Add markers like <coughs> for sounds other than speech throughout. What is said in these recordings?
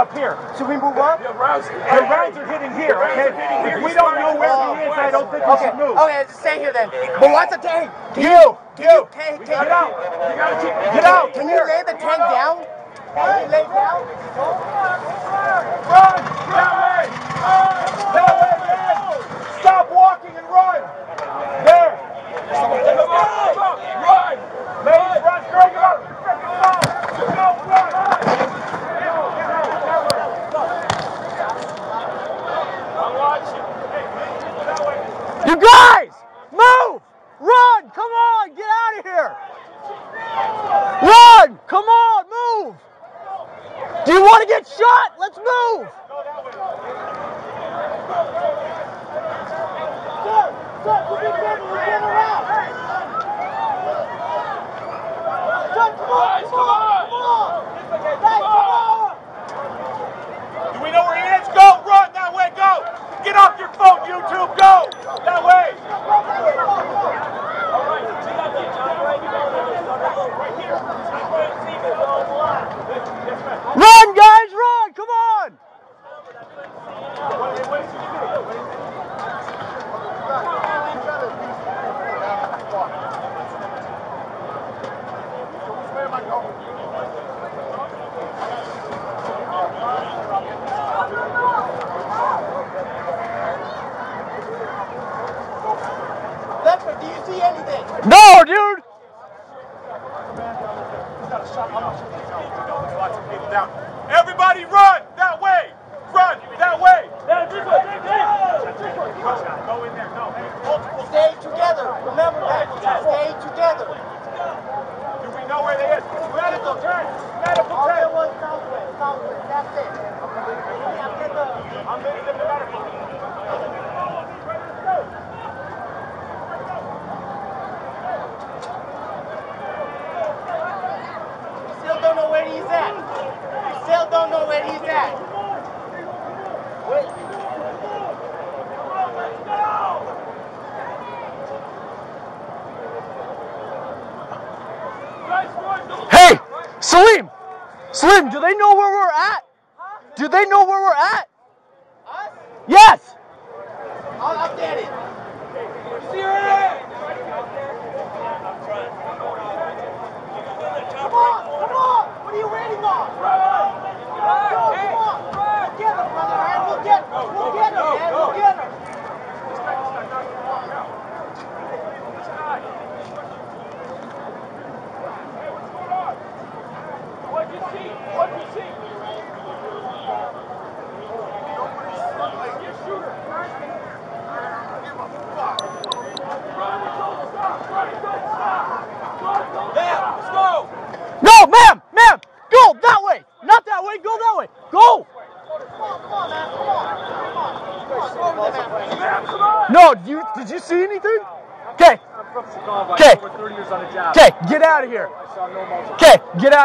up here. Should we move up? The rounds, the rounds are hitting here, okay? If we don't know where he is, I don't think we should move. Okay, just stay here then. But what's the tank? Can you, you, you, can, can get out. Get out. Can you lay the tank down? Can you lay down?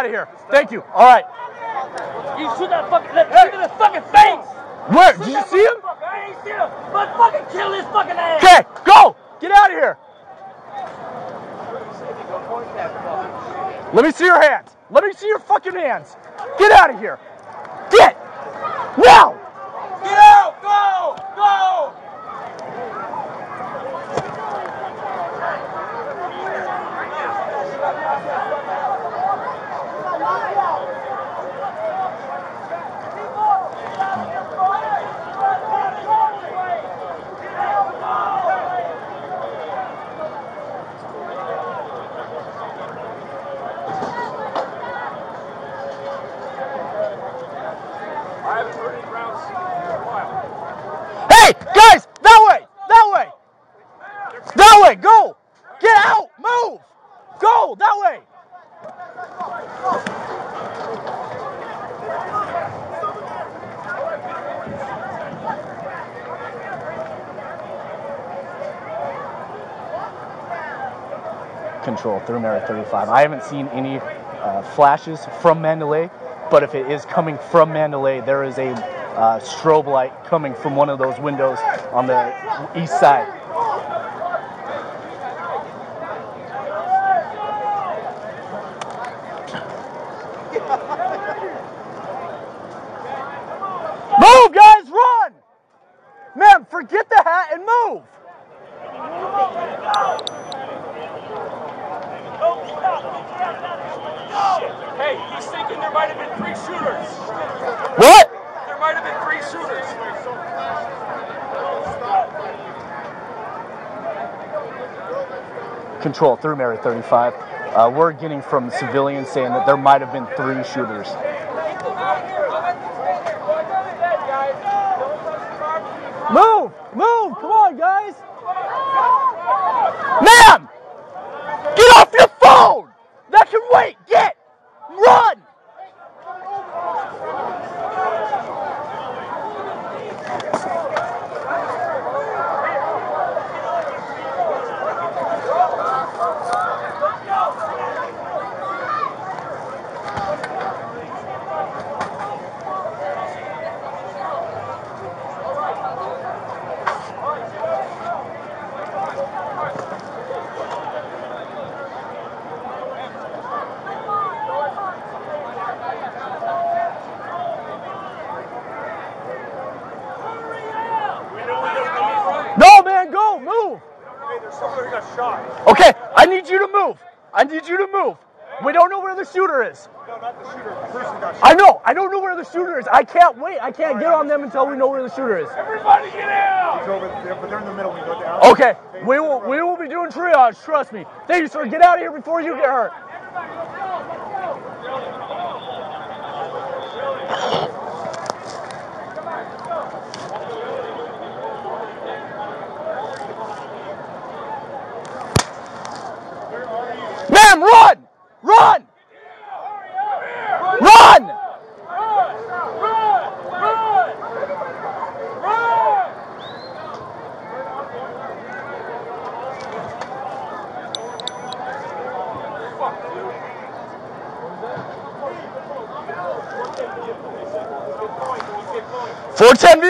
out of here. Thank you. All right. Control through Mary 35. I haven't seen any uh, flashes from Mandalay, but if it is coming from Mandalay, there is a uh, strobe light coming from one of those windows on the east side. Move, guys, run! Ma'am, forget the hat and move! Hey, he's thinking there might have been three shooters. What? There might have been three shooters. Control through Mary 35. Uh, we're getting from civilians saying that there might have been three shooters. Move! Move! Come on, guys! Ma'am! Get off your phone! That can wait! Get! Run! No, man, go! Move! Hey, there's someone who got shot. Okay, I need you to move. I need you to move. We don't know where the shooter is. No, not the shooter. The person got shot. I know. I don't know where the shooter is. I can't wait. I can't get on them until we know where the shooter is. Everybody get out! He's over there, but they're in the middle. We go down. Okay, we will. We will be doing triage. Trust me. Thank you, sir. Get out of here before you get hurt. Ma'am, run! Run! Run! Four ten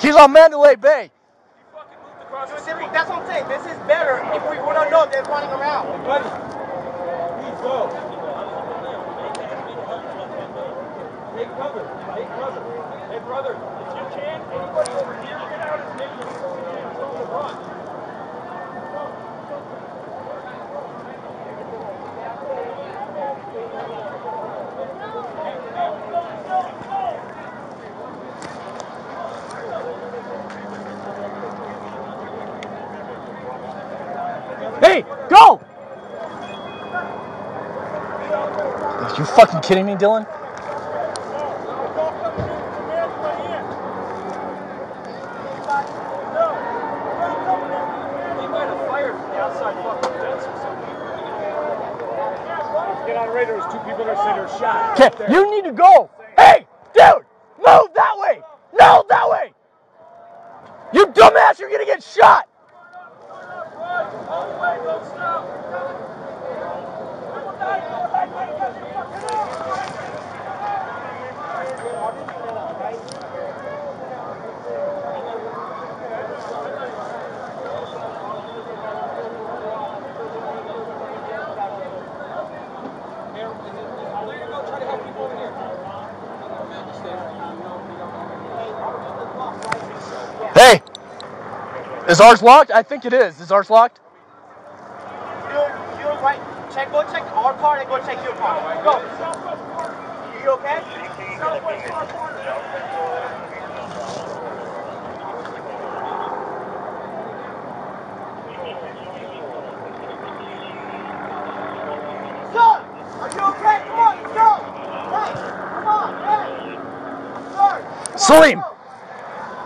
he's on Mandalay Bay. fucking moved across the This street. is- That's what I'm saying. This is better if we would have known they're running around. Buddy, please go. Take cover. Take cover. Hey, brother, if you can, anybody over here, get out as many people as you can. Go to run. Hey, go! Are you fucking kidding me, Dylan? He might have fired from the outside fucking fence or something. Get on the radar. There's two people that said they're shot. Okay, you need to go. Hey, dude, move that way. No, that way. You dumbass, you're gonna get shot. Hey, is ours locked? I think it is. Is ours locked? You, you right. Check. Go check our part and go check your part. Go. You okay? Sir, are you okay? Come on, let's go. Hey, come on, hey. Sir. Salim.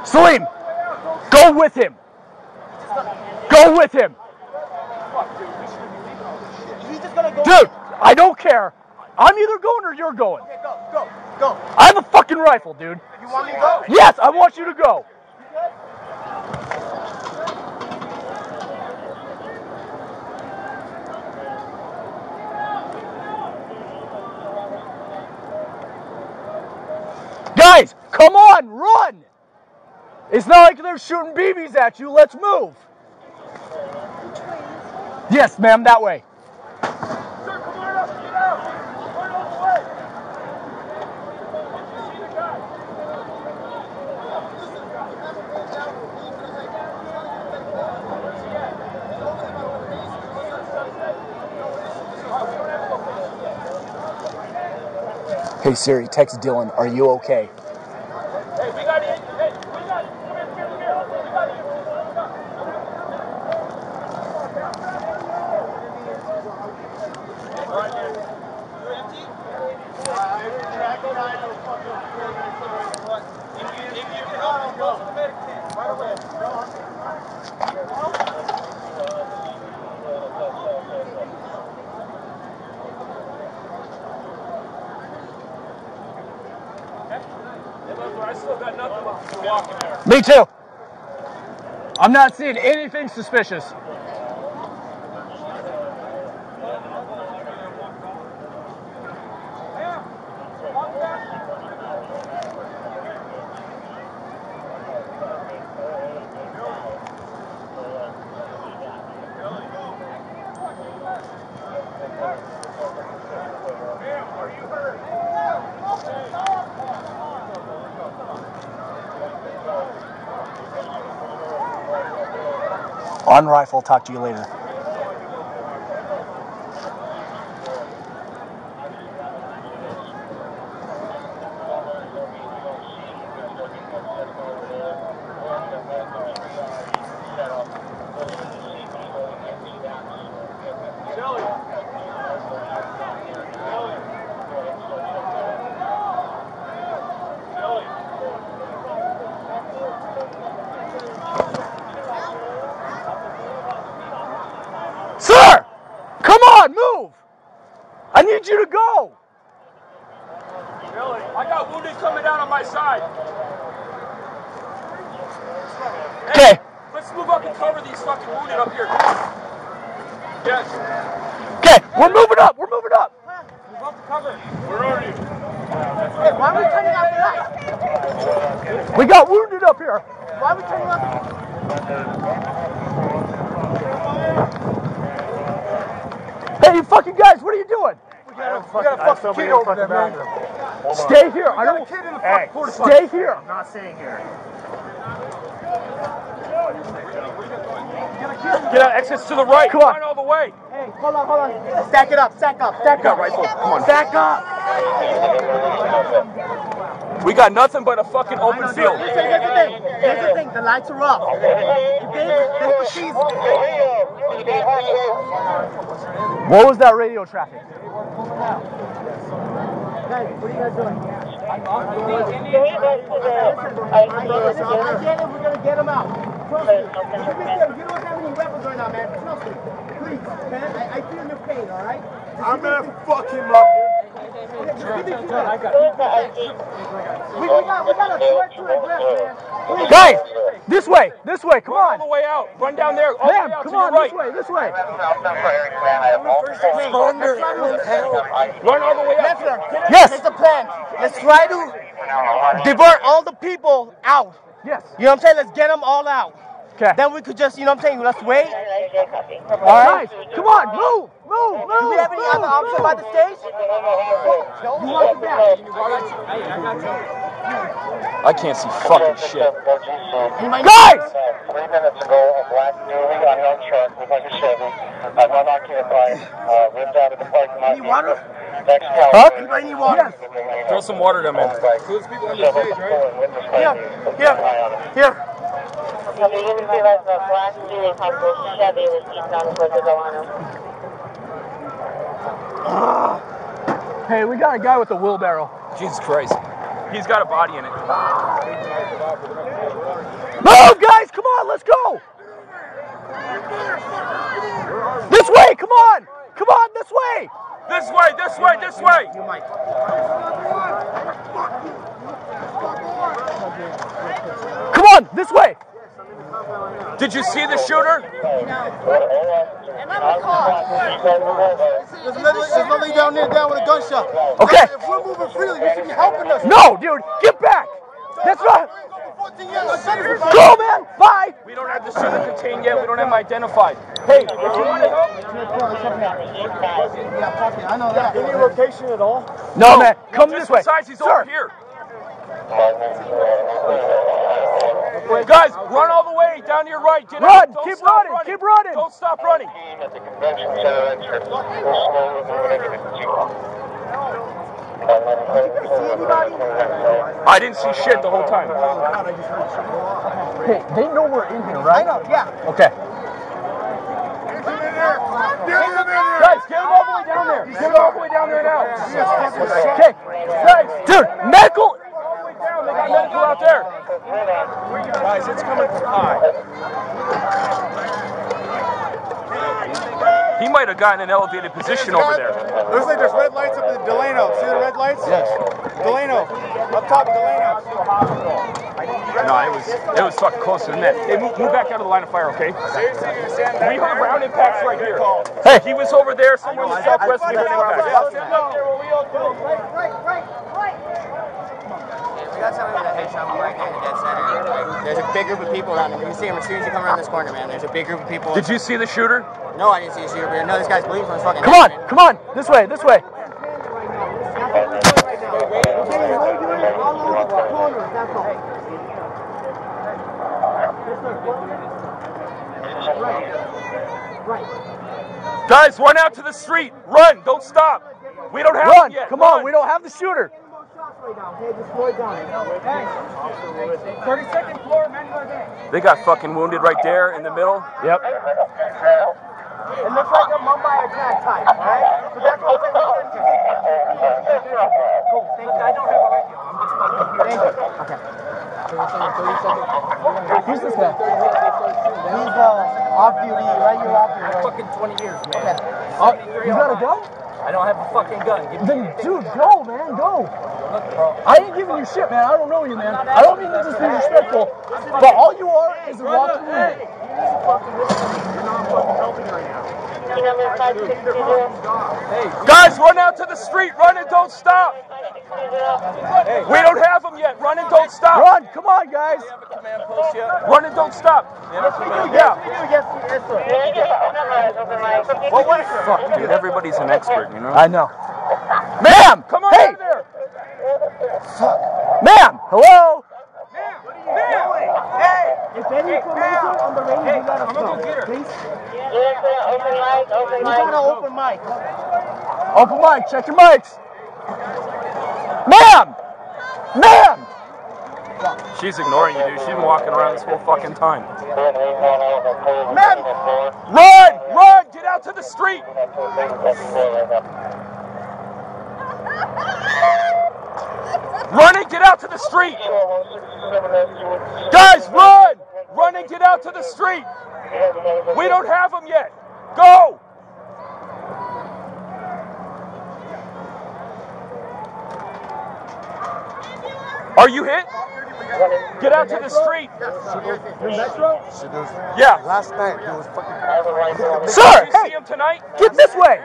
Salim, go with him. Go with him. He's just gonna go. Dude, I don't care. I'm either going or you're going. Okay, go, go, go. I have a fucking rifle, dude. You want me to go? Yes, I want you to go. Guys, come on, run! It's not like they're shooting BBs at you. Let's move. Yes, ma'am, that way. Hey Siri, text Dylan, are you okay? Hey, we got it. Hey, we got it. Come here, come here, come here. We got it. Right there. You empty? If you, if you can help me, go to the medic tent. Right away. Okay? Hey, look, I still got nothing left. Walking there. Me too. I'm not seeing anything suspicious. On rifle, talk to you later. Shelly. Shelly. Shelly. Sir! Come on, move! I need you to go! Shelly. I got wounded coming down on my side. Okay, Let's move up and cover these fucking wounded up here. Yes. okay, we're moving up, we're moving up. Move up to cover. Where are you? Hey, why are we turning off the lights? We got wounded up here. Why are we turning up? Hey, you fucking guys, what are you doing? We got a fucking kid over there, man. Stay here. I We got a don't. kid in the fucking porta Stay here. Staying here. Get out, exits to the right. Come on. Run all the way. Hey, hold on, hold on. Stack it up, stack up, stack Got up. rifle. Come on. Stack up. We got nothing but a fucking open Dude, field. listen, here's the thing. Here's the thing. The lights are off. If they, they the keys. What was that radio traffic? Guys, what are you guys doing? We're gonna get them out. Trust me. You don't have any weapons right now, man. Trust me. Please, man. I, I feel your pain. All right. I'm gonna fuck him up, Guys, this way. This way. Come Run all the on. way out. Run down there. All the way Ma'am, out come on. right. This way. This way. Run all the way out. Leffler, Yes. Here's the plan. Let's try to divert all the people out. Yes. You know what I'm saying? Let's get them all out. Okay. Then we could just, you know what I'm saying? Let's wait. Guys, come on. Move. Move. Move. Do we have any move, other option by the stage? You want the? I can't see fucking shit. Guys. Three minutes ago, a black newly unknown truck with like a Chevy, uh, unoccupied, uh, ripped out of the parking lot. Any water? Next Huh? Anybody need water? Throw some water to them in. Here, here, here. Have you even realized the black newly unknown Chevy was eastbound towards the Hey, we got a guy with a wheelbarrow. Jesus Christ. He's got a body in it. Move, guys. Come on. Let's go. This way. Come on. Come on. This way. This way, this way, this way. Come on. This way. Did you see the shooter? There's nobody down there down with a gunshot. Okay. If we're moving freely, you should be helping us. No, dude. Get back. That's right. 14 years, my son is Go, man. Bye. We don't have the shooter contained yet. We don't have him identified. Hey, if you want to help, I know that. Any location at all? No, man. Come this way. besides he's Sir. over here. Guys, run all the way down to your right. Get Run. out. Don't Keep stop running. Keep running. Don't stop running. At the convention center entrance, go slow, moving into the Jeep. I didn't see shit the whole time. Hey, they know we're in here, I right? know, yeah. Okay. Guys, get him all the way down there. Get him all the way down there now. Okay. Guys, Dude, medical. All the way down. They got medical out there. Guys, it's coming from high. He might have gotten an elevated position over there. Looks like there's red lights up at Delano. See the red lights? Yes. Delano. Up top, Delano. No, it was it was fucking closer than that. Hey, move, move back out of the line of fire, okay? We heard round impacts right here. Hey. He was over there somewhere in the southwest. We heard impacts. We got somebody with a head shovel right there in the dead center. Like, there's a big group of people around him. You see him as soon as you come around this corner, man. There's a big group of people. Did you see the shooter? No, I didn't see the shooter, but I know this guy's bleeding from his fucking Come head, on. man. Come on. This way. This way. All over the corners, that's all. Guys, run out to the street. Run. Don't stop. We don't have Run. yet. Come on. Run. We don't have the shooter. They got fucking wounded right there in the middle. Yep. It looks like a Mumbai attack type, right? So that's what I'm saying. Cool, thank you. I don't have a radio. I'm just fucking Thank you. Okay. Who's this guy? He's uh, off duty, right? You're off duty. fucking 20 years, man. Oh, you got a gun? I don't have a fucking gun. Give me Then, dude, go, man, go. look, bro. I ain't giving you shit, man. I don't know you, man. I don't mean to just be respectful, but all you are is a walking wounded. Number 560. Guys, run out to the street. Run and don't stop. We don't have them yet. yet. Run and don't stop. Run! Come on, guys! Run and don't stop. Yeah. What was Fuck, dude. Everybody's an expert, you know. I know. Ma'am! Come on Hey! out of there. Ma'am! Hello? If any information on the radio, you gotta stop. Please. Open mic, open mic. You got an open mic. Open mic, check your mics. Ma'am! Ma'am! She's ignoring you, dude. She's been walking around this whole fucking time. Man! Run! Run! Get out to the street! Run and get out to the street! Guys, run! Run and get out to the street! We don't have them yet! Go! Are you hit? Get out to the street! Yeah. Last night, it was fucking. Sir! You see Hey! him tonight? Get this way!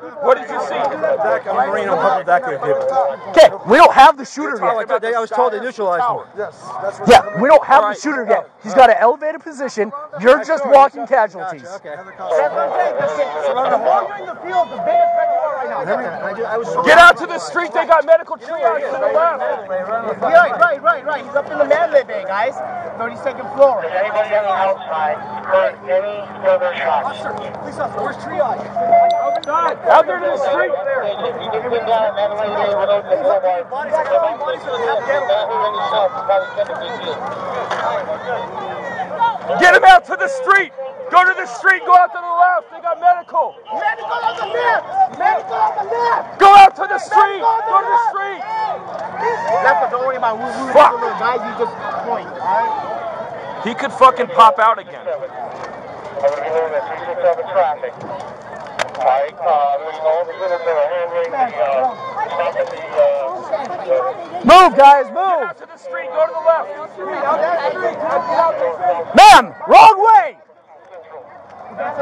What did you see? Back, I'm Marine, I'm helping evacuate people. Okay, we don't have the shooter I, yet. thought they, I was told they neutralized him. Yes, that's what Yeah, we don't have the shooter yet. He's got an elevated position. You're just walking casualties. Okay. That's what I'm saying. The, the longer in the field, the bigger threat are right now. I, was Get out to the street. They got medical triage to the left. Right, right, right, right. He's up in the Mandalay Bay, guys. 32nd floor. Anybody on the outside heard any further shots? Officer, Police officer, where's triage? Out there to the street. You've been down at Mandalay Bay with those before, boys. Bodies are coming, bodies are coming. Get him out to the street. Go to the street. Go out to the left. They got medical. Medical on the left! Medical on the left! Go out to the street. Go to the street. That's what, don't worry about who, who Fuck. little guys, you just point, alright? He could fucking pop out again. I'm going to be moving at 367 traffic. Alright, uh, we know the little bit of handling, the, uh, the, uh, Move, guys, Get move! out to the street. Go to the left. Ma'am, wrong way! Did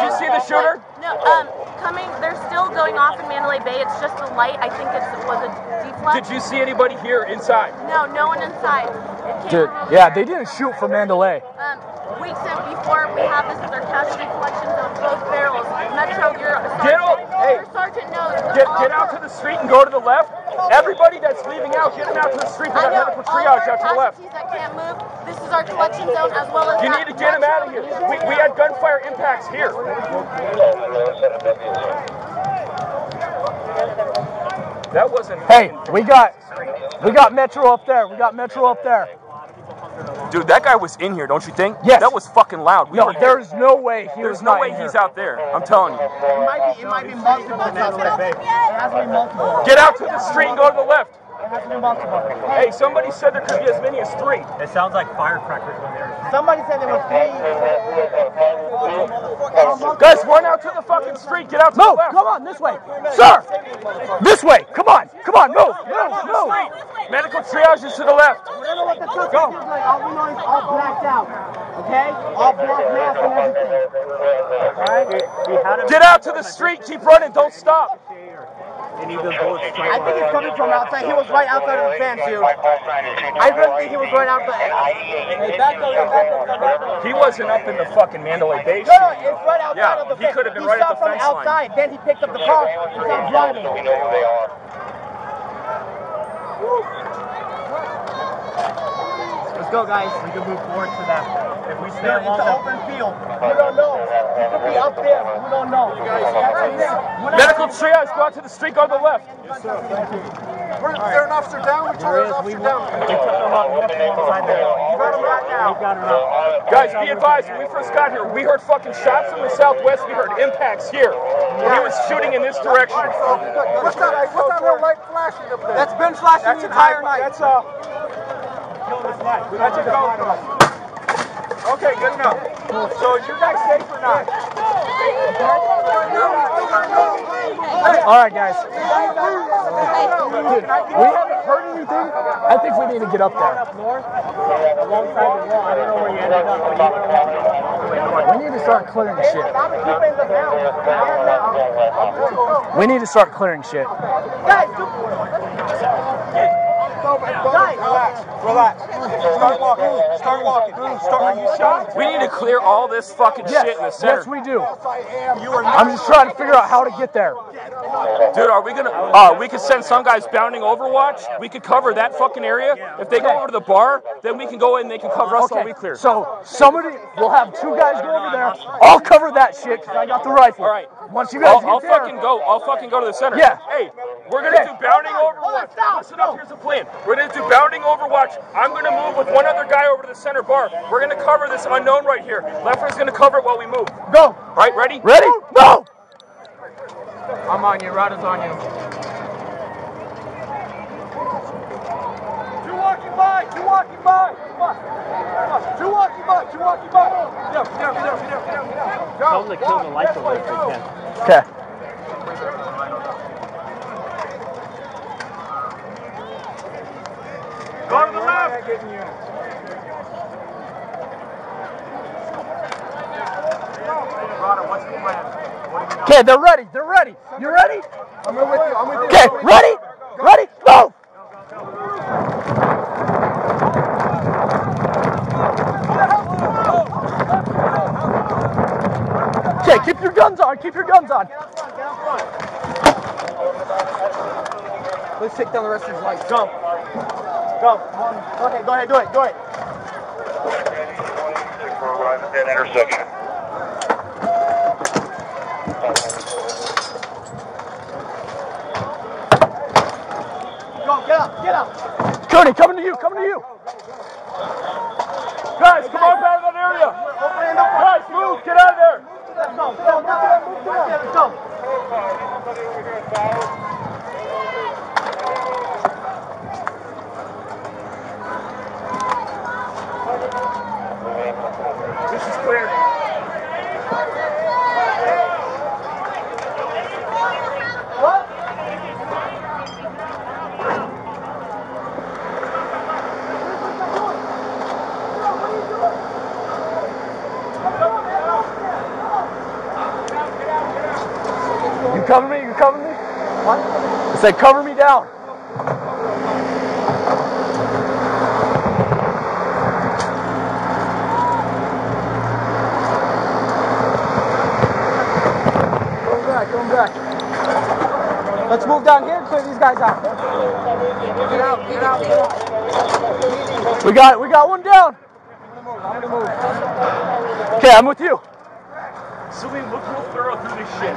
you see the shooter? No, um, coming, they're still going off in Mandalay Bay. It's just a light. I think it was a deflect. Did you see anybody here inside? No, no one inside. It came Dude, yeah, they didn't shoot for Mandalay. Um, weeks in before we have this as our casualty collection zone, both barrels. Metro, your Get sergeant, up. Hey. sergeant knows. Get get out to the street and go to the left. Everybody that's leaving out, get them out to the street. They I got medical triage out to the left. casualties that can't move. This is our collection zone as well as You need to get him out of here. We, we had gunfire impacts here. That wasn't. Hey, we got we got Metro up there. We got Metro up there. Dude, that guy was in here, don't you think? Yes. That was fucking loud. We No, were there's no way he There's was no not way in he's here. out there. I'm telling you. It might be, it might be multiple. It has to be multiple. Get out to the street and go to the left. It has to be multiple. Hey, somebody said there could be as many as three. It sounds like firecrackers when they're. Somebody said there was three. Guys, run out to the fucking street. Get out to Move! the left. Come on, this way. Sir! This way! Come on! Come on, move! Move! Move! Street. Medical triage is to the left. We don't know what the suspect is like. All we know is all blacked out. Okay? All black mask and everything. Get out to the street. Keep running. Don't stop. I think he's coming from outside. He was right outside of the fence, dude. I really think he was right outside. Hey, back up, back up, back up. He wasn't up in the fucking Mandalay Bay. No, no, it's right outside Yeah, of the he fence. could have been he right at shot the from fence line. outside. Then he picked up the car and started driving. We know who they are. Let's go, guys. We can move forward to that. If we stay It's along an the open field. We don't know. He could be up there. We don't know. That's the thing. Medical triage. Go out to the street. Go to the left. Is there an officer down? We told There an is. We, officer we down. took them up alongside there. You got him right now. We got them up. Guys, be advised. When we first got here, we heard fucking shots from the southwest. We heard impacts here. He was shooting in this direction. What's that? What's that little light flashing up there? That's been flashing the entire night. That's uh. That's a GoPro. Okay, good enough. So is you guys safe or not? All right, guys. Dude, we haven't heard anything. I think we need to get up there. Alongside the wall. I don't know where you ended up. but you- the way north. We need to start clearing shit. I'm keeping the down. We need to start clearing shit. Guys, do- guys, Relax. Start walking. Start walking. Start. Are you shot? We need to clear all this fucking Yes, shit in the center. yes, we do. You are I'm just trying to figure out how to get there. Dude, are we gonna? Uh, we could send some guys bounding Overwatch. We could cover that fucking area. If they go over to the bar, then we can go in. and They can cover us while we clear. So somebody, we'll have two guys go over there. I'll cover that shit because I got the rifle. All right. Once you guys I'll, get I'll there, fucking go. I'll fucking go to the center. Yeah. Hey, we're gonna Okay. do bounding Overwatch. Listen up. Here's the plan. We're gonna do bounding Overwatch. I'm gonna move with one other guy over to the center bar. We're gonna cover this unknown right here. Leffer's gonna cover it while we move. go. All right, ready? Ready? No. I'm on you. Rada's on you. Two walking by. Two walking by. Come on. Come on. Two walking by. Two walking by. Get up. Get up. Get up. Get up. Get up. Get up. Go. Tell them to kill the lights over if they can. Okay. Go to the left. Okay, they're ready. They're ready. You ready? I'm with you. I'm with you. Okay, ready? Ready? Go. Okay, keep your guns on. Keep your guns on. Let's take down the rest of his lights. Go. Go. Okay, go ahead. Do it. Do it. We're arriving at that intersection. Go. Get up. Get up. Cody, coming to you. Coming to you. Guys, come on out of that area. Guys, move. Get out of there. Let's go. Go. Go. Go. Let's go. Cover me. What? I said cover me down. Going back. Let's move down here and clear these guys out. Get out, get out. We got it. We got one down. Okay, I'm with you. Celine, look real thorough through this shit.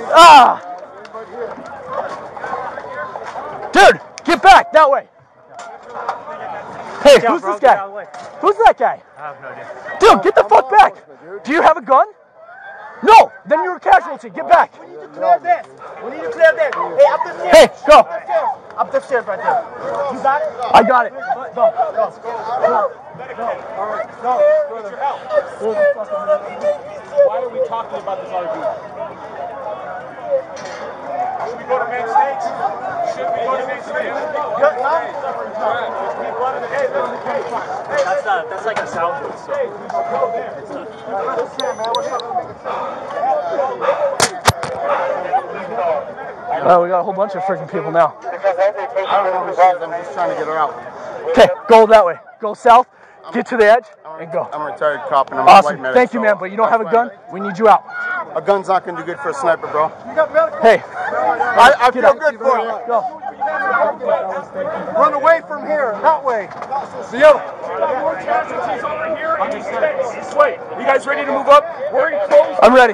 Ah. Dude, get back that way. Hey, out, who's bro. this guy? of the way. Who's that guy? I have no idea. Dude, get the fuck back. Do you have a gun? No, then you're a casualty. Get back. We need to clear this. We need to clear this. Hey, up the stairs. Hey, go. Up the stairs. Up the stairs right there. You got it? I got it. Go. Go. Go. Why are we talking about this RV? Should we go to main stage? Should we go to main stage? Good. Now, That's not. That's like a sound booth. So. Oh, we got a whole bunch of freaking people now. Because every patient I don't know who she is. I'm just trying to get her out. Okay, go that way. Go south. Get to the edge and go. I'm a retired cop and I'm a Awesome. flight medic. Thank you, so man. But you don't have a gun. We need you out. A gun's not gonna do good for a sniper, bro. Hey, I, I get feel out. good for it. Go. Run away from here, that way. The other. More casualties over here in these tents. This way. You guys ready to move up? We're in close. I'm ready.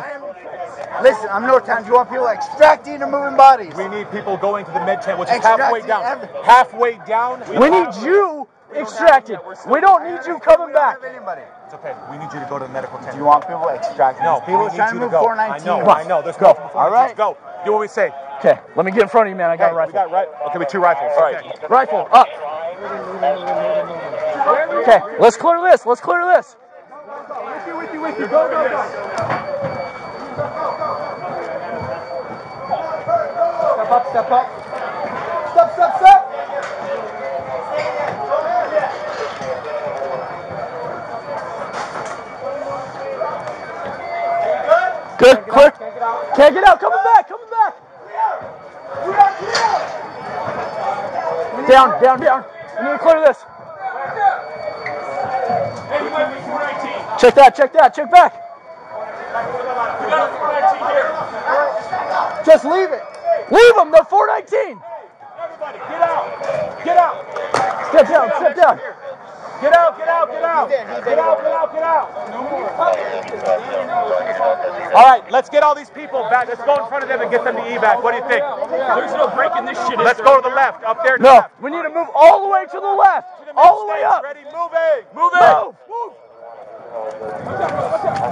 Listen, I'm Northtown. Do you want people extracting and moving bodies? We need people going to the med tent, which is Extracting halfway down. Halfway down. We need you extracted. We don't need you coming back. It's okay. We need you to go to the medical tent. Do you want people extracting? No, people we need trying to move go. 419. I know, I know. There's Go. multiple All right. 419s. Go. Do what we say. Okay, let me get in front of you, man. I got Hey, a we rifle. got right. Okay, with two rifles. All right. Rifle up. Okay, let's clear this. Let's clear this. Step up, step up. Step, step, step. Good, clear. Can't get out. Can't get out. Coming back. Coming back. Down, down, down. We need to clear this. Hey, you might be 419. Check that. Check that. Check back. We got a 419 here. Just leave it. Leave them. They're 419. Everybody, get out. Get out. Step down. Step down. Get out, get out, get out. Get out, get out, get out. All right, let's get all these people back. Let's go in front of them and get them to evac. What do you think? There's no breaking this shit. Let's go to the left. Up there. to the No, left. we need to move all the way to the left. All the way up. Ready, moving. Move. Move.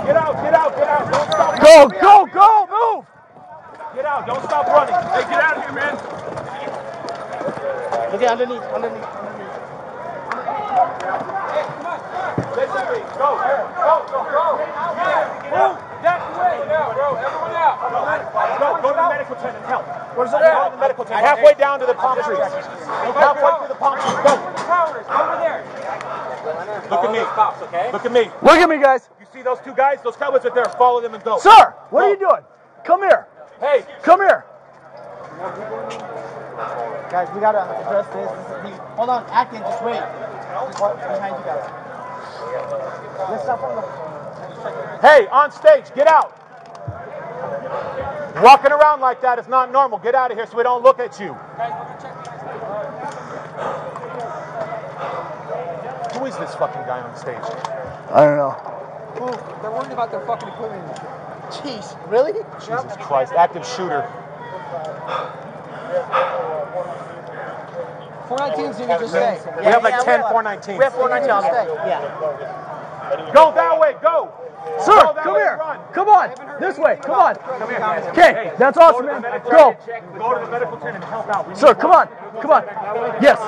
Get out, get out, get out. Don't stop. Go, go, go. Move. Get out. Don't stop running. Hey, get out of here, man. Okay, underneath, underneath. Halfway down to the palm trees. Halfway to the palm trees. Go. Over there. Look at me. Pops, okay? Look at me. Look at me, guys. You see those two guys? Those cowboys are there. Follow them and go. Sir, what are you doing? Come here. Hey, Come here. Guys, we gotta address this. this is, hold on, Atkins, just wait. Just walk behind you guys. Let's stop on the. hey, on stage, get out. Walking around like that is not normal. Get out of here so we don't look at you. Who is this fucking guy on stage? I don't know. Who? They're worried about their fucking equipment. Jeez, really? Jesus Christ, active shooter. 419s need to just stay. We have like 10 419s. We have 419 on stay. Yeah. Go that way, go. Sir, Go come way, here. run. Come on. This way. Come on. Come here. Okay, that's awesome, man. Go. Go to the medical tent and help out. We need Sir, come on. Come on. Yes.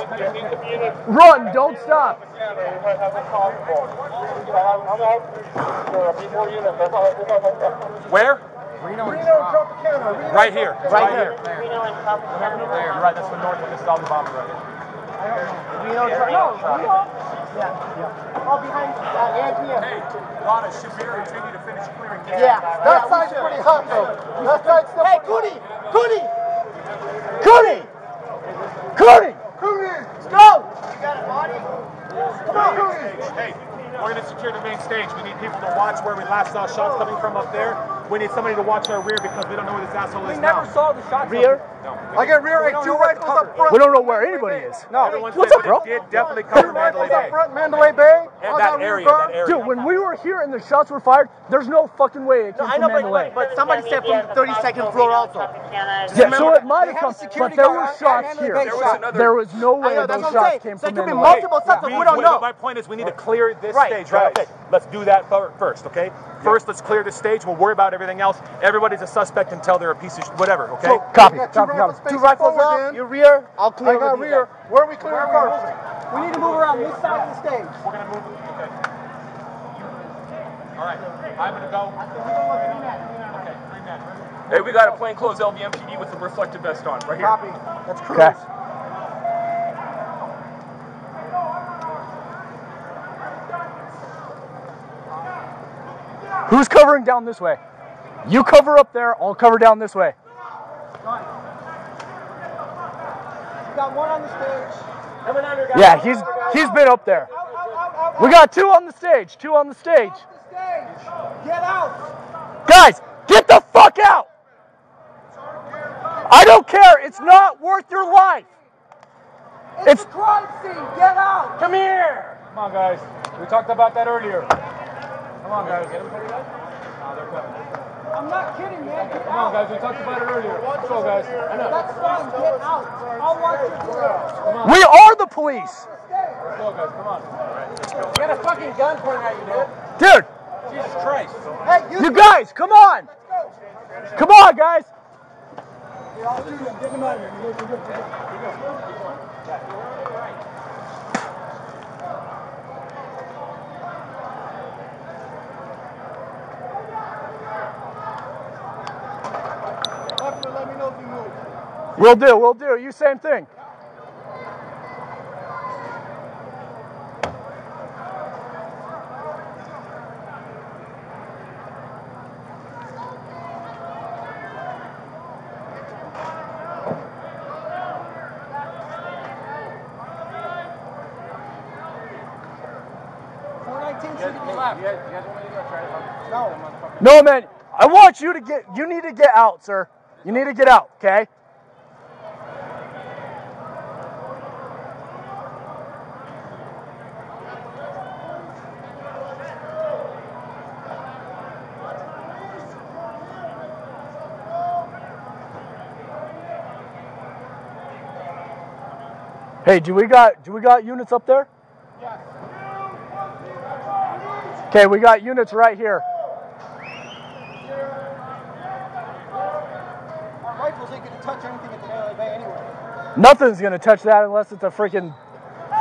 Run. Don't stop. Where? Right here. Right, here. You're right, that's the north one. This is Alibaba right here. Oh, behind uh, ATM. Hey, Rana, Shabir, continue to finish clearing. Yeah, that side's pretty hot though. That side's still. Hey, Cooney! Cooney! Cooney. Cooney. Let's go! You got a body? Come on, Cooney! Hey, we're going to secure the main stage. We need people to watch where we last saw shots coming from up there. We need somebody to watch our rear because we don't know where this asshole is now. saw the shots. Rear. No. I got rear and two rifles up front. We don't know where anybody is. Everyone What's up, bro? it did definitely cover Mandalay Bay. front, Mandalay Bay. And that area, that area. Dude, when we were here and the shots were fired, there's no fucking way it came I from know, but, Mandalay. but, but somebody said from the 32nd floor also. Yeah, so it might have come, but there were shots here. There was another- There was no I way know, those that's what I'm shots saying. came So from it could be multiple shots, We- we don't know. My point is we need to clear this stage, right? right. Okay, let's do that first, okay? First, let's clear the stage. We'll worry about everything else. Everybody's a suspect until they're a piece of sh- whatever, okay? Copy. Two Copy. rifles, Copy. two rifles up, your rear, I'll clear I got with rear. guys. Where are we clearing first? We need to move around this side of the stage. We're gonna move. Okay. All right, I'm gonna go. Okay, three men. Hey, we got a plainclothes LVMPD with a reflective vest on, right here. Copy. That's cruise. Okay. Who's covering down this way? You cover up there, I'll cover down this way. Got one on the stage. Yeah, he's He's been up there. Out, out, out, out, We got two on the stage. Two on the stage. The stage. Get out. Guys, get the fuck out! I don't care. It's not worth your life. It's, It's- a crime scene. Get out. Come here! Come on, guys. We talked about that earlier. Come on, guys. I'm not kidding, man. Get Come on, guys. We talked about it earlier. Let's go, guys. That's fine. Get out. I'll watch you do it. We are the police. Let's go, guys. Come on. You got a fucking gun pointed at you, dude. Dude, Jesus Christ. Hey, you. you guys, come on. Come on, guys. Get him out of here. You're good, you're good, you're good. Let me know if you move. We'll do, we'll do. You same thing. No, man. I want you to get. You need to get out, sir. You need to get out. Okay. Hey, do we got do we got units up there? Okay, we got units right here. Our rifles ain't gonna touch anything at the LA Bay anyway. Nothing's gonna touch that unless it's a freaking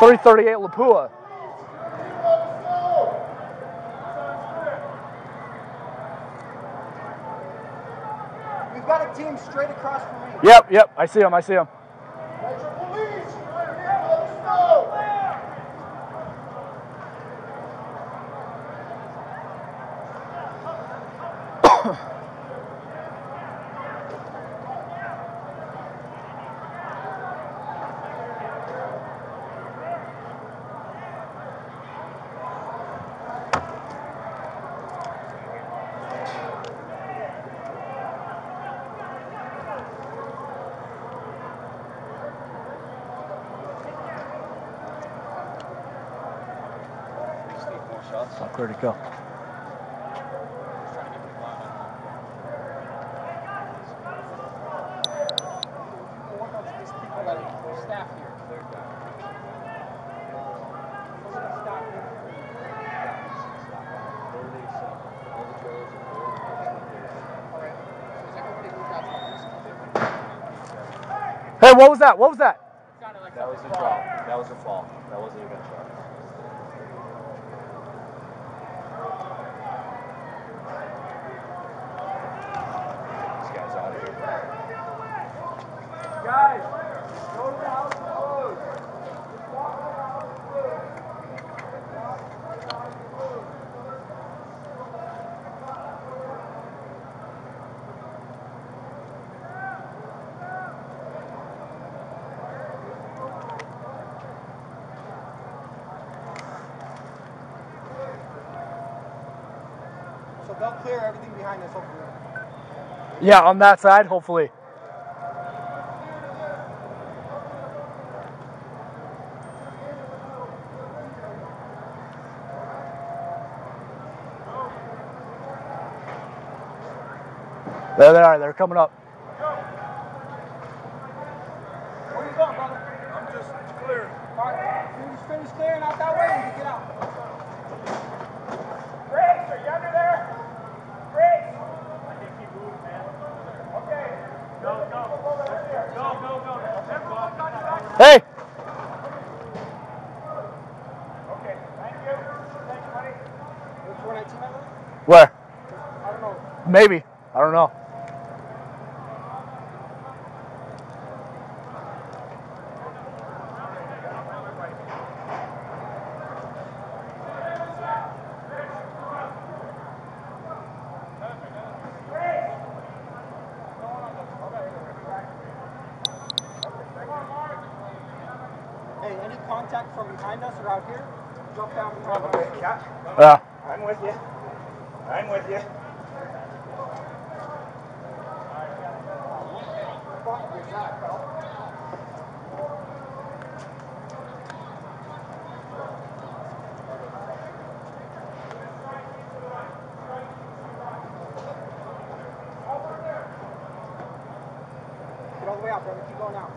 338 Lapua. We've got a team straight across from me. Yep, yep. I see them, I see him. What was that? What was that? That was a drop. That was a fall. That wasn't a gunshot. This guy's out of here. Guys, go to the house of clothes. So they'll clear everything behind us over there. Yeah, on that side, hopefully. There they are. They're coming up. Where you going, brother? I'm just clear. All right, you just finish clearing out that way and you get out. Grace, are you under there? Grace! I can keep moving, man. Okay. Go, go. Go, go, go. Everyone got your back. Hey, Okay, thank you. Thank you, buddy. Where's 419 by the way? where? I don't know. Maybe. I don't know. Hey, any contact from behind us or out here, jump down and run. Yeah, Yeah. I'm with you. I'm with you. Get all the way out, brother. Keep going out.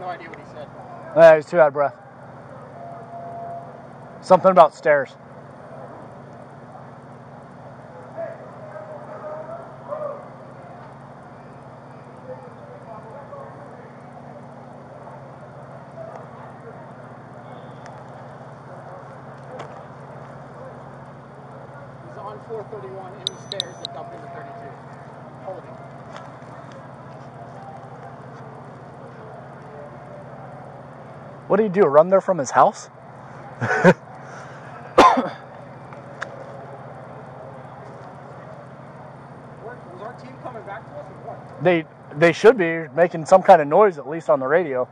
No idea what he Yeah, he's too out of breath. Something about stairs. He's on 431 in the stairs that dump into 32. Holding. What did he do? Run there from his house? Was our team coming back to us or what? They they should be making some kind of noise at least on the radio.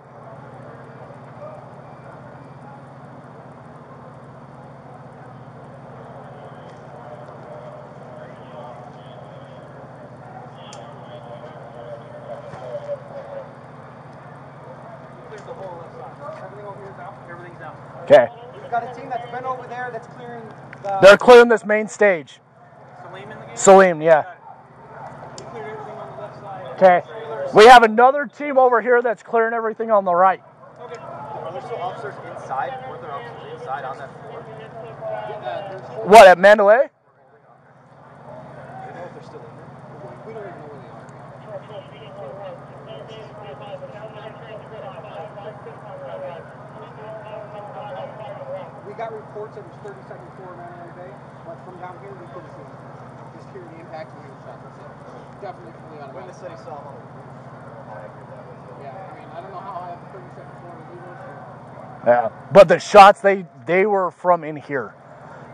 Clear the whole left side. Everything over here is out? Everything's out. Okay. We've got a team that's been over there that's clearing the. They're clearing this main stage. Salim in the game? Salim, yeah. We cleared everything on the left side. Okay. We have another team over here that's clearing everything on the right. Okay. Are there still officers inside? Were there officers inside on that floor? Yeah, there's whole, What at Mandalay? I don't know if they're still in there. we don't even know where they are. We got reports that it was 32nd floor of Mandalay Bay, but from down here we couldn't see it. Just hear the impact and the shots. That's it. Definitely fully When automatic. the city saw them on the roof, I don't know how accurate that was. Yeah, I mean, I don't know how high up the 32nd floor would be this. Yeah. But the shots they they were from in here.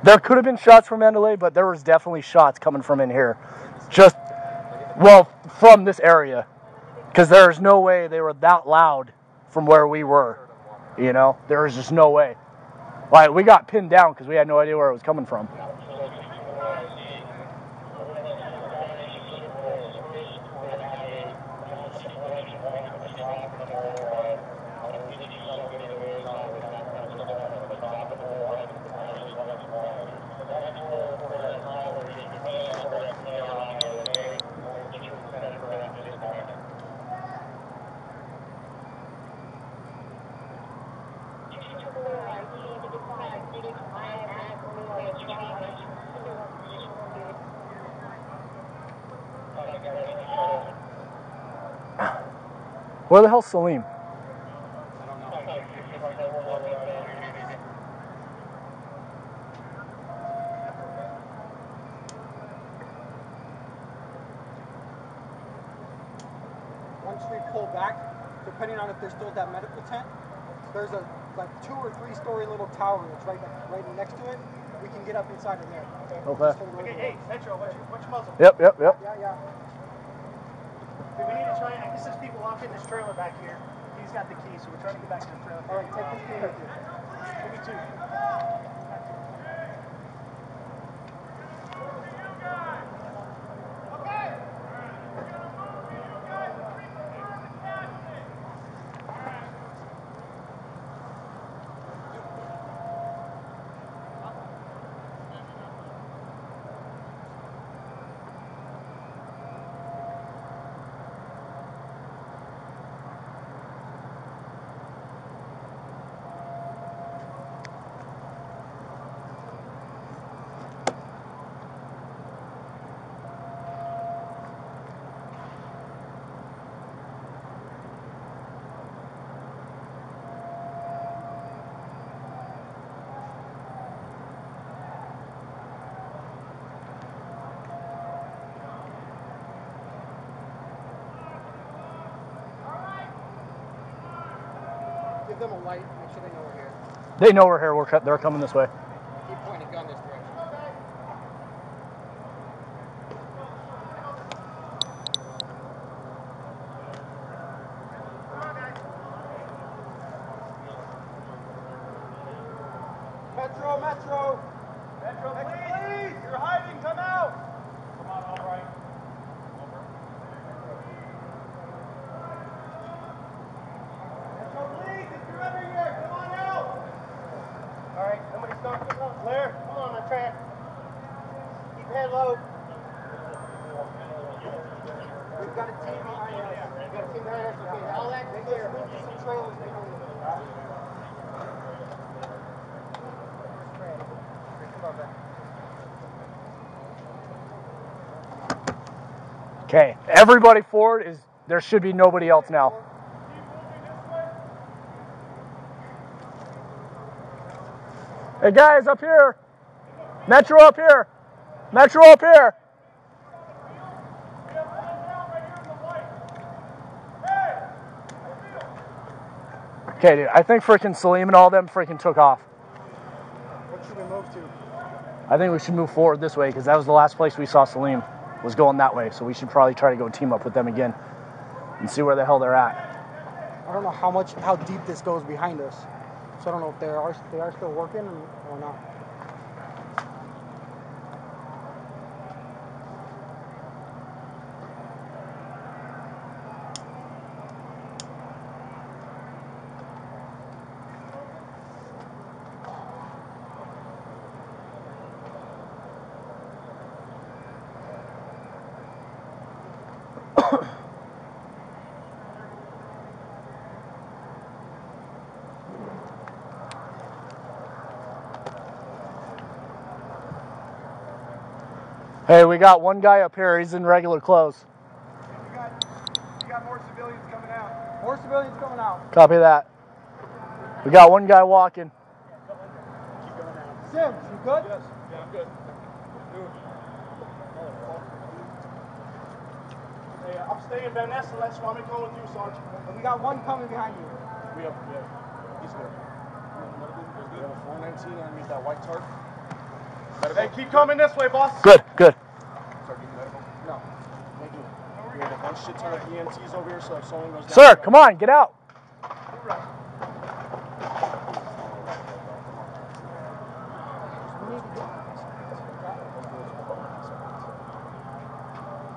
There could have been shots from Mandalay, but there was definitely shots coming from in here. Just well from this area, because there's no way they were that loud from where we were. You know, there was just no way. Like we got pinned down because we had no idea where it was coming from. Where the hell's Salim? Once we pull back, depending on if there's still that medical tent, there's a like two or three story little tower that's right right next to it. We can get up inside of there. Okay. Just hold over there. Metro, what's your, what's your muzzle? Yep, yep, yep. Yeah, yeah. We need to try and, I guess there's people locked in this trailer back here. He's got the key, so we're trying to get back to the trailer. All right, take this key me two. Them a light. Make sure they know we're here. They know we're here. We're, they're coming this way. Keep pointing gun this direction. Metro, Metro! Metro, please! You're hiding, come out! Come on, all right. Metro, please! If you're under here, come on out! All right, somebody start this on clear. Come on, my track. Keep your head low. We've got a team behind us. We've got a team behind us. Okay, all that clear. Some trailers behind us. Okay, everybody forward is. There should be nobody else now. Hey guys, up here. Metro up here. Metro up here. Okay, dude. I think freaking Salim and all them freaking took off. What should we move to? I think we should move forward this way because that was the last place we saw Salim was going that way. So we should probably try to go team up with them again and see where the hell they're at. I don't know how much, how deep this goes behind us. So I don't know if they are, they are still working or not. Hey, we got one guy up here. He's in regular clothes. You got, you got more civilians coming out. More civilians coming out. Copy that. We got one guy walking. Sims, you good? Yes. Yeah, I'm good. Hey, I'm staying Van Ness, that's why I'm going with you, Sergeant. And we got one coming behind you. We have, yeah, he's good. We have a 419 underneath that white tarp. Hey, keep coming this way, boss. Good, good. Start getting medical? No. Thank you. We have a bunch ton of EMTs over here, so if someone goes down. Sir, come on, get out.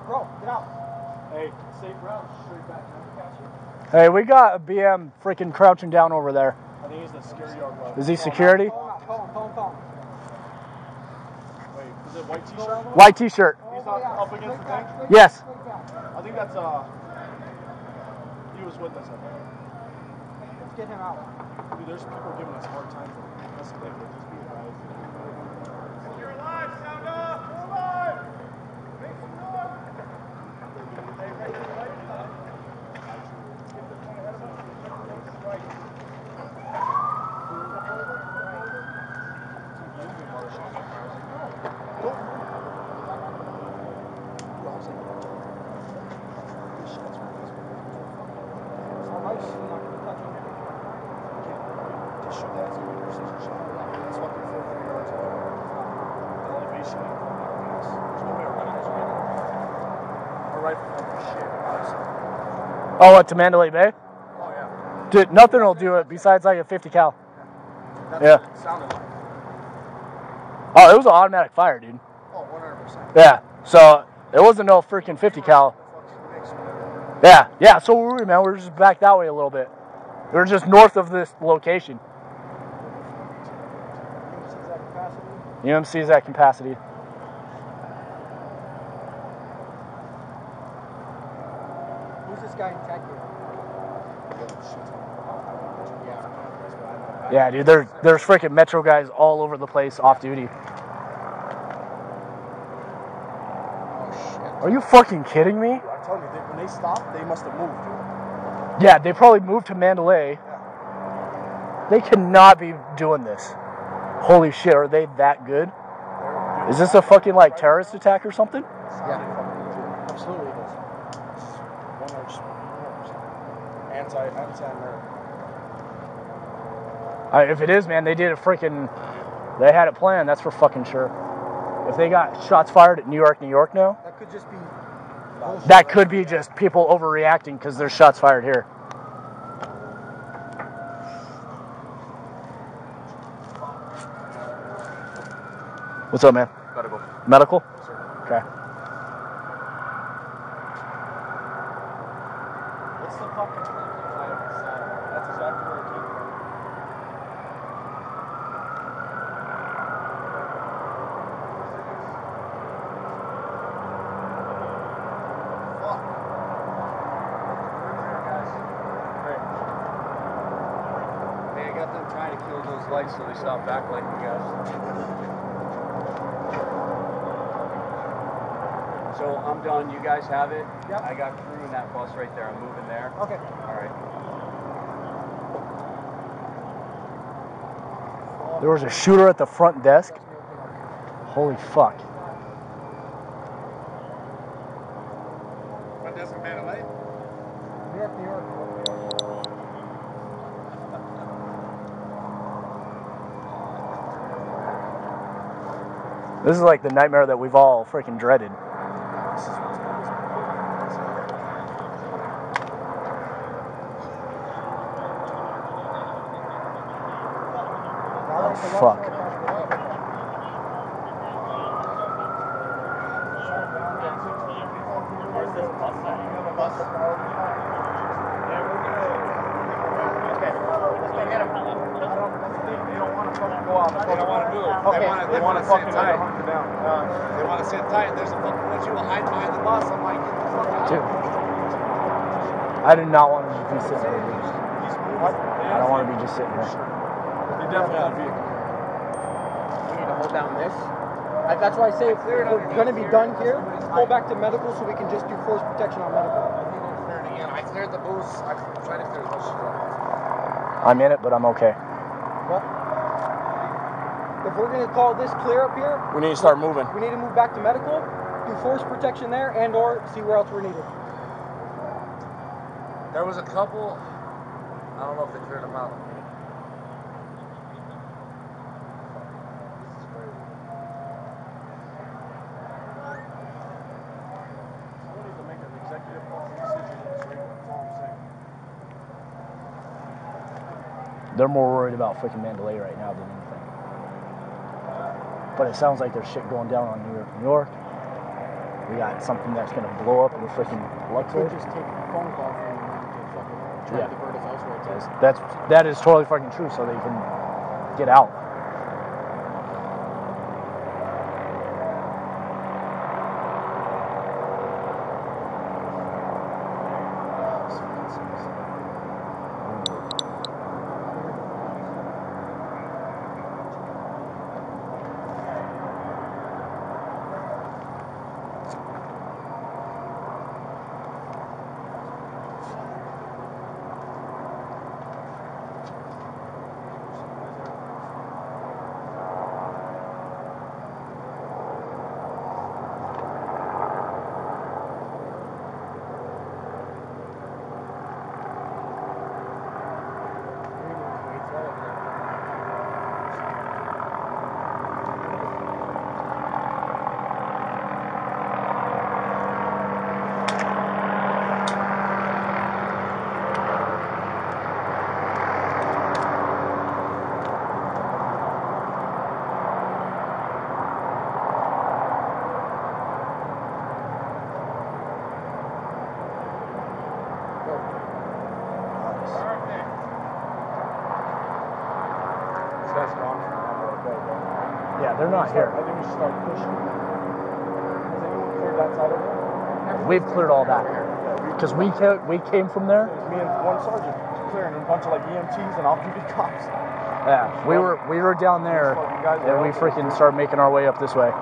Bro, get out. Hey, safe route, straight back. Hey, we got a BM freaking crouching down over there. I think he's the security yard guard. Is he security? Call him call him, call him. Wait, is it white t-shirt? White t-shirt. He's not up against the thing? Yes. I think that's, uh, he was with us, I think. Let's get him out. Dude, there's people giving us hard time for That's the thing people, guys. You're alive, sound off! You're alive! Make some noise! Hey, right, right. Oh, what, to Mandalay Bay? Oh, yeah. Dude, nothing will do it besides like a 50 cal. That's Yeah. what it sounded like. Oh, it was an automatic fire, dude. Oh, 100%. Yeah. So it wasn't no freaking 50 cal. Yeah, yeah. So we were, man. We were just back that way a little bit. We were just north of this location. UMC's at capacity. Who's this guy in tech here? Yeah, dude. There, there's freaking Metro guys all over the place off duty. Oh, are you fucking kidding me? I'm telling you, they, when they stopped, they must have moved. Yeah, they probably moved to Mandalay. They cannot be doing this. Holy shit, are they that good? Is this a fucking like terrorist attack or something? Yeah, absolutely it is. One hundred percent. Anti, anti-American. Uh, if it is, man, they did it freaking. They had it planned. That's for fucking sure. If they got shots fired at New York, New York now, That could just be. that could be just people overreacting because there's shots fired here. What's up, man? Gotta go. Medical? Okay. What's the fucking That's exactly where it came from. Hey, I got them trying to kill those lights so they stop backlighting you guys. So I'm done. You guys have it. Yep. I got crew in that bus right there. I'm moving there. Okay. All right. There was a shooter at the front desk. Holy fuck. Front desk in Mandalay? New York, New York. This is like the nightmare that we've all freaking dreaded. Oh, fuck. They don't want to fucking go out. They don't want to move. They want to. They want to fucking tight. They want to sit tight. There's a fucking bunch of people hiding behind the bus. I'm like, get the fuck out. Dude. I do not want to just be sitting here. I don't want to be just sitting here. They definitely have a vehicle. We need to hold down this. I, that's why I say if we're going to be done here, pull back to medical so we can just do force protection on medical. I cleared the booth. I'm trying to clear the booth. I'm in it, but I'm okay. What? If we're going to call this clear up here, We need to start moving. we need to move back to medical, do force protection there, and or see where else we're needed. There was a couple. I don't know if they cleared them out. They're more worried about freaking Mandalay right now than anything. But it sounds like there's shit going down on New York, New York. We got something that's gonna blow up in the freaking Luxor. Could just take a phone call from them to fucking try Yeah. to divert us elsewhere. too. That's that is totally fucking true. So they can get out. This guy's gone. Yeah, they're not here. I think we should start pushing. Has anyone cleared that side over there? We've cleared all that because we came, we came from there. Me and one sergeant clearing a bunch of like EMTs and off-duty <laughs> cops. Yeah, we were we were down there, and we freaking started making our way up this way.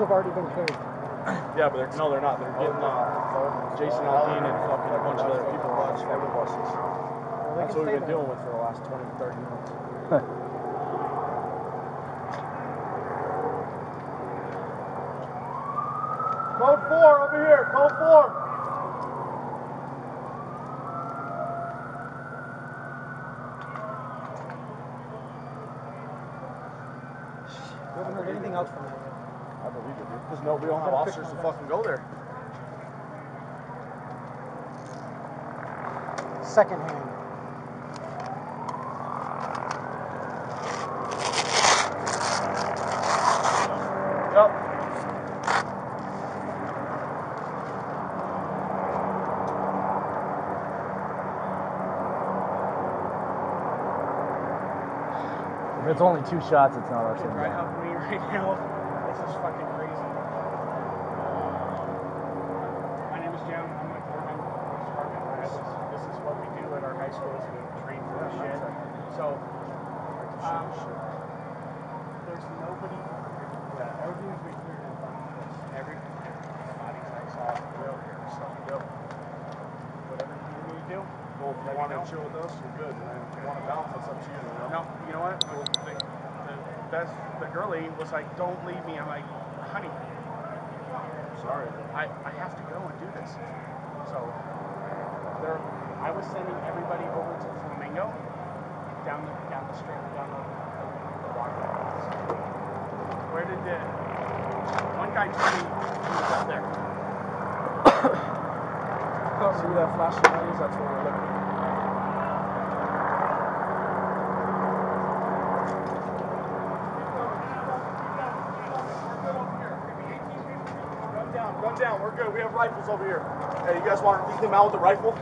Those have already been cleared. Yeah, but they're, no, they're not. They're getting uh, Jason Aldean and fucking a bunch of other people on these fucking buses. That's what we've been dealing with for the last 20 to 30 minutes. Code four over here. Code four. We haven't heard anything else from them yet. I believe it, dude. Because no, we don't have officers to fucking go there. Second hand. If it's only two shots, it's not our. Right up me right now. <laughs> This is fucking crazy. My name is Jim. I'm with Urban Police Department. This is, this is what we do at our high schools. We train for this shit. So, um, there's nobody. Yeah, everything's been cleared in front of us. Every bodies I saw real here. So, whatever you need me to do. Well, if you want to chill with us, you're good. And if you want to bounce, it's up to you. you know? No, you know what? The, the, the, best, the girlie was like, "Don't leave me." I'm like, "Honey, Sorry. I, I have to go and do this. So there, I was sending everybody over to Flamingo down the down the street down the, the. Where did the one guy told me he was up there? <coughs> See where that flashing light is? That's where we're looking. Run down. Run down. We're good. We have rifles over here. Hey, you guys want to lead them out with a rifle?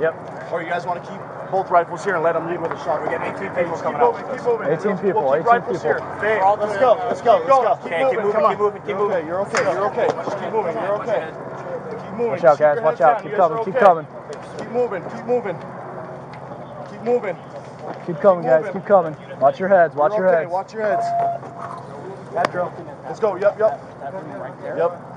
Yep. Or you guys want to keep both rifles here and let them lead with a shot? We got 18 people coming out. Keep moving. 18 people, We'll keep 18 rifles people. here. Dave, let's go. Let's go. Let's go. Keep Okay, keep moving. moving, Come on. keep moving, keep You're moving. okay. You're okay. You're okay. Just keep moving. You're okay. Keep moving. Watch out, guys. Watch out. Keep coming. Keep coming. Keep moving. Keep moving. Keep moving. Keep coming, guys. Keep coming. Watch your heads. Watch your heads. Watch your heads. That. Let's go. Yep. Yep. Yep.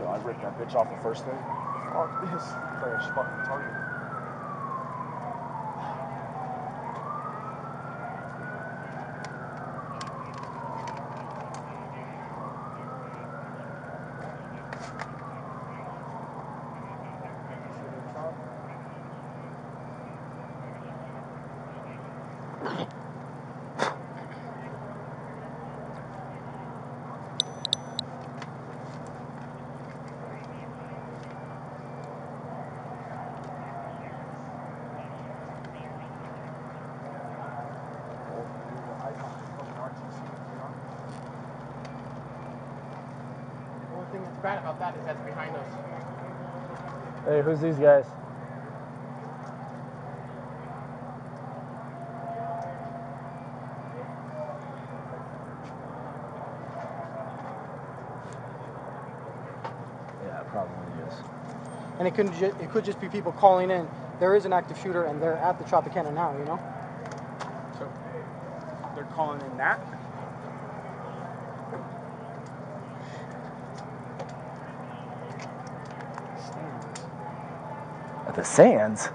Yo, I ripped that bitch off the first thing. Fuck oh, <laughs> this. A fucking target. The only thing that's bad about that is that's behind us. Hey, who's these guys? Yeah, it probably is. And it could ju- it could just be people calling in. There is an active shooter, and they're at the Tropicana now. You know. So they're calling in that. The Sands.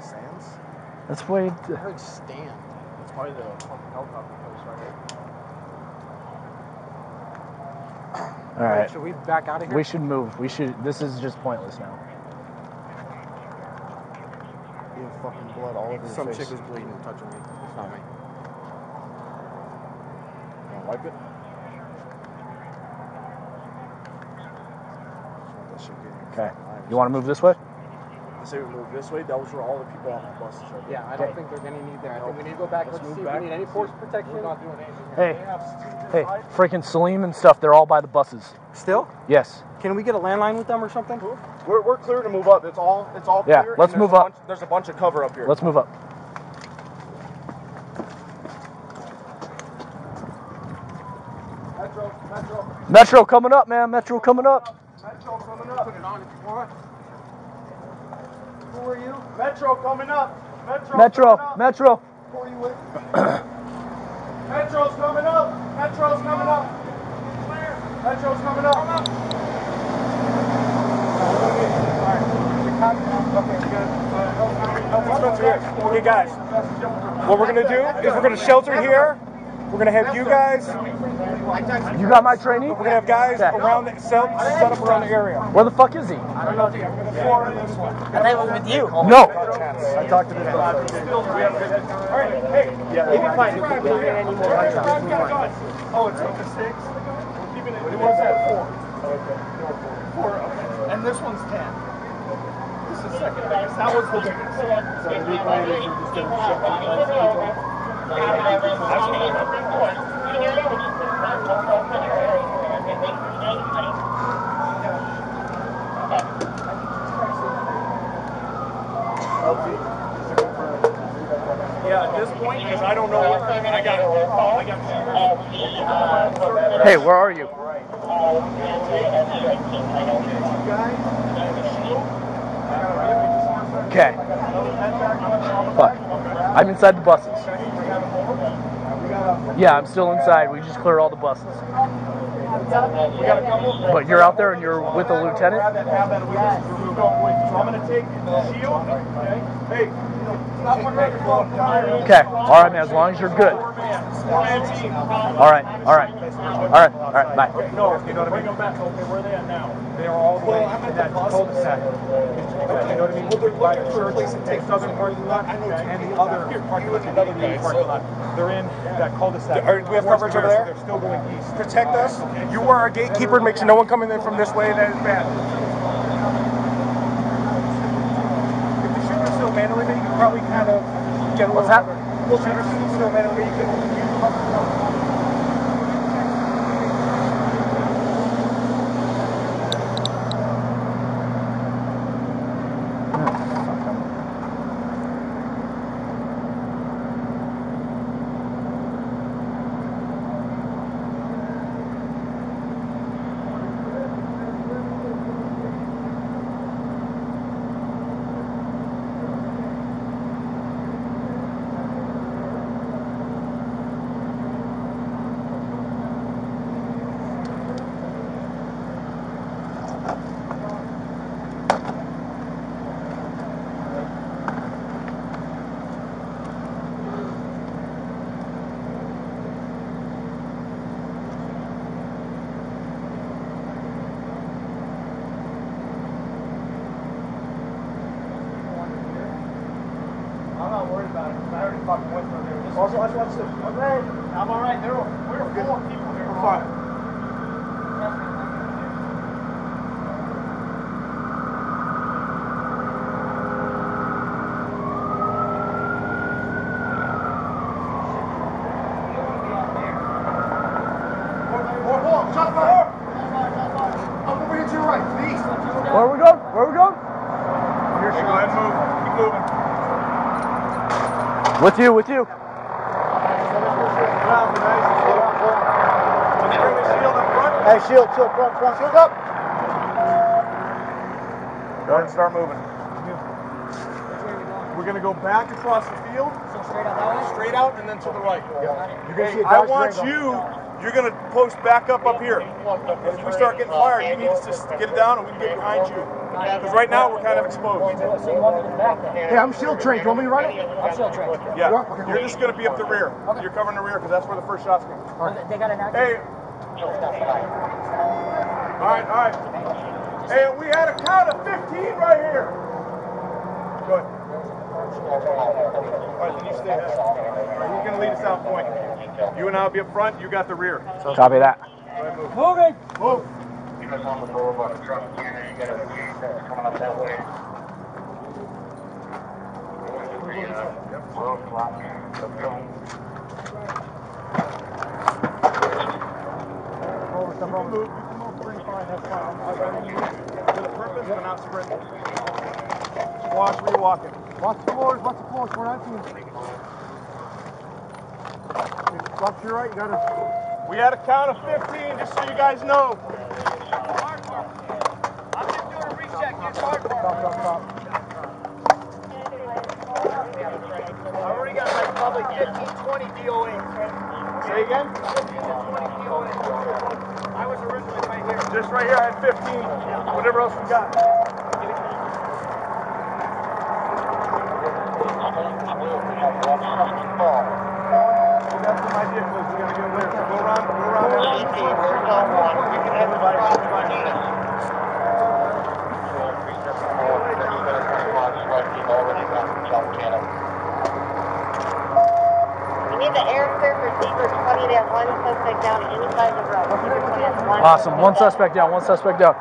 Sands? That's way. I heard stand. That's probably the fucking helicopter place right there. All right. Should we back out of here? We should move. We should. This is just pointless now. You have fucking blood all over your Some chick is bleeding and touching me. It's not me. You wanna wipe it? That shit getting Okay. You want to move this way? I say we move this way. Those are all the people on the buses. Right. Yeah, I don't think there's any need there. I think we need to go back. Let's Let's, move see back. if we need any force protection. We're not doing anything. Hey, hey, freaking Salim and stuff. They're all by the buses. Still? Yes. Can we get a landline with them or something? We're, we're clear to move up. It's all it's all Yeah, clear. and let's move up. bunch- there's a bunch of cover up here. Let's move up. Metro, Metro, Metro coming up, man. Metro coming up. Metro coming up. Put it on if you want. Who are you? Metro coming up. Metro. Metro, up. Metro. Who are you with? <coughs> Metro's coming up. Metro's coming up. Metro's coming up. Okay, guys. What we're gonna do is we're gonna shelter here. We're gonna have you guys. You got my trainee? We're gonna have guys Okay. around the, set, set up around the area. Where the fuck is he? Four in this one. I thought it was with you. No. I talked to this guy. All right, hey. Yeah, maybe fine. If we get any more guns. Oh, it's up to six. We're keeping it. It was at four. Okay. Four. Okay. And this one's ten. This is second biggest. That was the biggest. So the new plan is we're just gonna shut the people. Yeah, at this point, because I don't know. I got. I got. Hey, where are you? Okay. Fuck. I'm inside the buses. Yeah, I'm still inside. We just clear all the buses. But you're out there and you're with a lieutenant? Have that, have that with us. We're moving on with you. So I'm gonna take the shield. Okay. Hey. Okay. All right, man. As long as you're good. Four man team. All right. All right. All right. All right. Bye. No, you know what I mean? Bring them back. Okay, where are they at now? They are all the way in that cul-de-sac. You know what I mean? By the church, take southern parking lot, and the other parking lot, another new parking lot. They're in that cul-de-sac. do we have coverage over there? They're still going east. Protect us. You are our gatekeeper. Make sure no one coming in from this way. That is bad. If the shooter's still manually, you can probably kind of get a little. What's that? Well, shooter's still manually, you can. You can I'm not worried about it. 'cause I already fucking went through there. This also, I just want to. Okay, I'm all right. There were we were four people here. We're fine. More, more, shot fire! Up over here to your right, to the east. Where are we going? Where are we going? Here, go ahead and move. Keep moving. With you. With you. Hey, shield, shield, front, front. Shield up. Go ahead and start moving. We're gonna go back across the field. So straight out that way. Straight out and then to the right. You're gonna Hey, a I Dodge want you. You're gonna post back up up here. And if we start getting fired, you need to just get it down and we can get behind you. Because right now we're kind of exposed. So you want me to back then? Hey, I'm shield trained. Do You want me to run it? I'm still trained. Yeah, You are? Okay, you're just going to be up the rear. Okay. You're covering the rear because that's where the first shot's coming. They got an active. Hey, all right, all right. Hey, we had a count of 15 right here. Good. All right, then you stay there. You're going to lead us out point. You and I'll be up front. You got the rear. Copy that. Go ahead, move. Moving. Move. The coming up that way. Rather you with a purpose, not. Watch walking. Watch the floors, watch the floors. 419. Watch your right. You gotta. We had a count of 15, just so you guys know. Stop, stop, stop. I already got like probably 15, 20 DOAs. Say again? 15 to 20 DOAs. I was originally right here. Just right here, I had 15. Whatever else we got. We got some idea close. We gotta get them there. So go around, go around there. We need the air clear for Zebra 20 to have one suspect down any side of the road. Zebra 20 has one Awesome. One suspect down. One suspect down.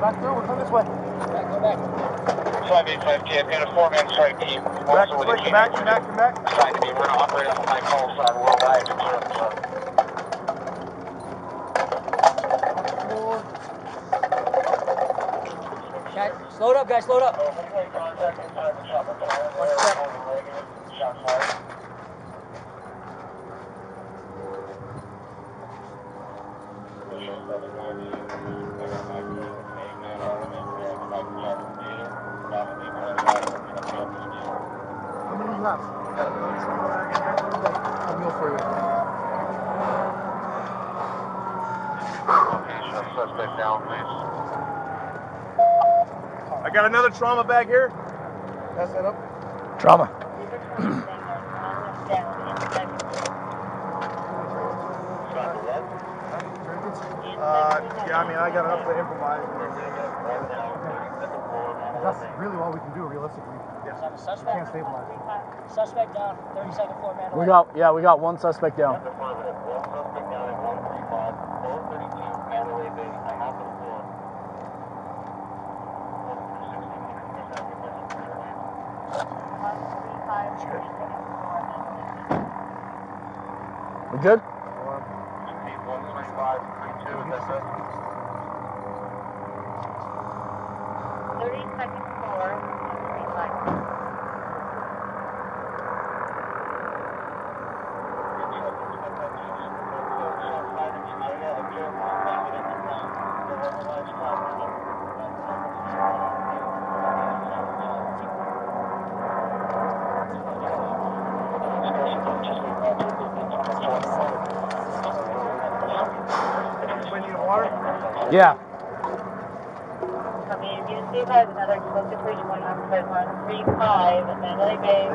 Back through. We're coming this way. Five eight five K, I've got a four-man strike team. Back, Also with quick, a team back, back, back. assigned to me. We're gonna operate on the high call sign worldwide. So, Guys, slow it up, guys, slow it up. How many you have? A meal for you. Suspect down, please. I got another trauma bag here. Pass that up. Trauma. Uh, yeah, I mean, I got enough to improvise. That's really all we can do, realistically. Can't Suspect, down, 32nd floor, man. We got yeah, we got one suspect down. We good? Thirty second floor. We need water? Yeah. I mean, you see has another explosive breach going on for one three five and then they gave.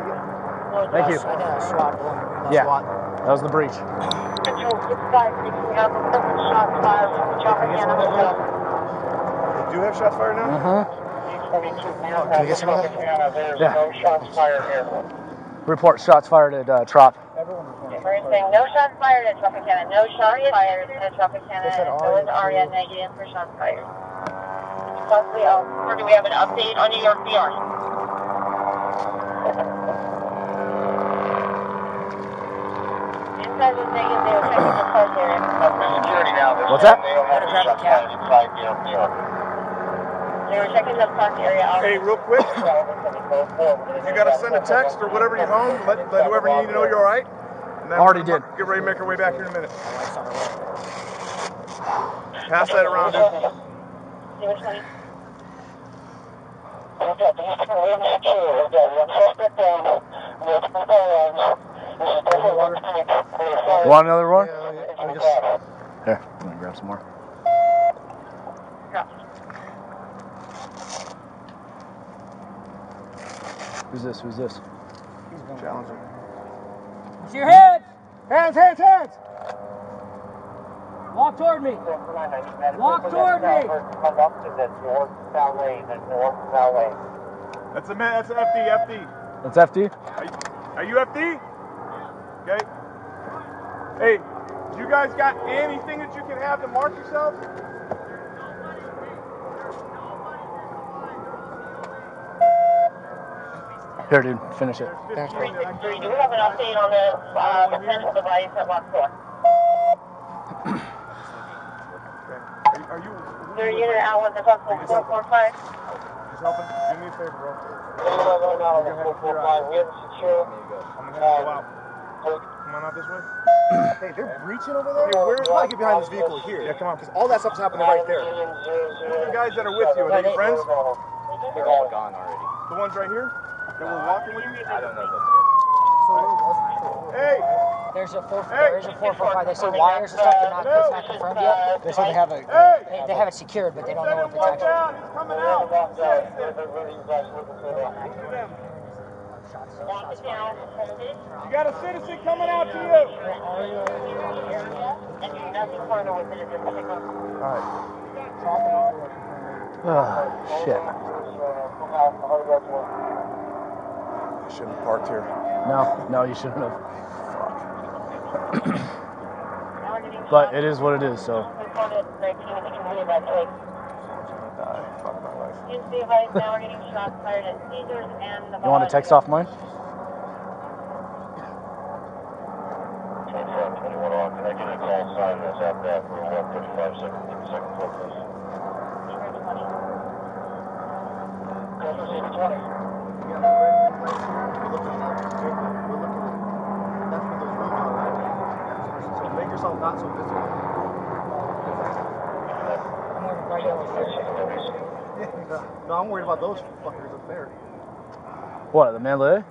Thank you. I got a SWAT one. That's Yeah. SWAT. That was the breach. Control six five six, we have a couple shots fired from Tropicana hotel. You do have shots fired now? Mm-hmm. Can we get some of that? Yeah. no shots fired here. Report shots fired at uh, Trop. We're saying no shots fired at Tropicana, no shots fired at Tropicana, and so is Aria negative for shots fired. Possibly, oh, or do we have an update on New York VR? Inside was negative, they were checking the park area. Up for security now. This What's time that? They don't have any shots fired inside New York, New York. They were checking the park area out. Hey, real quick, <laughs> you gotta send a text or whatever you're home. Let, let whoever you need to know you're all right. And then Already we'll did. Get ready to make our way back here in a minute. Pass that around, dude. Zero twenty. You want another one? Here, I'm gonna grab some more. Who's this? Who's this? Challenging. It's your hands! Hands, hands, hands! Walk toward me. Walk toward me. That's a man. That's an FD. FD. That's FD. Are you, are you FD? Okay. Hey, you guys got anything that you can have to mark yourselves? Here, dude, finish it. Three six three. Do we have an update on the uh, potential device at Lot Four? Are you, are you Third unit out with the possible four four five. just helping? Do me a favor, bro. We have secure. I'm gonna have to go out. Come on out this way. <clears throat> Hey, they're breaching over there? Yeah, where- Let's probably get behind this vehicle here. Yeah, come on. Because all that stuff's happening right there. Who are the guys that are with you? Are they friends? They're all gone already. The ones right here? That were walking with you? I don't know those guys. Hey! There's a four, Hey! there's a four four five. They see wires and stuff. They're not, it's not confirmed yet. They say they have a, Hey! they, they have it secured, but they don't know Send if him it's actually. down. He's coming out. You got a citizen coming out to you. Ah, shit. I shouldn't have parked here. No, no, you shouldn't have. But it is what it is, so. You want to text off mine? So make yourself not so visible. No, I'm worried about those fuckers up there. What, the Mandalay?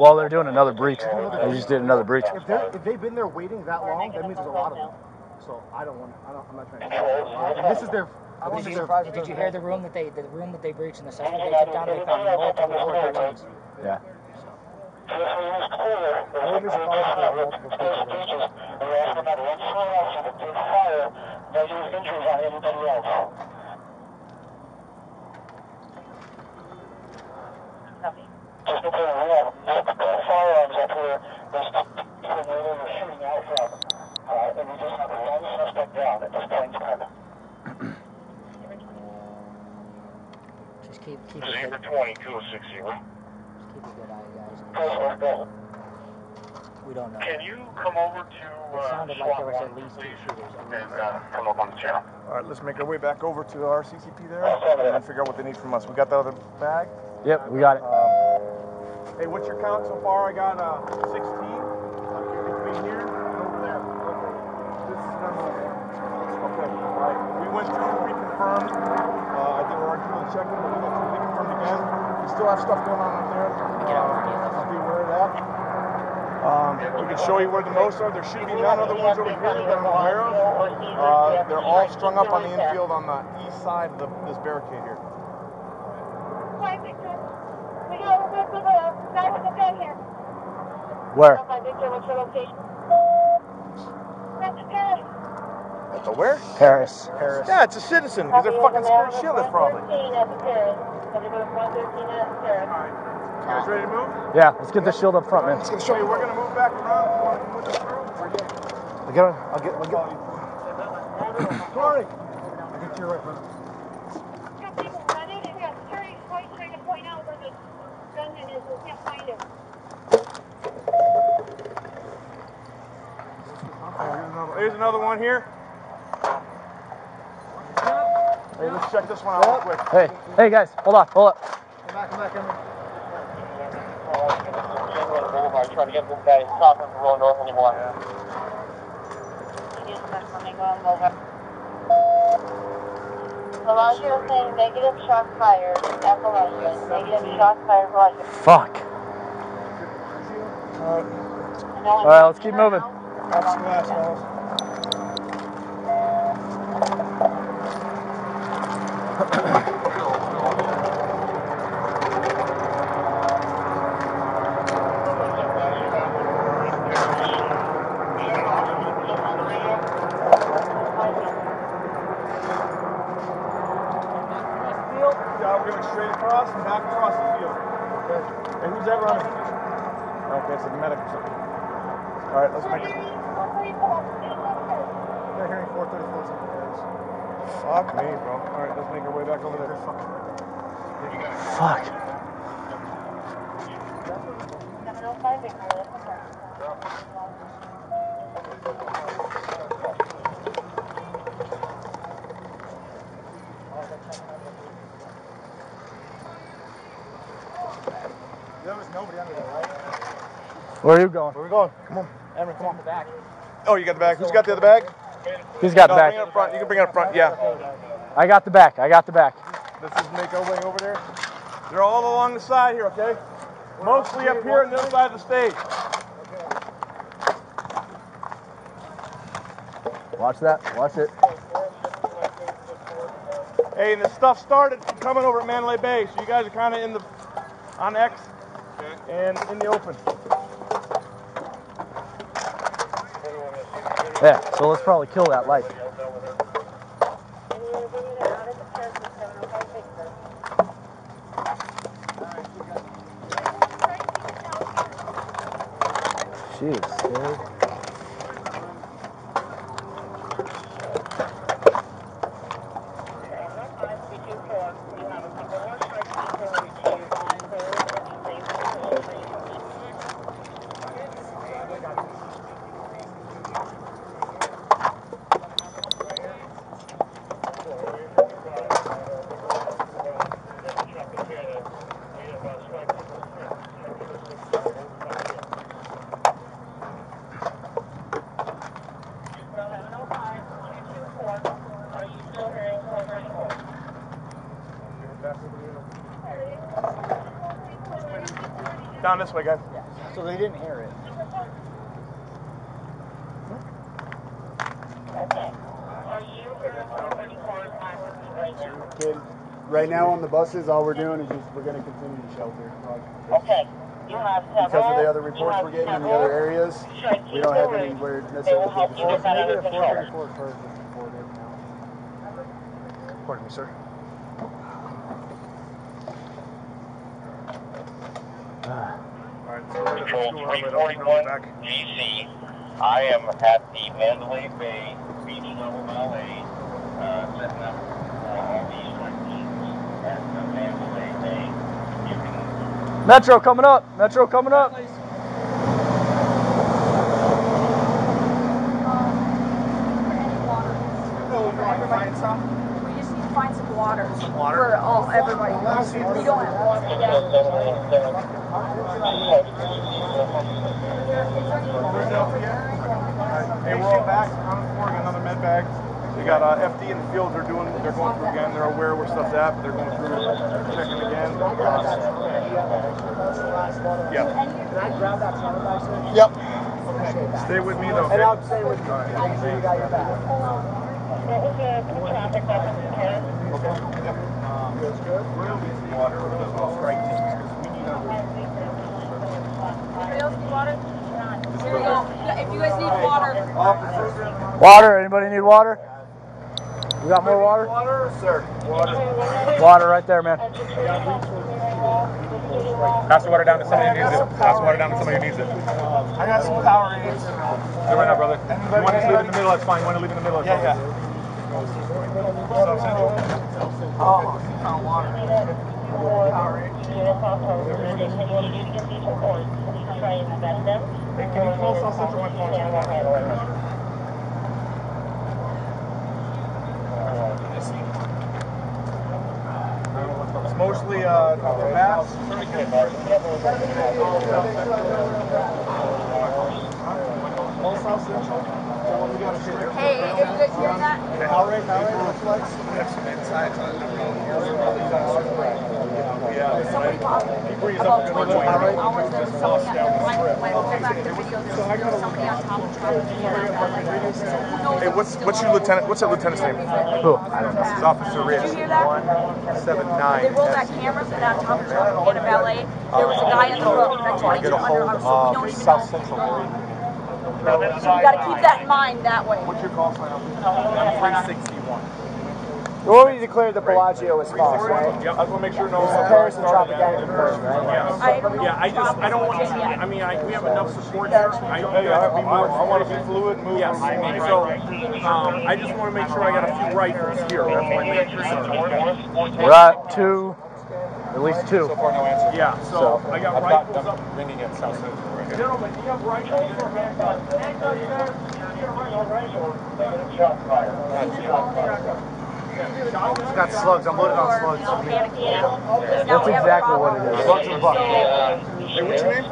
Well, they're doing another breach. They just did another breach. If they're if they've been there waiting that long, that means there's a lot of them. So I don't want. I don't. I'm not trying to. This is their. I don't Did you, they're. did you hear the room that they the room that they breached in the second they took down? They found multiple four thirteens. Yeah. Just because we have multiple firearms up here, there's people where they were shooting out from. Uh, and we just have one suspect down at this point in time. Just keep keep a Zebra good, 2260. keep a good eye, guys. Go, go. We don't know. Can you come over to It uh, sounded like there was at least two please, shooters. and uh, come up on the channel? All right, let's make our way back over to our CCP there and then figure out what they need from us. We got the other bag. Yep, we got it. Um, hey, what's your count so far? I got uh, 16 between here and over there. This is them over there. Okay, all right. We went through, reconfirmed. Uh, I did a original check-in, but we went through, reconfirmed again. We still have stuff going on up there. Get out of Uh, just be aware of that. Um, we can show you where the most are. There should be none of the other ones over here that I'm aware of. Uh, they're all strung up on the infield on the east side of the, this barricade here. Where? At the where? Paris. Paris. Yeah, it's a citizen because they're fucking scared shitless probably. You You guys ready to move? Yeah, let's get the shield up front, man. Let's show Hey, we're gonna move back around. You wanna come with us through? We're good. I'll get, I'll get, I'll get. <coughs> Sorry. I think you're right, brother. Here's another, here's another one here. Hey, let's check this one out real quick. Hey, hey guys, hold on, hold up. Come back, come back, come back. Boulevard, trying to get this guy stopping from rolling north anymore. Bellagio is saying negative shots fired. Bellagio. Negative shots fired. Roger. Fuck. All right, let's keep moving. That's the last fellas. Yeah, we're going straight across and back across the field. Hey, who's that running? Okay, it's a medic or something. All right, let's make it. They're hearing 434 something. Fuck me, bro. All right, let's make our way back over there. Fuck. 705 Victor. Let's confirm. There was nobody under there, right? Where are you going? Where are we going? Come on. Emery, come on. The back. Oh, you got the back. Who's got the other bag? He's got the No, bring it back. up front. You can bring it up front. Yeah. I got the back. I got the back. Let's just make our way over there. They're all along the side here, okay? Mostly up here on this side of the stage. Watch that. Watch it. Hey, and the stuff started coming over at Mandalay Bay, so you guys are kind of in the on X and in the open. Yeah. So let's probably kill that light. She is scared. Down this way, guys. So they didn't hear it. Kid, right now on the buses, all we're doing is just we're going to continue to shelter. Okay. You have several. Because of the other reports we're getting in the other areas, we don't have inquiries. anywhere They necessarily will help to you get get that under Negative control. 434 first is reported now. Pardon me, sir. Control 341 GC. I am at the Mandalay Bay beach level ballet, uh, setting up uh, all these structures at the Mandalay Bay. You can Metro coming up. Metro coming up. We just need to find some water. Some water? For all, everybody. We don't have. Hey, we're back. I'm pouring another med bag. We got uh, FD in the field. They're doing. They're going through again. They're aware where stuff's at, but they're going through, checking again. Yeah. Can I grab that counter back, sir? Yep. Stay with me though. And I'll stay with you. Make sure you got your back. Anybody else need water? Here we go. If you guys need water. Water. Anybody need water? You got more water? Water, sir. Water. Water right there, man. Pass the water down to somebody who needs it. Pass the water down to somebody who needs it. I got some Powerades. Do right now, brother. You want to leave in the middle, that's fine. You want to leave in the middle, that's Yeah, fine. yeah. South Central. Oh, he found water. Powerades. Hey, can you call South Central It's mostly uh, maps. Pretty good. Hey, did you guys hear that? All right, all right. Excellent. Yeah. Somebody talked He brings about up 20 good how rate. hours there somebody on, when, when I go back to the video, there was somebody on top of the. Hey, what's what's your lieutenant? What's that lieutenant's name? Who? I don't know. This is Officer Rich. Did you hear that? One seven nine. They rolled that camera from down top of the truck in a valet. There was a guy in the uh, road that 22 Get a hold under hours, so we don't even South know. Central Marine. So we gotta keep that in mind that way. What's your call sign? Three sixty-one. You already declared the Bellagio was false, right? Yep. I just want to make sure no. It's Paris and Tropicana confirmed, right? Yeah. Yeah, I just, I don't want to, I mean, I, we have enough support here. I. Hey, I, be more, I want to be fluid, move. Yes, so, um, I just want to make sure I got a few rifles here. That's my main concern. We're at two, at least two. So far, no answer. Yeah, so I got I've got rifles them up. ringing at South Central right here. Gentlemen, do you have rifles or handguns? It's got slugs. I'm loaded on slugs. That's exactly what it is. Slugs in the buck. Hey, what's your name?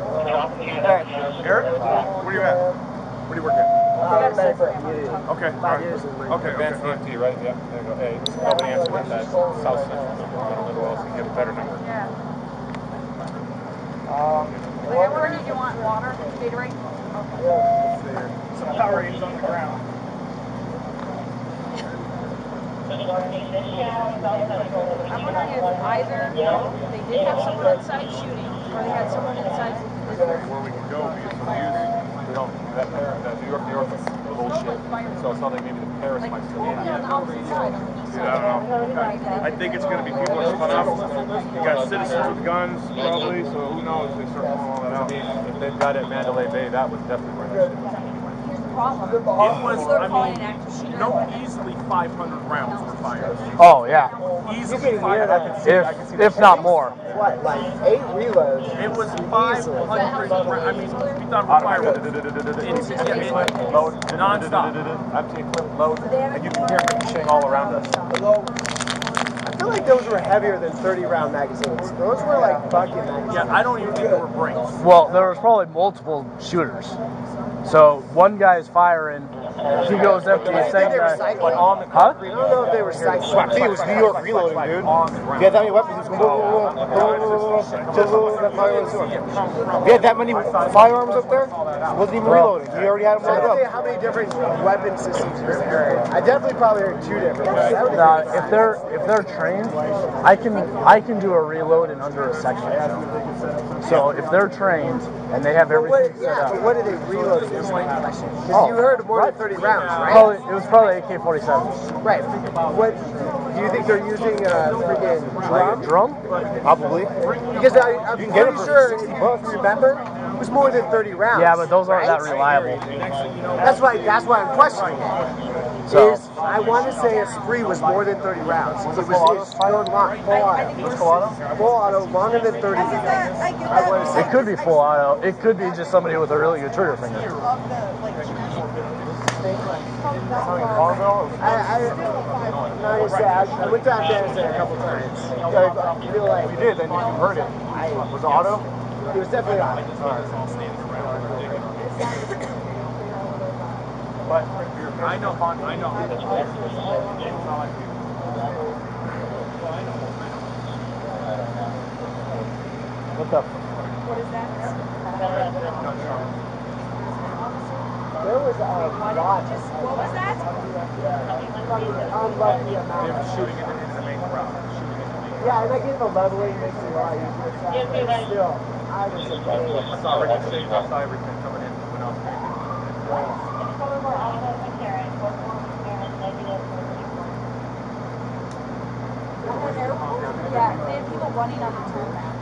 Eric? Where are you at? Where do you work at? Okay. Five years. Okay. Advanced EMT, right? Yeah. There you go. Hey, nobody answered that. That's South Central. I don't know who else can give a better number. Yeah. Um, Whatever you want, water, Gatorade? Some Powerades on the ground. I'm wondering if either they did have someone outside shooting, or they had someone inside. where we can go because we use we don't that, that New York New York is bullshit. So it's not like maybe the Paris might still be. Dude, I don't know. I think it's going to be people that spun up. You got citizens with guns, probably. So who knows? They start pulling all that out. If they've got it at Mandalay Bay, that was definitely where that shit was. Here's the problem. It was, I mean, an active shooter. no, easily 500 rounds were fired. Oh yeah, Easily can hear 500. that. if if not more. What, like eight reloads? It was 500 rounds. I mean, we thought we fired It's, yeah, it, Load. non-stop. Empty equipment load. And you can hear ricocheting all around us. I feel like those were heavier than 30 round magazines. Those were like bucket magazines. Yeah, I don't even think there were breaks. Well, there was probably multiple shooters. So one guy is firing, she goes up to the same guy. Huh? I don't know if they were cycling. Dude, it was New York reloading, dude. If you had that many weapons, it's going had that many firearms up there? Wasn't even reloading. He already had them loaded up. How many different weapon systems you heard? I definitely probably heard two different ones. If they're if they're trained, I can I can do a reload in under a second. So if they're trained and they have everything set up. but What do they reload? Is my you heard more than rounds, right? probably it was probably AK-47. Right. What do you think they're using a freaking drum? Drum? Probably. Because I, I'm You can pretty it sure, 60 if you remember, it was more than 30 rounds. Yeah, but those aren't that reliable. That's why. That's why I'm questioning it. So- Is I want to say a spree was more than 30 rounds. It was it's still long, full auto. Full auto, longer than 30. I want to say. It could be full auto. It could be just somebody with a really good trigger finger. I, I, I'm not gonna say, I, I went to Afghanistan a couple times. I feel like You did, then you heard it. Was it auto? it was definitely auto. But I know, I know. What the? There was a lot. What was that? Unlucky amount. They were shooting into, into the main crowd. Shooting into the main Yeah, and I get the leveling makes it a lot easier. So but still, I was a I saw ricocheting. I saw everything coming in when I was Yeah, they had people running on the tarmac.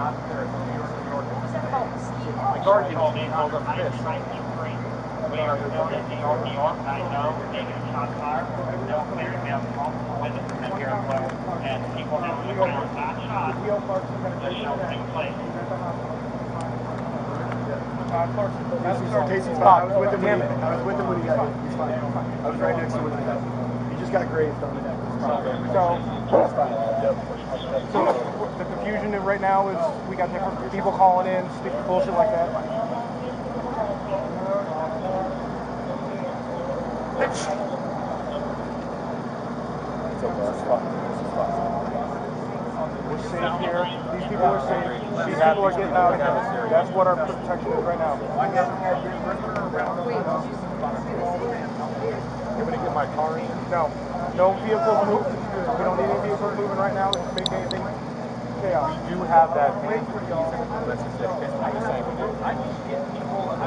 not Paris, New York, New York. What was that about mosquitoes? My guardian called me and called up this. We are still in New York, New York. I know we're taking shots fired. No clear we have multiple witnesses in here as well. And people have been found not shot. The show took place. Casey's fine. I was with him. When he, I was with him when he got hit. He's fine. I was right next to him when he got hit. He just got grazed on the neck. So, he's fine. So the confusion right now is we got different people calling in, stupid bullshit like that. We're safe here. These people are safe. These people are getting out of here. That's what our protection is right now. You gonna get my car in? No. No vehicles moved. We don't need any vehicles moving right now. Let's make anything chaos. You have that van.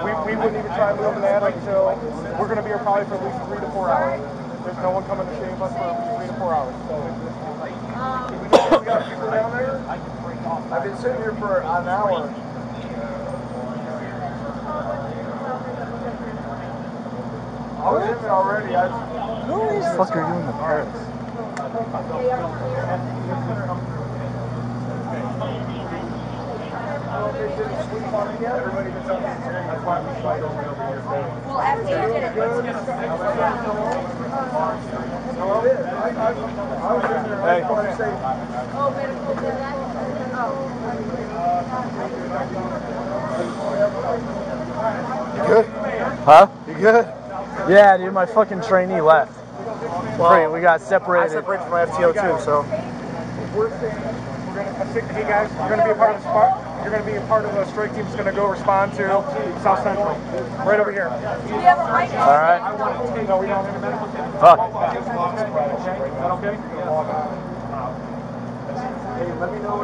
We, we wouldn't even try moving that until we're gonna be here probably for at least three to four hours. There's no one coming to shave us for three to four hours. We got people down there. I've been sitting here for an hour. I was in there already. I, What the fuck are you in the Paris? Everybody that's up here, that's why we fight over here. Well, after you did it, Oh, medical did that? You good? Huh? You good? Yeah, dude, my fucking trainee left. Great, we got separated. I separated. separated from my FTO too, so. We're saying, we're gonna, hey guys, you're gonna be a part of the spot. You're gonna be a part of the strike team that's gonna go respond to South Central. Right over here. Do we have a mic? All right. No, we don't. Fuck. That okay? hey, let me know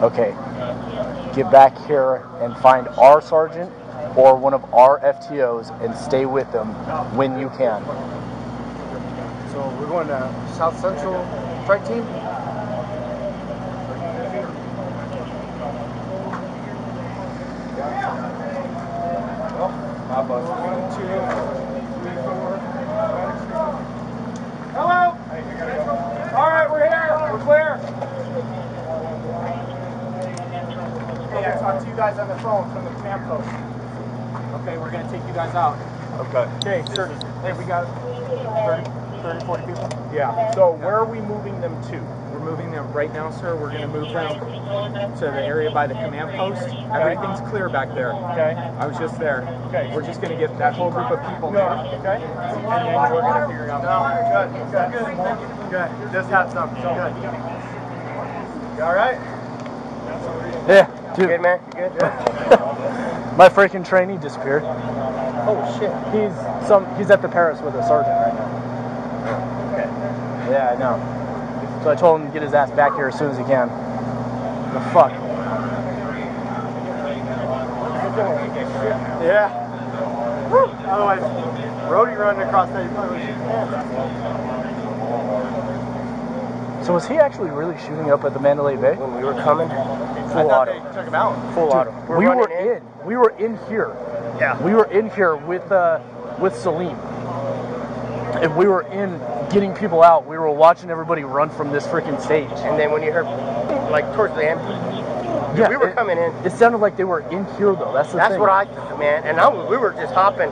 Okay. Get back here and find our sergeant or one of our FTOs and stay with them when you can. So we're going to South Central Strike Team. My bus. One, two, three, four. Hello? All right, we're here. We're clear. Hey, I talked to you guys on the phone from the command post. Okay, we're gonna take you guys out. Okay. Okay, sir. Hey, we got 30, 30, 40 people? Yeah. So where are we moving them to? We're moving them right now, sir. We're going to move them to the area by the command post. Everything's clear back there. Okay. I was just there. Okay. We're just going to get that whole group of people there. Okay. And then we're going to figure it out. Good, good, good. Good. Just had some. Good. You all right? Yeah, dude. Good man. You good? <laughs> My freaking trainee disappeared. Oh shit. He's some. He's at the Paris with a sergeant right now. Yeah, I know. So I told him to get his ass back here as soon as he can. The fuck. Yeah. Woo. Otherwise, roadie running across there, you probably would shoot So was he actually really shooting up at the Mandalay Bay? When we were coming, Full I auto. they took him out. Full Dude, auto. we're we were running in. We were in here. Yeah. We were in here with uh, with Salim. And we were in getting people out. We were watching everybody run from this freaking stage. And then when you heard, like towards the end, Yeah, we were it- coming in. It sounded like they were in here though. That's the That's thing. what I thought, man. And I, we were just hopping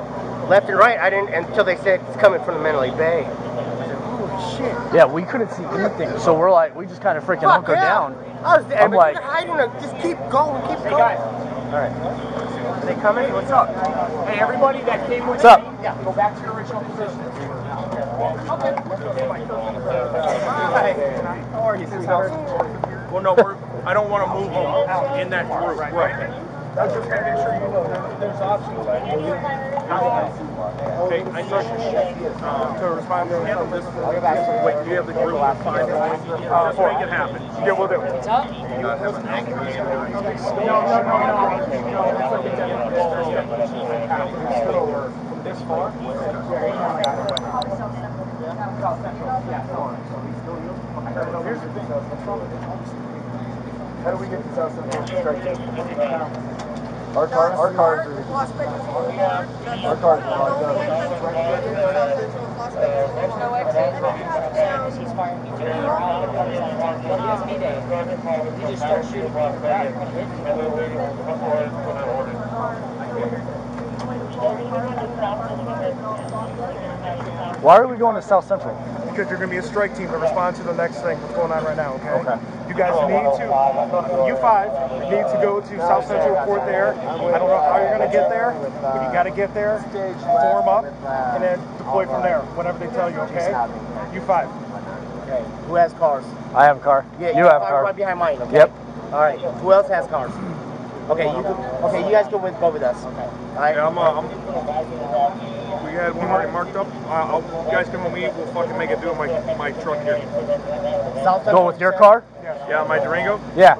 left and right. I didn't until they said it's coming from the Mandalay Bay. I said, holy shit. Yeah, we couldn't see anything. So we're like, we just kind of freaking Fuck hunkered yeah. down. I was there, I'm like, you're hiding. Just keep going, keep Hey, going. guys. All right. Are they coming? What's up? Hey, everybody that came with What's up? me, yeah, go back to your original position. Okay. Hi. How are you, sweetheart? Well, no, we're, I don't want to move them in that group. Right. That's just to make sure you know there, there's options. Okay, I know. Uh, to respond to Handle this. Wait, do you have the group of five? Just make it happen. Yeah, we'll do. it. What's up? From this far? Here's the thing. How do we get to South Central Strike Team? Our car, our cars are, our cars are locked up. There's no exit. Why are we going to South Central? Because you're going to be a strike team to respond to the next thing that's going on right now, okay? Okay. You guys need to, you five need to go to South Central Report there. I don't know how you're going to get there, but you got to get there, form up, and then deploy from there, whenever they tell you, okay? You five. Okay. Who has cars? I have a car. Yeah, you have a car. right behind mine. Okay? Yep. All right. Who else has cars? Okay, you go, okay, you guys go with go with us. Okay. All right. Yeah, I'm, uh, I'm, we had one already marked up. Uh, I'll, you guys come with me. We'll fucking make it do in my my truck here. Go with your car? Yeah, my Durango. Yeah.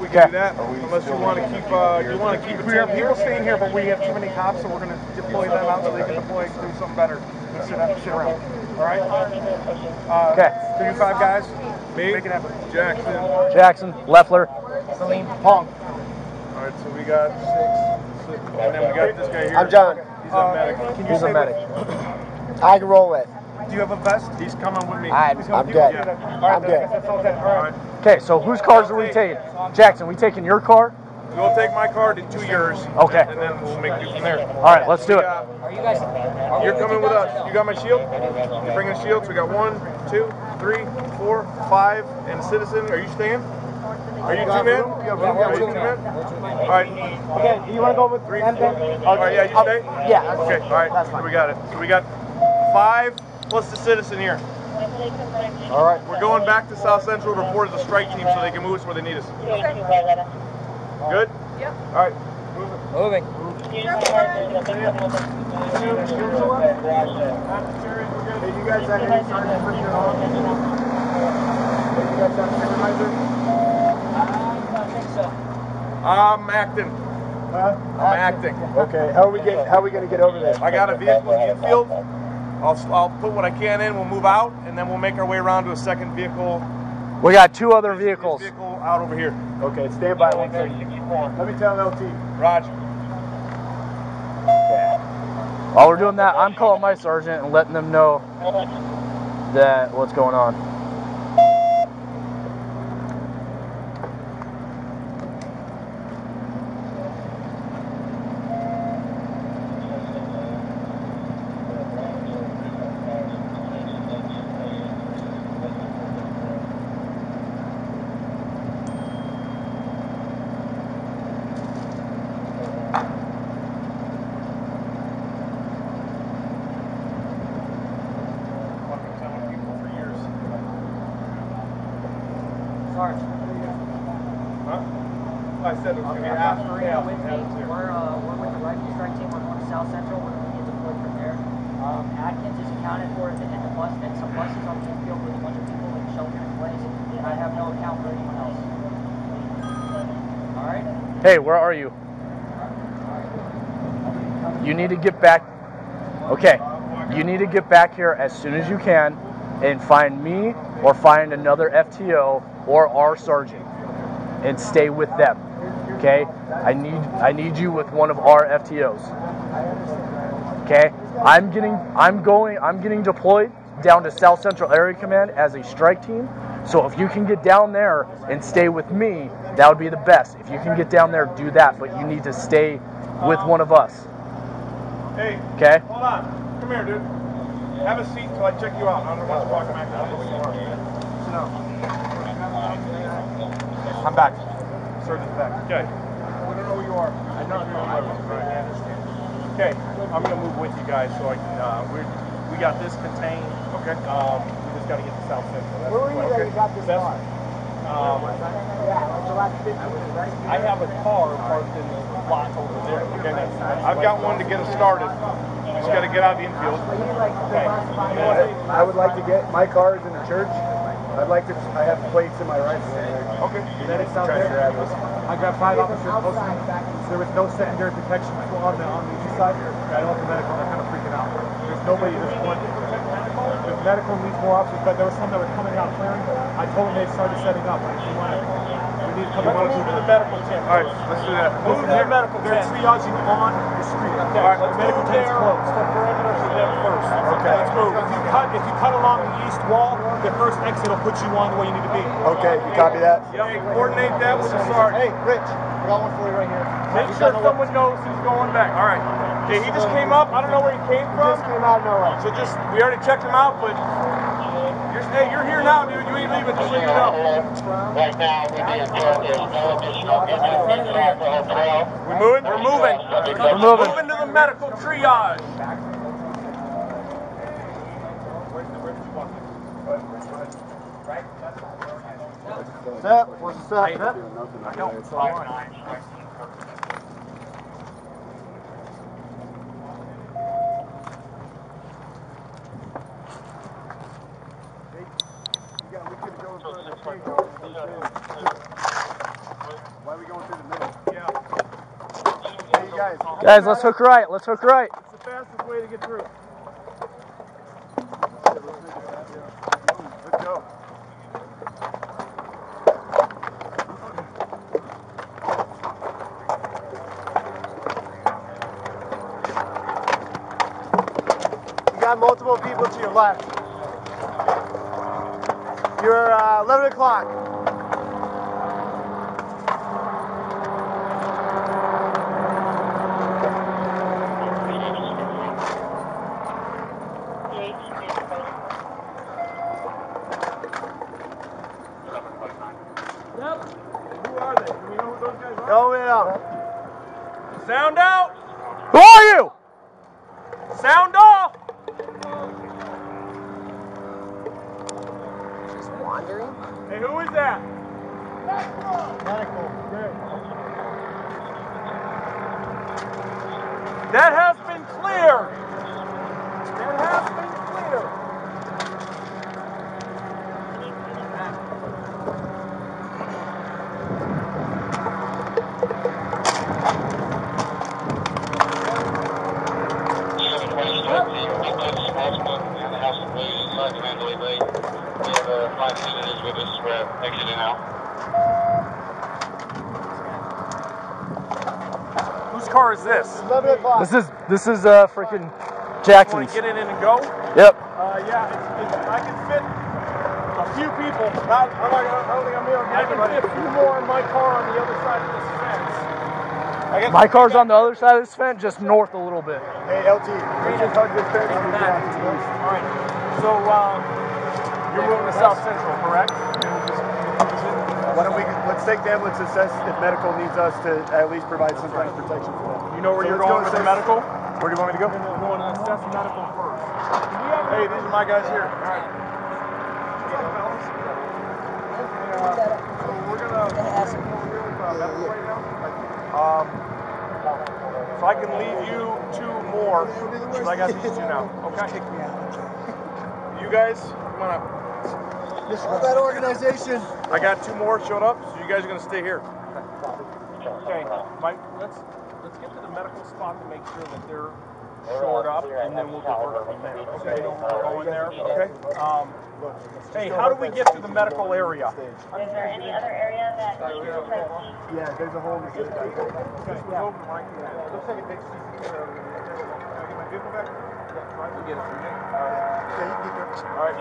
We can do that. Unless you want to keep, uh, you want to keep it We have here. people staying here, but we have too many cops, so we're going to deploy them out so they can deploy and do something better than sit, out- sit around. All right? Uh, Okay. So you five guys, Me, make it happen. Jackson. Jackson, Leffler. Celine, Pong. All right, so we got six, six, and then we got this guy here. I'm John. He's a medic. Can you He's stay a medic. I can roll it. Do you have a vest? He's coming with me. I'm, He's I'm gonna- good. you go get it. All right, I'm then, good. I guess that's all then. All right. Okay, so whose cars are we taking? Jackson, we taking your car? We'll take my car to two yours. Okay. And then we'll make do from there. All right, let's do it. Are you guys? You're coming with us. You got my shield? You're bringing shields. We got one, two, three, four, five, and citizen. Are you staying? Are you two men? Are you two men? All right. Okay, do you want to go with Three, them then? All oh, right, yeah, you stay? Yeah. Okay, all right. That's So we got it. So we got five plus the citizen here. All right. We're going back to South Central to report as a strike team so they can move us where they need us. Good? Yep. All right. Moving. Hey, you guys have any sergeant for your own? Hey, you guys have a supervisor? I'm acting. Huh? I'm acting. Okay. How are we get? How are we gonna get over there? I got a vehicle in the infield. I'll, I'll put what I can in. We'll move out, and then we'll make our way around to a second vehicle. We got two other vehicles. Vehicle out over here. Okay, stand by one second. Let me tell LT. Roger. While we're doing that, I'm calling my sergeant and letting them know that what's going on. Sarge, Huh? I said it was going to be after. Marina with me. We're, uh, we're with the rifle strike team. We're going to South Central. We're going to get deployed from there. Um, Atkins is accounted for at the, at the bus, and some buses on the infield with a bunch of people with shelter in place. And I have no account for anyone else. All right? Hey, where are you? You need to get back. Okay. You need to get back here as soon as you can and find me or find another FTO or our sergeant and stay with them. Okay? I need I need you with one of our FTOs. Okay? I'm getting I'm going I'm getting deployed down to South Central Area Command as a strike team. So if you can get down there and stay with me, that would be the best. If you can get down there, do that, but you need to stay with one of us. Hey, Okay? hold on. Come here, dude. Have a seat until I check you out. I don't want to walk back. I don't know who you are. Sit down. I'm back. Surgeon's back. Okay. We don't know who you are. I know who you are. I understand. Okay, I'm gonna move with you guys so I can. Uh, we we got this contained. Okay. Um, we just got to get to South Central. That's Where were you that you got this car? Um, Yeah, it's the last 50. I have a car parked in the lot over there. Okay. I've got one to get us started. Just got to get out of the infield. Okay. I would like to get my car is in the church. I'd like to. I have plates in my rifle. Okay. Medics out there. I got five officers close to me. There was no secondary protection on the on the east side. I don't have the medical. They're kind of freaking out. There's nobody. There's one. The medical needs more officers, but there were some that were coming out clearing. I told them they started setting up. If you want to, we need to come You want to move move to the medical tent? All right, let's do that. Move to the medical They're triaging on the street. All right, the let's medical move tent's there. closed. The perimeters of them first. Okay. Let's move. If you cut, if you cut along the east wall, the first exit will put you on the way you need to be. Okay, you copy that? Hey, coordinate that with the sergeant. Hey, Rich, we got one for you right here. Make sure someone knows who's going back. All right. Okay, he just came up. I don't know where he came from. Just came out of nowhere. So just, we already checked him out, but you're, hey, you're here now, dude. You ain't leaving until you know. Right now, we being told there's no additional incidents at the hotel. We moving? We're moving. We're moving. Moving to the medical triage. Set. What's the set? I know. It's all right. Why are we going through the middle? Yeah. Hey, you guys. Let's hook right. Let's hook right. It's the fastest way to get through. You got multiple people to your left. You're uh, 11 o'clock. Who are they? Do we know who those guys are? Go in up. Sound out. Who are you? Sound off. Just wandering. Hey, who is that? Medical. That has been cleared. That has been cleared. Seven West Street, the Woodland Sportsman and the House of Blues inside the Mandalay Bay. We have uh, five visitors with us. We're exiting out. Whose car is this? 11 o'clock. This is this uh freaking Want Jackson's. to get in and go? Yep. Uh, yeah, it's, it's, I can fit a few people. Not, I'm not, I don't think I'm able to get I can fit a few more in my car on the other side of this fence. I guess My car's on the other side of this fence, just north a little bit. Hey, LT. We just hug this fence. All right. So um, you're moving to South Central, correct? Why don't we, let's take the ambulance assess if medical needs us to at least provide some kind of protection for them. You know where So you're let's go going with the medical? Where do you want me to go? We're going to assess medical first. Hey, these are my guys here. All right. So we're gonna medical right now. Um, so I can leave you two more. Because I got these two now. Okay. You guys, come on up. that organization. I got two more showed up, so you guys are gonna stay here. Okay, Mike, let's let's get to the medical spot to make sure that they're shored up, and then we'll go work from there. Okay, we're going there. Okay. Um, hey, how do we get to the medical area? Is there any other area that you would like to see? Yeah, there's a hole in. Okay, go over to Mike. Looks like a big CCTV. Can I get my vehicle back? Yeah, try to get it. All right,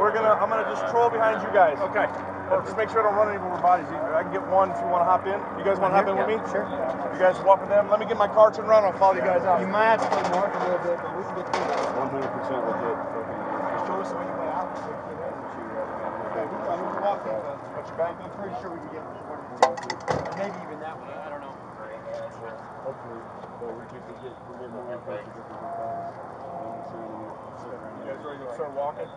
we're gonna. I'm gonna just troll behind you guys. Okay. Just make sure I don't run any more bodies. I can get one if you want to hop in. You guys want to hop in with me? Sure. You guys walk with them. Let me get my car turned around. I'll follow you guys out. You might have to play north a little bit, but we can get through that. One hundred percent legit. Show us when you play out. I mean, we walk defense, but you're back. I'm pretty sure we can get one of the two. Maybe even that way. I don't know. Hopefully, but we just we get more information. You guys ready to start walking?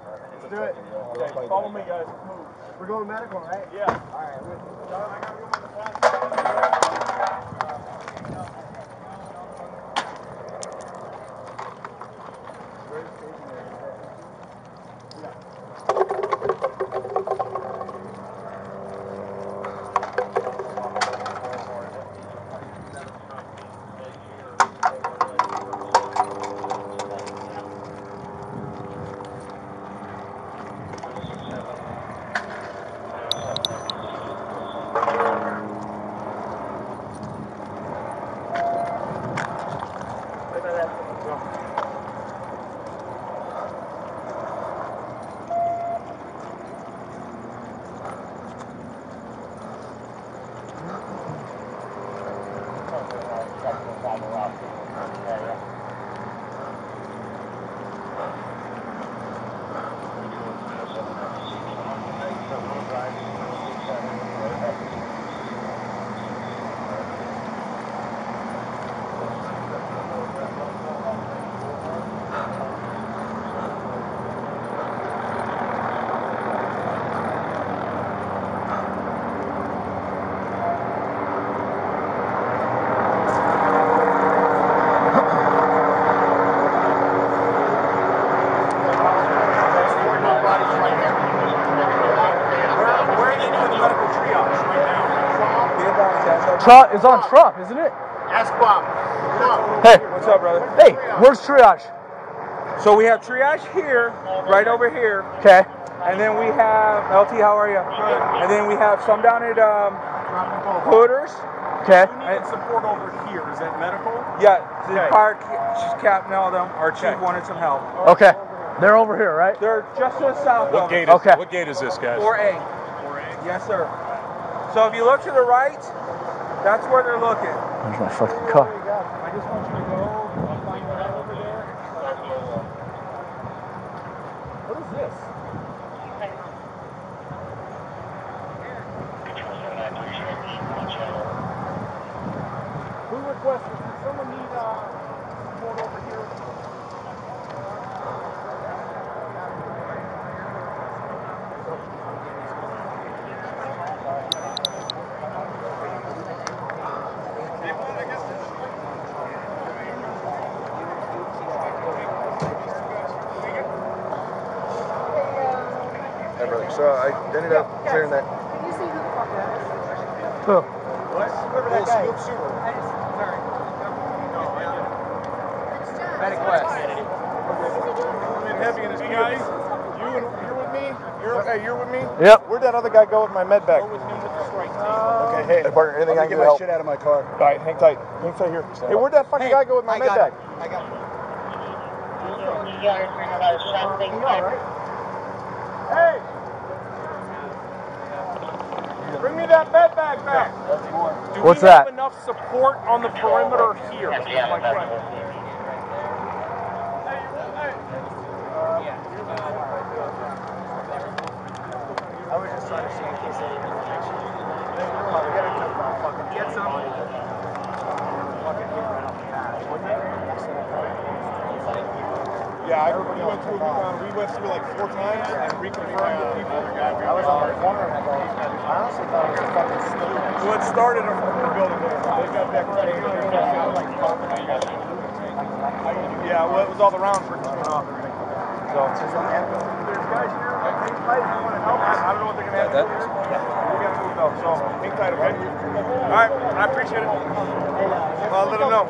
Let's do it. Okay, follow me, guys. We're going medical, right? Yeah. All right. John, I got room in the back. Trop is on Trop, isn't it? Ask Bob. Hey, What's up, brother? hey, where's triage? So we have triage here, right over here, Okay. and then we have LT. How are you? Good. And then we have some down at um, Hooters. Okay. And Support over here, is that medical? yeah, the fire ca- captain, all them. Our chief wanted some help. Okay. They're over here, right? They're just to the south What gate is Okay. what gate is this, guys? 4A. 4A. Yes, sir. So if you look to the right, that's where they're looking. There's my fucking car. I just want you to go, I'll find you out over there. What is this? Who requested, does someone need, uh, support over here? Hey, brother. So I ended up clearing that. Oh. Whoever that guy is. Medic West. been heavy in his guys. You and you're with me. You're hey, you're with me. Yep. Where'd that other guy go with my med bag? Okay, hey, hey partner, anything I can get my shit out of my car. All right, hang tight. Hang tight here. Hey, where'd that fucking guy go with my I med got bag? it. I got it. Hey! Bring me that bed bag back. Do What's we have that? enough support on the perimeter here? is my question. I was just trying to see in case they didn't catch you. Come on, we gotta jump on fucking get some. Fucking hit right off the bat. Yeah, I, we went through. Uh, we went through like four times and reconfirmed with people. I was on the corner and I go, I honestly thought it was fucking stupid. So it started from the building there. They got back to Yeah, well, it was all the rounds for coming off. So there's guys here. I I don't know what they're gonna have to do here. We gotta move though. So hang tight, okay? All right, I appreciate it. I'll let them know.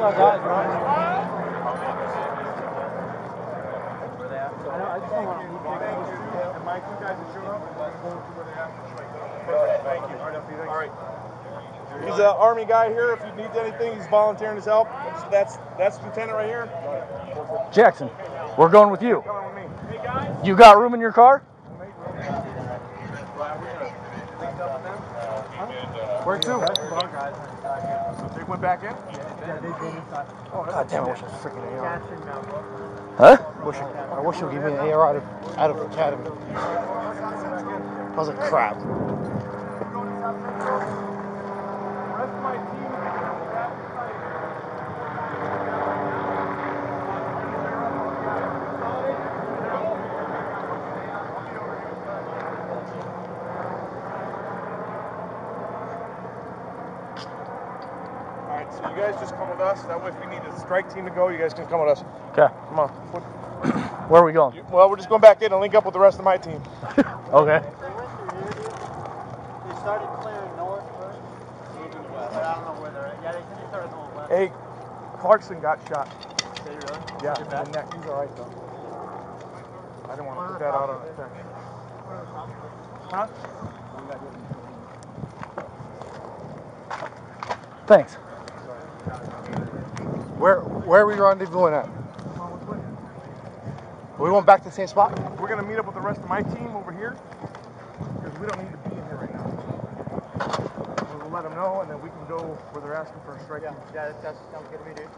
Mike, you guys are showing up. We're gonna go to where they're at. Perfect. Thank you. All right. He's an army guy here. If he needs anything, he's volunteering his help. That's that's lieutenant right here. Jackson, we're going with you. With me. You got room in your car? Where to? They went back in. Oh, God damn, I wish I was freaking AR. Huh? Wish I, I wish you would give me an AR out of, out of academy. I was like, crap. All right, so you guys just come with us. That way, if we need a strike team to go, you guys can come with us. Okay. Come on. Where are we going? Well, we're just going back in and link up with the rest of my team. <laughs> Okay. They went through here, dude. They started clearing north first. But I don't know where they're at. Yeah, they, they started going west. Hey, Clarkson got shot. Did he really? Yeah, in the neck. He's all right though. I didn't want to put that out on the text. Huh? Thanks. Where where are we rendezvousing at? We went back to the same spot? We're gonna meet up with the rest of my team over here because we don't need to be in here right now. We'll let them know, and then we can go where they're asking for a strike team. Yeah, that, that sounds good to me, dude.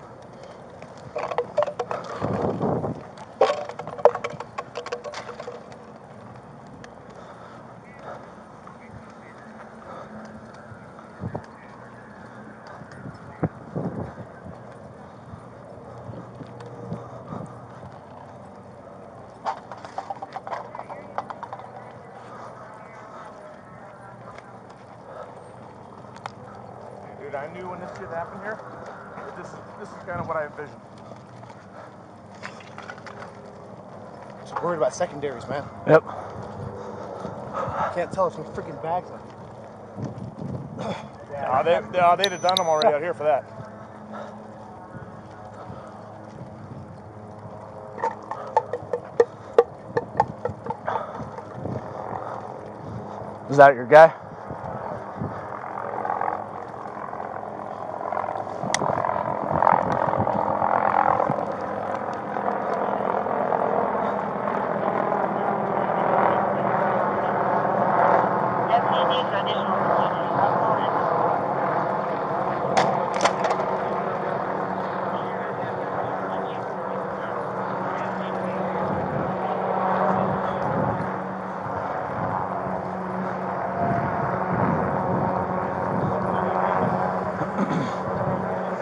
Dude, I knew when this shit happened here. This is this is kind of what I envisioned. Just worried about secondaries, man. Yep. Can't tell if some freaking bags are. Yeah, Uh, they, they, uh, they'd have done them already out here for that. Is that your guy? FD needs additional components.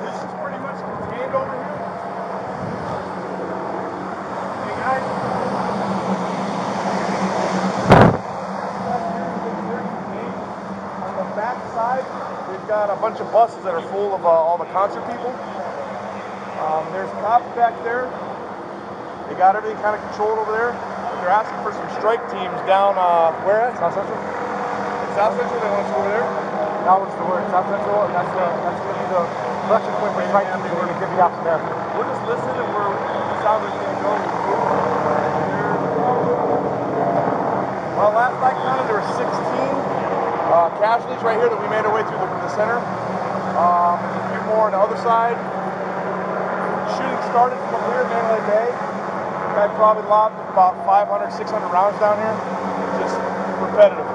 This is pretty much contained over here. Hey guys. On the back side, we've got a bunch of buses that are full of uh, all the concert people. Um, there's cops back there. They got everything kind of controlled over there. But they're asking for some strike teams down, uh, where at? South Central? South Central, they want us over there? That was the word, South Central, and that's, uh, that's gonna be the collection point for strike teams, we're gonna give you out to them. We'll just listen and we're, it sounds like it's gonna go. Well, last I counted, there were 16 uh, casualties right here that we made our way through the, the center. Um, a few more on the other side. Shooting started from here, Mandalay Bay. Guy probably lobbed about 500, 600 rounds down here. Just repetitive.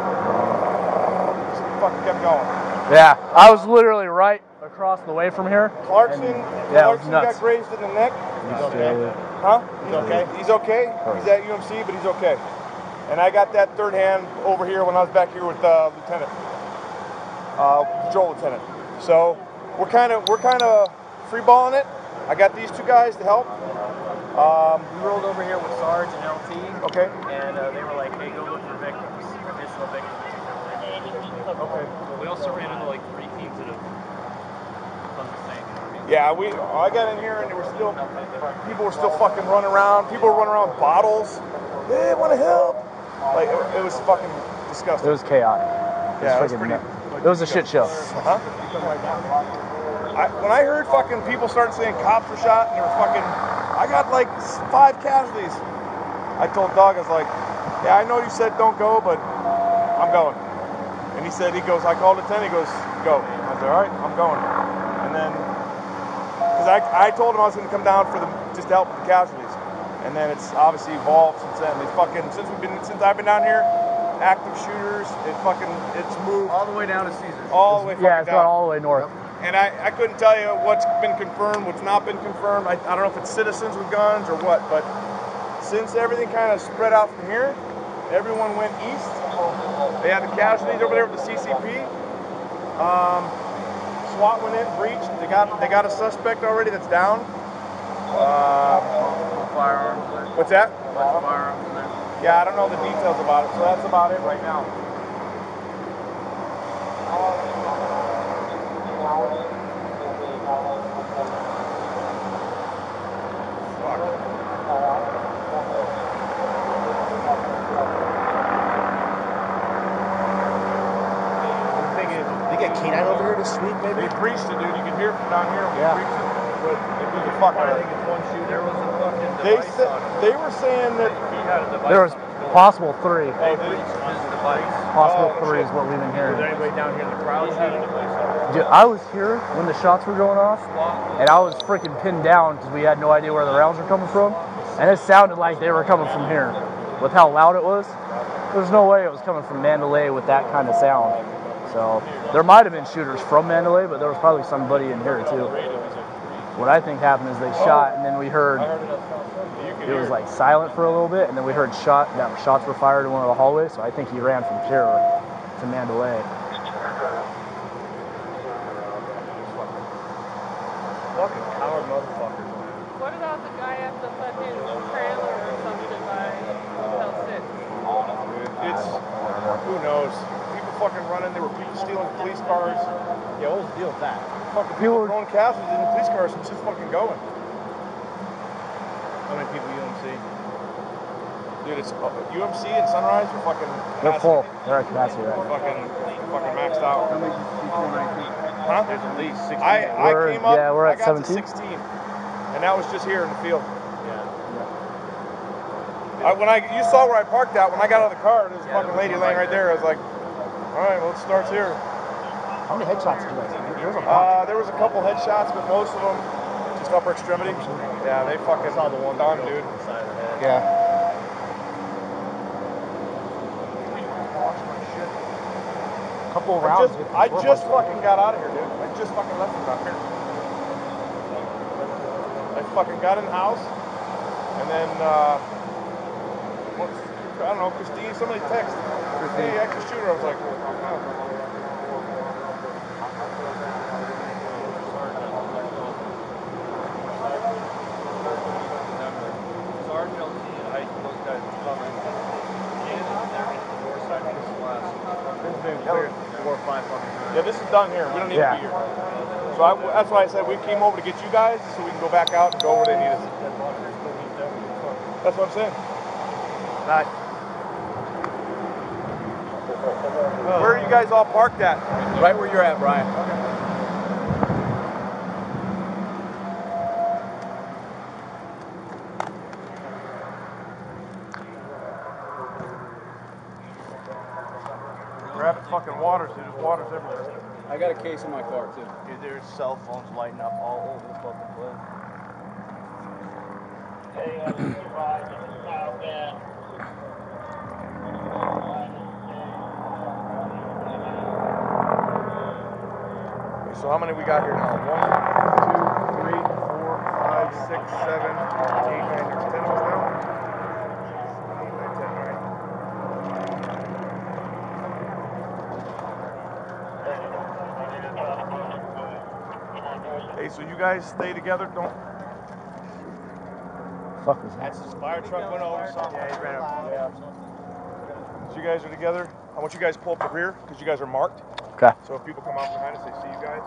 Just fucking kept going. Yeah, I was literally right across the way from here. Clarkson, And- yeah, Clarkson got grazed in the neck. He's okay. Huh? He's okay. He's okay. He's at UMC, but he's okay. And I got that third hand over here when I was back here with uh, Lieutenant, uh, Patrol Lieutenant. So we're kind of we're kind of freeballing it. I got these two guys to help. Um, We rolled over here with Sarge and LT. Okay. And uh, they were like, hey, go look for victims, additional victims. Okay. We also ran into like three teams that have done the same. You know what I mean? Yeah, we. I got in here and there were still people were still fucking running around. People were running around with bottles. Hey, want to help? Like it, it was fucking disgusting. It was chaotic. Yeah, it was pretty- nut- It was a shit show. Huh? I, when I heard fucking people started saying cops were shot and they were fucking, I got like five casualties. I told Doug, I was like, yeah, I know you said don't go, but I'm going. And he said, he goes, I called at 10, he goes, go. I said, all right, I'm going. And then, because I, I told him I was going to come down for the, just to help with the casualties. And then it's obviously evolved since then. They fucking, since we've been, since I've been down here, active shooters, it fucking, it's moved. All the way down to Caesars. All the way Yeah, fucking it's gone down. all the way north. And I, I couldn't tell you what's been confirmed, what's not been confirmed. I, I don't know if it's citizens with guns or what, but since everything kind of spread out from here, everyone went east. They had the casualties over there with the CCP. Um, SWAT went in, breached. They got they got a suspect already that's down. Uh, Firearms. what's that? Firearms. Yeah, I don't know the details about it, so that's about it right now. They get canine over here to sweep, maybe? They breached it, dude. You can hear it from down here. We Yeah. breached it. But they blew the fuck out of it. There was a fucking They device said, on they were saying that He had a device. There was possible three. Oh, did he? His device. Possible Oh, three shit. is what we've been hearing. anybody down here in the crowd had a device on it? Dude, I was here when the shots were going off, and I was freaking pinned down because we had no idea where the rounds were coming from, and it sounded like they were coming from here. With how loud it was, there's no way it was coming from Mandalay with that kind of sound. So there might have been shooters from Mandalay, but there was probably somebody in here too. What I think happened is they shot, and then we heard it was like silent for a little bit, and then we heard shot that shots were fired in one of the hallways. So I think he ran from here to Mandalay. Fucking coward motherfuckers. What about the guy at the fucking trailer or something by Motel 6? it's, who knows? People fucking running. There were people stealing police cars. Yeah, what was the deal with that? Fucking people throwing casualties in the police cars and just fucking going. How many people UMC? Dude, it's uh, UMC and Sunrise are fucking. They're capacity. full. They're at capacity right now. Fucking fucking maxed out. How many Huh? There's at least 16. I, I came up, yeah, we're I at got 17. to 16. And that was just here in the field. Yeah. I, when I you saw where I parked at, when I got out of the car, there's a fucking lady laying right there. I was like, all right, well, it starts here. How many headshots did you guys get? There was a. Uh, there was a couple headshots, but most of them just upper extremity. Yeah, they fucking saw the one done, dude. Yeah. Couple I rounds. just, I just fucking got out of here, dude. I just fucking left from down here. I fucking got in the house, and then, uh, I don't know, Christine, somebody texted, hey, active shooter. I was like, oh. Sergeant LT and I, those guys were covering in and they're in the north side of this last. This has been cleared four or five fucking times. Yeah, this is done here. We don't need Yeah. to be here. So I, that's why I said we came over to get you guys so we can go back out and go where they need us. That's what I'm saying. Not, Where are you guys all parked at? right where you're at, Brian. We're having fucking waters, dude. There's waters everywhere. I got a case in my car too. Dude, there's cell phones lighting up all over the fucking place. Okay, so how many we got here now? One, two, three, four, five, six, seven, eight, nine. There's ten of us now. Eight, nine, ten, nine. Hey, so you guys stay together. Don't. Fuck was that? That's his fire truck went over something. Yeah, he ran up. Yeah. So you guys are together. I want you guys to pull up the rear because you guys are marked. Okay. So if people come out behind us, they see you guys.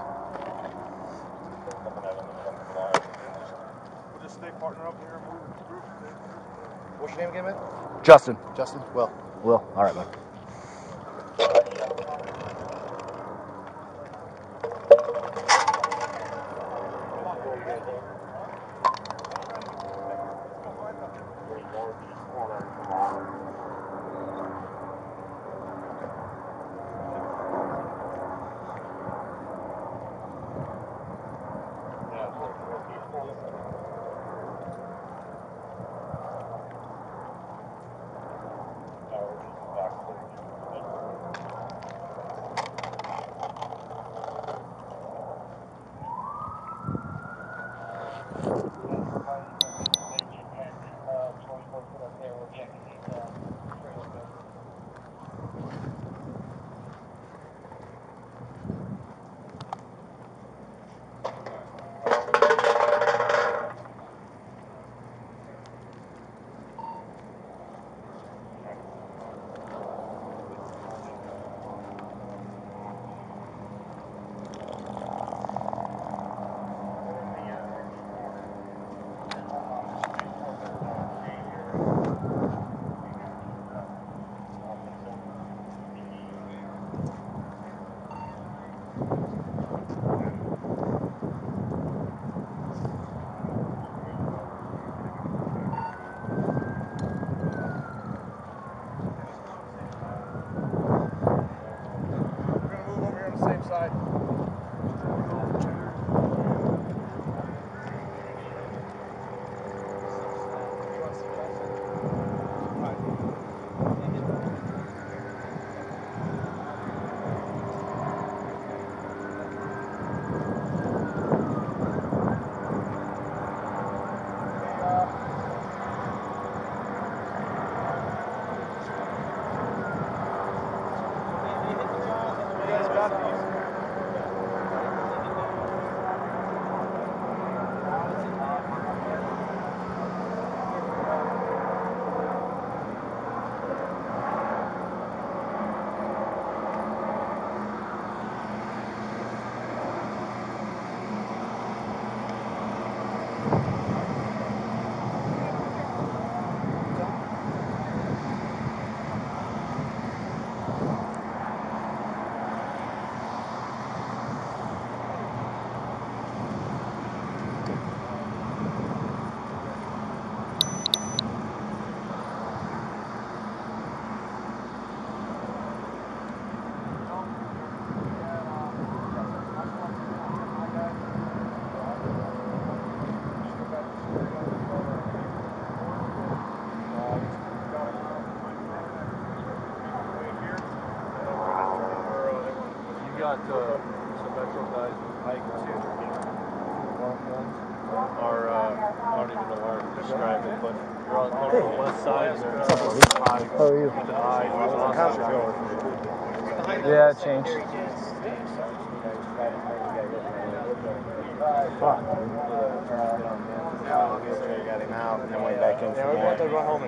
We'll just stay partner up here and move the group. What's your name again, man? Justin. Justin? Will. Will. All right, man.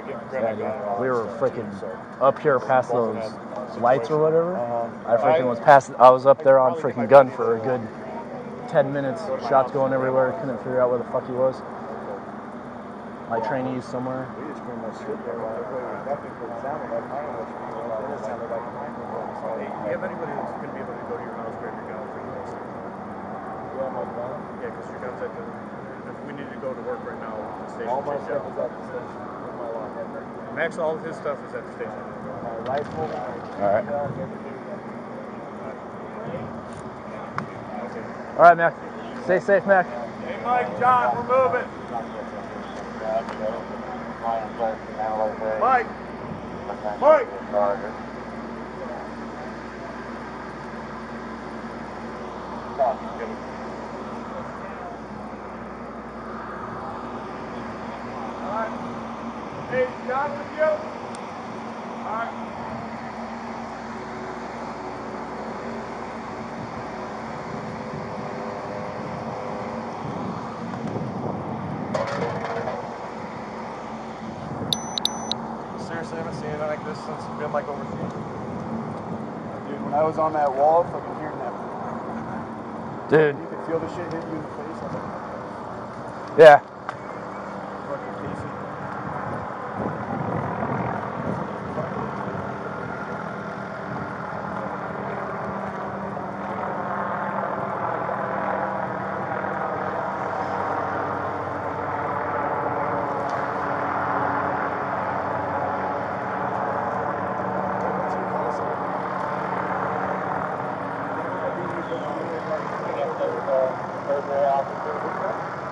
Get grab my gun. We were freaking up here past those lights or whatever. I freaking was past. I was up there on freaking gun for a good 10 minutes. Shots going everywhere. Couldn't figure out where the fuck he was. My trainees somewhere. We just pretty much stood there while everybody was ducking because sounded like fireworks. It sounded like a microphone. So, Hey, do you have anybody that's going to be able to go to your house, grab your gun for you? yeah, my gun. Yeah, because your gun's at the. If we need to go to work right now, the station. All my stuff out. is at the station. With my locker. Max, all of his stuff is at the station. My rifle, All right. gun, everything. All right, Mac. Stay safe, Mac. Hey, Mike, John, we're moving. Mike. Mike. Hey, John with you? All right. Seriously, I haven't seen anything like this since it's been like overseas. Dude, when I was on that wall, fucking hearing that, Dude. you could feel the shit hitting you in the face. I was like, Yeah. fucking Casey.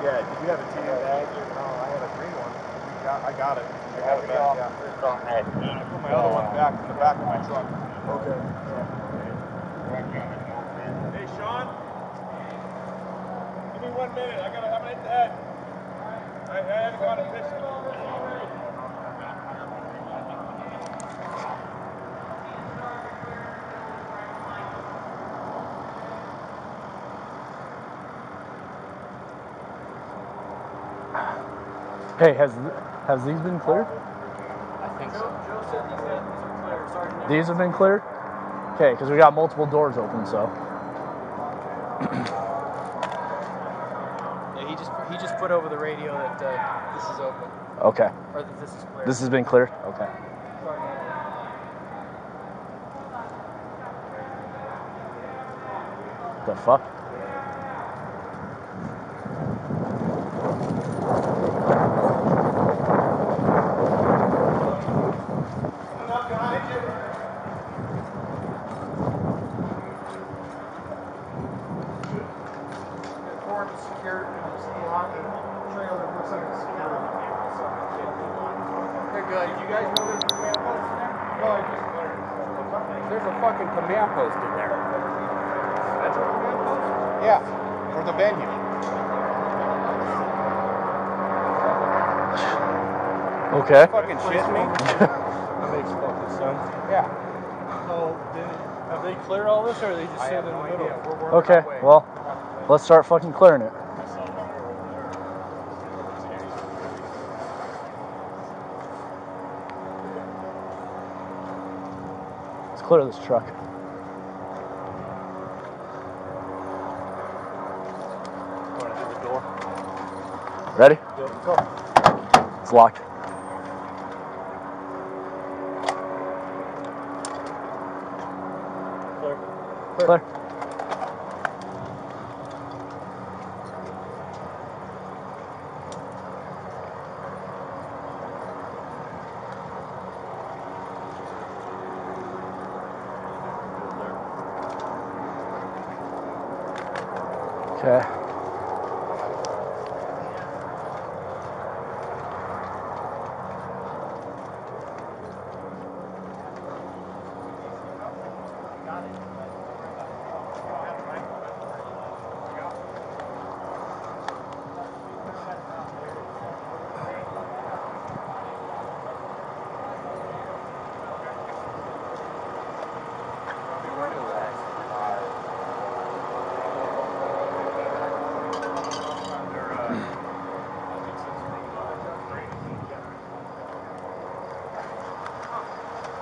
Yeah, did you have a TV bag? No, I had a green one. We got, I got it. I got it back, yeah. I put my other one back in the back of my truck. Okay. Hey, Sean. Give me one minute. I gotta, I'm gonna hit the head. I, I haven't got a pitch. Hey, has has these been cleared? I think so. Joe said these had some These have been cleared. Okay, because we got multiple doors open, so. Yeah, he just he just put over the radio that uh, this is open Okay. or that this is clear. This has been cleared. Okay. The fuck? Ford secured, city hockey trailer looks like a security. They're good. You guys know there's a command post in there? No, I just learned. There's a fucking command post in there. That's a command post? Yeah, for the venue. Okay. Fucking shit me? That makes fucking sense. Yeah. So, did, have they cleared all this or are they just sitting in the middle? Okay. Well, let's start fucking clearing it. Let's clear this truck. Going through the door. Ready? It's locked. Clear. Clear. Okay.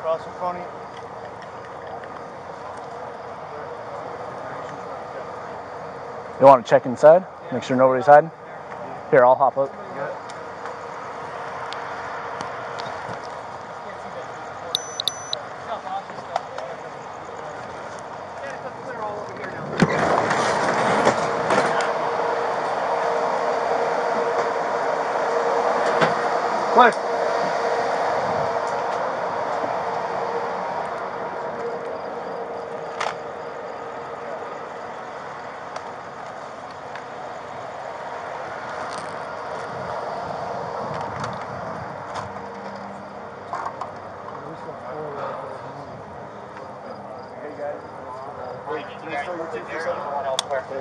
Across from Phony. You want to check inside? Make sure nobody's hiding? Here, I'll hop up. Clear.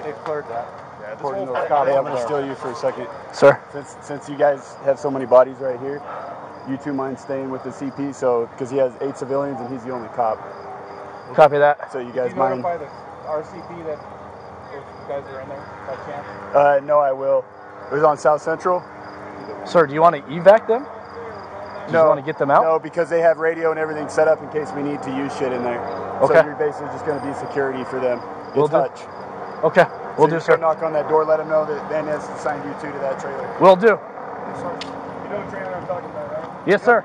They've cleared that. Yeah, According to Hey, Scott I'm over gonna there. steal you for a second. Sir. Since since you guys have so many bodies right here, you two mind staying with the CP, so because he has eight civilians and he's the only cop. Copy that. So you guys you mind? notify the RCP that those guys are in there by chance? Uh, no, I will. It was on South Central. Sir, do you want to evac them? Do you want to get them out? No, because they have radio and everything set up in case we need to use shit in there. Okay. So you're basically just going to be security for them. It's Will do. Okay, we'll so do, sir. knock on that door, let them know that Ben has assigned you two to that trailer. Will do. You know what trailer I'm talking about, right? Yes, sir.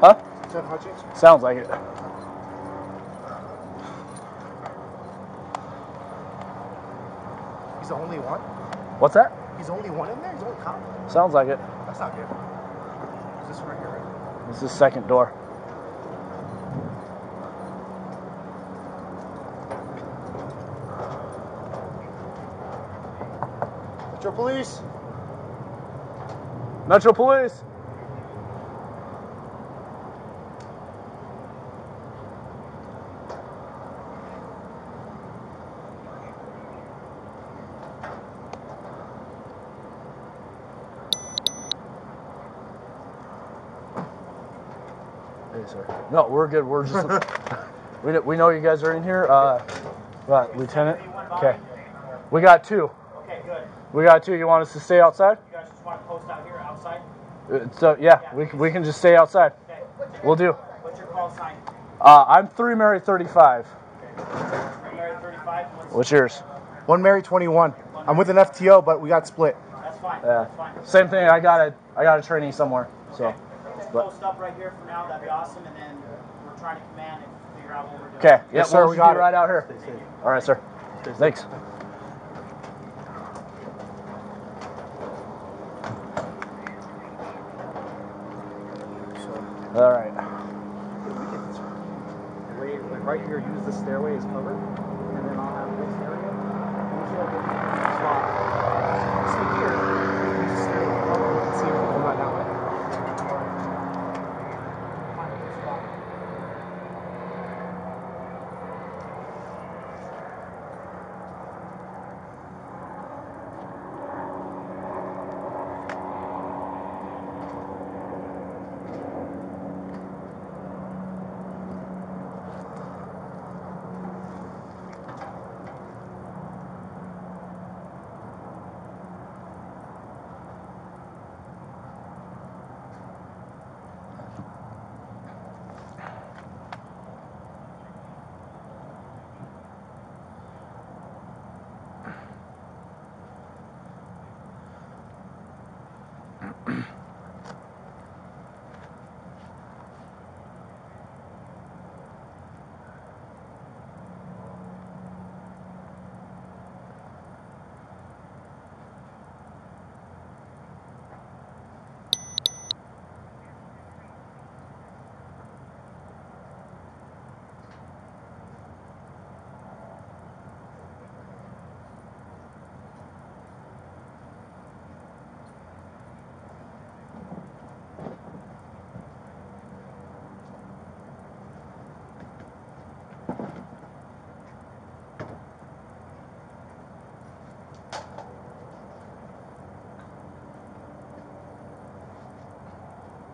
Huh? Is that Hutchins? Sounds like it. He's the only one? What's that? He's the only one in there? He's the only cop? Sounds like it. That's not good. Is this right here, right? This is the second door. Police? Metro Police. Hey, sir. No, we're good. We're just. <laughs> we, we know you guys are in here. Uh, what, Lieutenant? Okay. We got two. Okay, good. We got two. You want us to stay outside? You guys just want to post out here outside? Uh, So yeah, we, can- we can just stay outside. Okay. We'll do. What's your call sign? Uh, I'm three Mary 35. Three Mary 35? What's What's yours? One Mary 21. I'm with an FTO, but we got split. That's fine. Yeah. That's fine. Same thing. I got a I got a training somewhere. So. Just But, post up right here for now. That'd be awesome. And then we're trying to command and figure out what we're doing. okay. Yeah, Yes, sir, We'll we got be it. right out here. All right, sir. Thanks.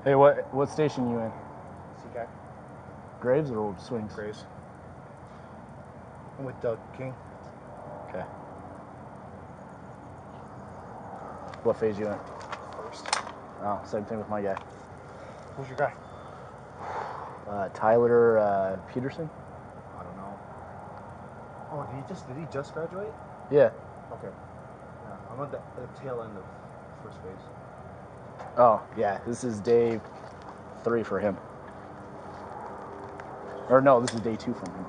Hey, what what station you in? CK. Graves or Old Swings? Graves. I'm with Doug King. Okay. What phase you in? First. Oh, same thing with my guy. Who's your guy? Uh, Tyler uh, Peterson. I don't know. Oh, did he just did he just graduate? Yeah. Okay. Yeah, I'm at the, the tail end of first phase. Oh, yeah. This is day three for him. Or no, this is day two for him.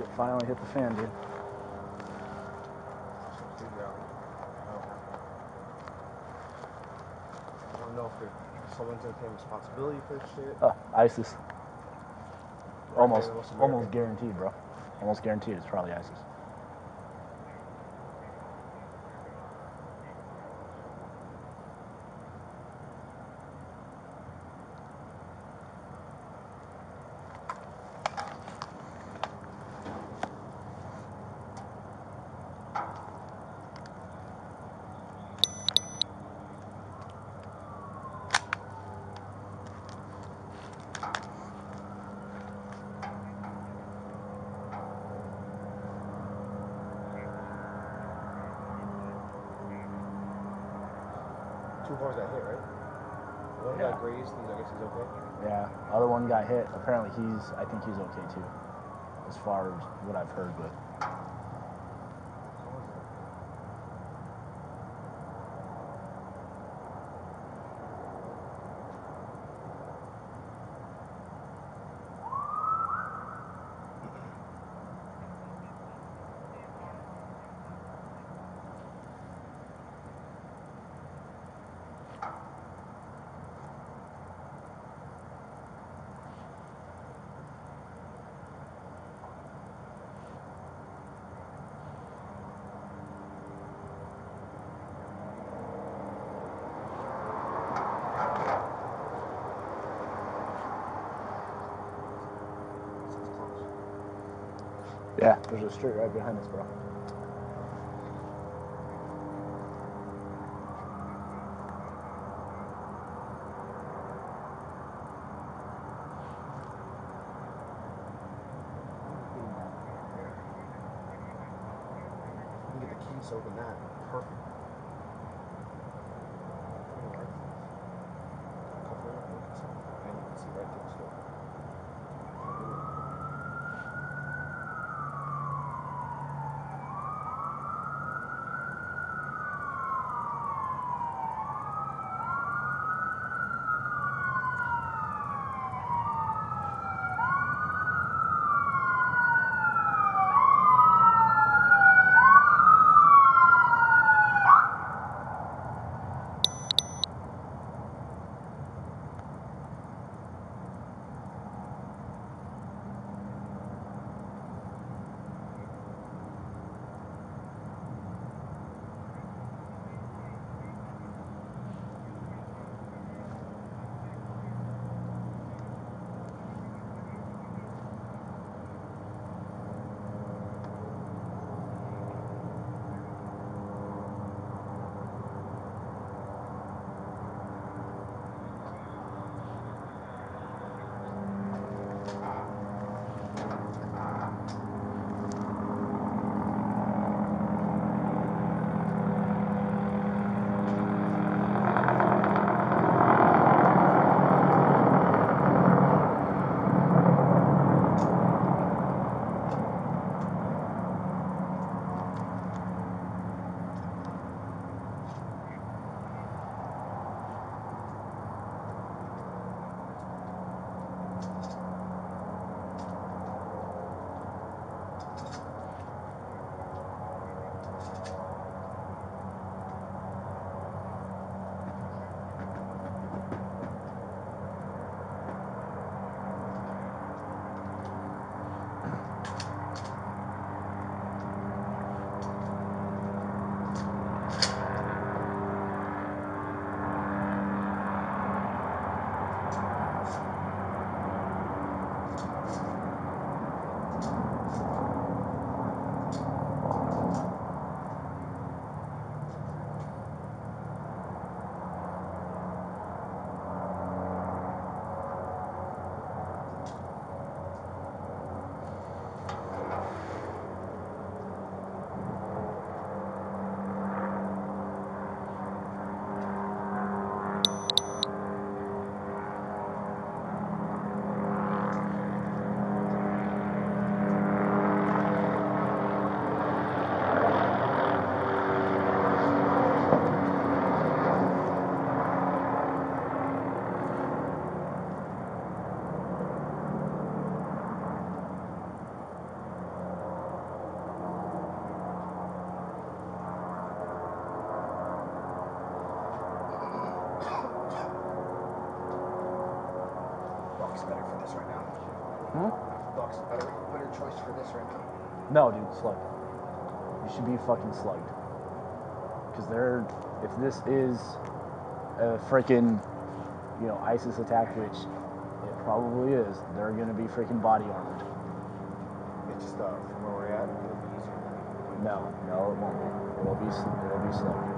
Shit finally hit the fan, dude. I don't know if someone's gonna take responsibility for this shit. Oh, ISIS. Almost, almost guaranteed, bro. Almost guaranteed it's probably ISIS. Two horses got hit, right? One Yeah. got grazed. He's, I guess he's okay. Yeah, other one got hit. Apparently he's, I think he's okay too, as far as what I've heard. But yeah, there's a street right behind us, bro. No, dude, slug. You should be fucking slugged. Because they're, if this is a freaking, you know, ISIS attack, which it probably is, they're gonna be freaking body armored. It's just uh, from where we're at, it'll be easier. No, no, it won't be. It'll be, it'll be slugged.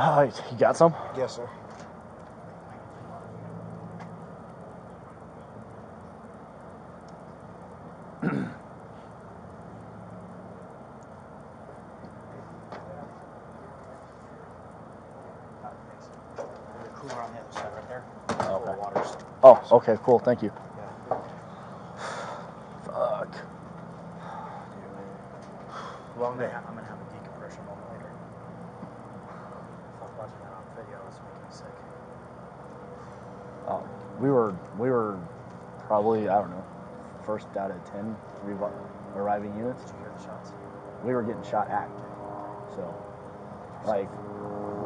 Uh, you got some? Yes, sir. cooler on the other side right there. Okay. Oh, okay, cool. Thank you. Fuck. Well, I'm gonna, have, I'm gonna have a decompression moment later. Fuck, watching that on video is making me sick. Oh, we were we were probably I don't know first out of ten revi- arriving units. Did you hear the shots? We were getting shot at, so like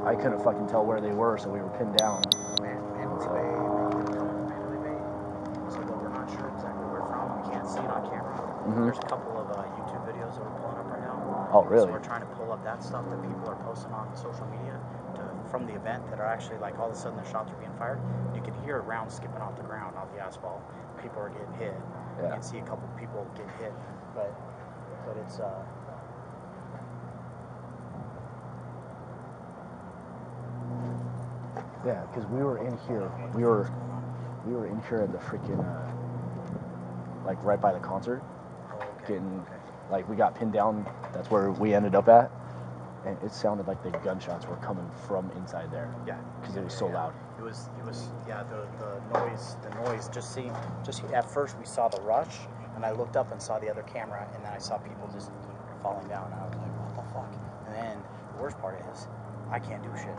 I couldn't fucking tell where they were, so we were pinned down. Man, Mandalay Bay, they did come to Mandalay Bay. So though we're not sure exactly where from, we can't see it on camera. Mhm. There's a couple of uh, YouTube videos that we're pulling up right now. Oh, really? So we're trying to pull up that stuff that people are posting on social media to, from the event that are actually like all of a sudden the shots are being fired. You can hear rounds skipping off the ground, off the asphalt. People are getting hit. You can see a couple people get hit, but but it's uh. Yeah, because we were in here. We were we were in here at the freaking uh, like right by the concert, getting like we got pinned down. That's where we ended up at, and it sounded like the gunshots were coming from inside there. Yeah. because it was so loud. It was, it was, yeah. The, the noise, the noise. Just seeing, just at first we saw the rush, and I looked up and saw the other camera, and then I saw people just falling down, and I was like, what the fuck? And then the worst part is, I can't do shit.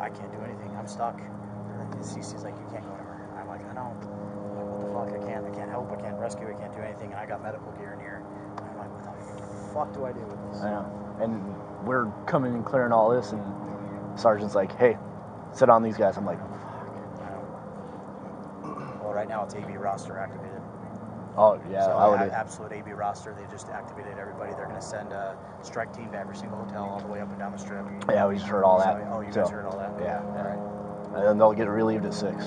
I can't do anything. I'm stuck. And then Cece's like, you can't go anywhere. And I'm like, I know. I'm like, what the fuck? I can't. I can't help. I can't rescue. I can't do anything. And I got medical gear in here. And I'm like, what the fuck do I do with this? I know. And we're coming and clearing all this, and sergeant's like, "Hey, sit on these guys." I'm like, Well, right now it's AB roster activated. "Oh yeah, so I would." absolute AB roster. They just activated everybody. They're going to send a strike team to every single hotel all the way up and down the strip. Yeah, we just heard all that. So- oh, you so, guys heard all that? Yeah. All right. And then they'll get relieved at six.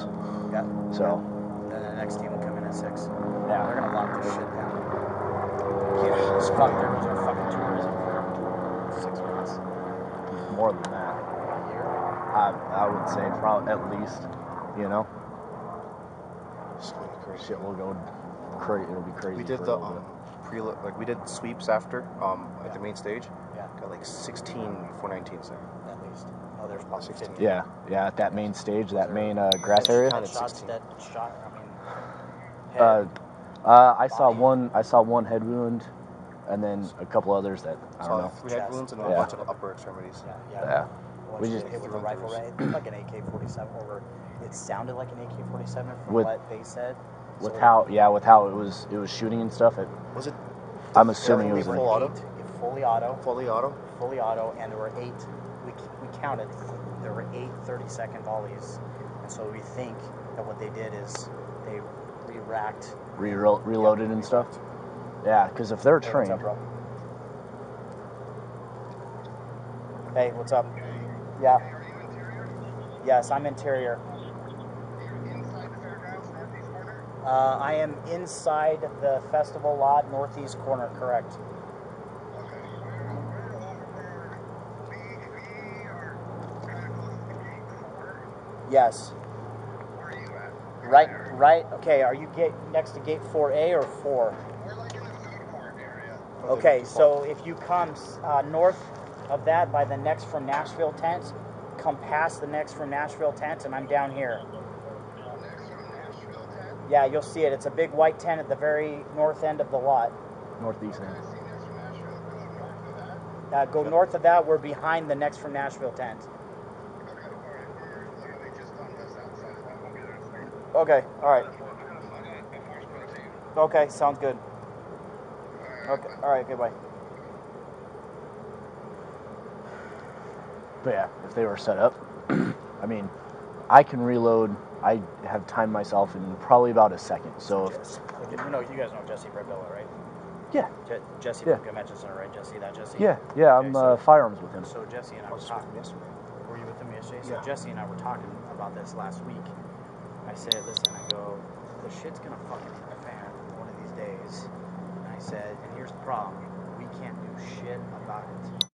Yeah. So And then the next team will come in at six. Yeah. They're going to lock this shit down. Yeah. It's fuck. There goes our fucking tourism for six months. More than that. I I would say probably at least, you know. Shit will go crazy. It'll be crazy. We did for the little um, pre like we did sweeps after um at the main stage. Yeah. Got like 16 419s there. At least. Oh, there's probably 16. bit. Yeah, yeah. At that main stage, that main uh, grass area. That shots, that shot, I mean, head. Uh, uh, I saw one. I saw one head wound, and then a couple others that I Saw don't know. three head wounds and a bunch of upper extremities. Yeah, Yeah. yeah. We We just- just hit with a rifle ray, like an AK-47, or it sounded like an AK-47 from With- what they said. With So how, yeah, with how it was, it was shooting and stuff. It, Was it? I'm assuming it was. they an- auto? eight, fully auto, Fully auto. fully auto, and there were eight. We, we counted. There were eight 30-second volleys, and so we think that what they did is they re-racked. re- reloaded and stuff. Yeah, because if they're Hey, what's up, trained? Hey, what's up? Yeah. Yes, I'm interior. Uh, I am inside the festival lot, northeast corner, correct. Yes. Right, right. Okay, are you gate next to gate 4A or 4? Okay, so if you come uh, north of that by the next from Nashville tent, come past the next from Nashville tent, and I'm down here. Yeah, you'll see it. It's a big white tent at the very north end of the lot. northeast end. Uh, go north of that. We're behind the next from Nashville tent. Okay. All right. Okay. Sounds good. Okay. All right. Goodbye. But yeah, if they were set up, <clears throat> I mean, I can reload. I have timed myself in probably about a second. So if, You know, you guys know Jesse Bradilla, right? Yeah. Je- Jesse Yeah. from Convention Center, right? Jesse, that Jesse. yeah, yeah, Okay, I'm so- uh, firearms with him. So Jesse and I were talking yesterday. Were you with him yesterday? So Yeah. Jesse and I were talking about this last week. I said, listen, I go, the shit's gonna fucking hit the fan one of these days. I said, and here's the problem, we can't do shit about it.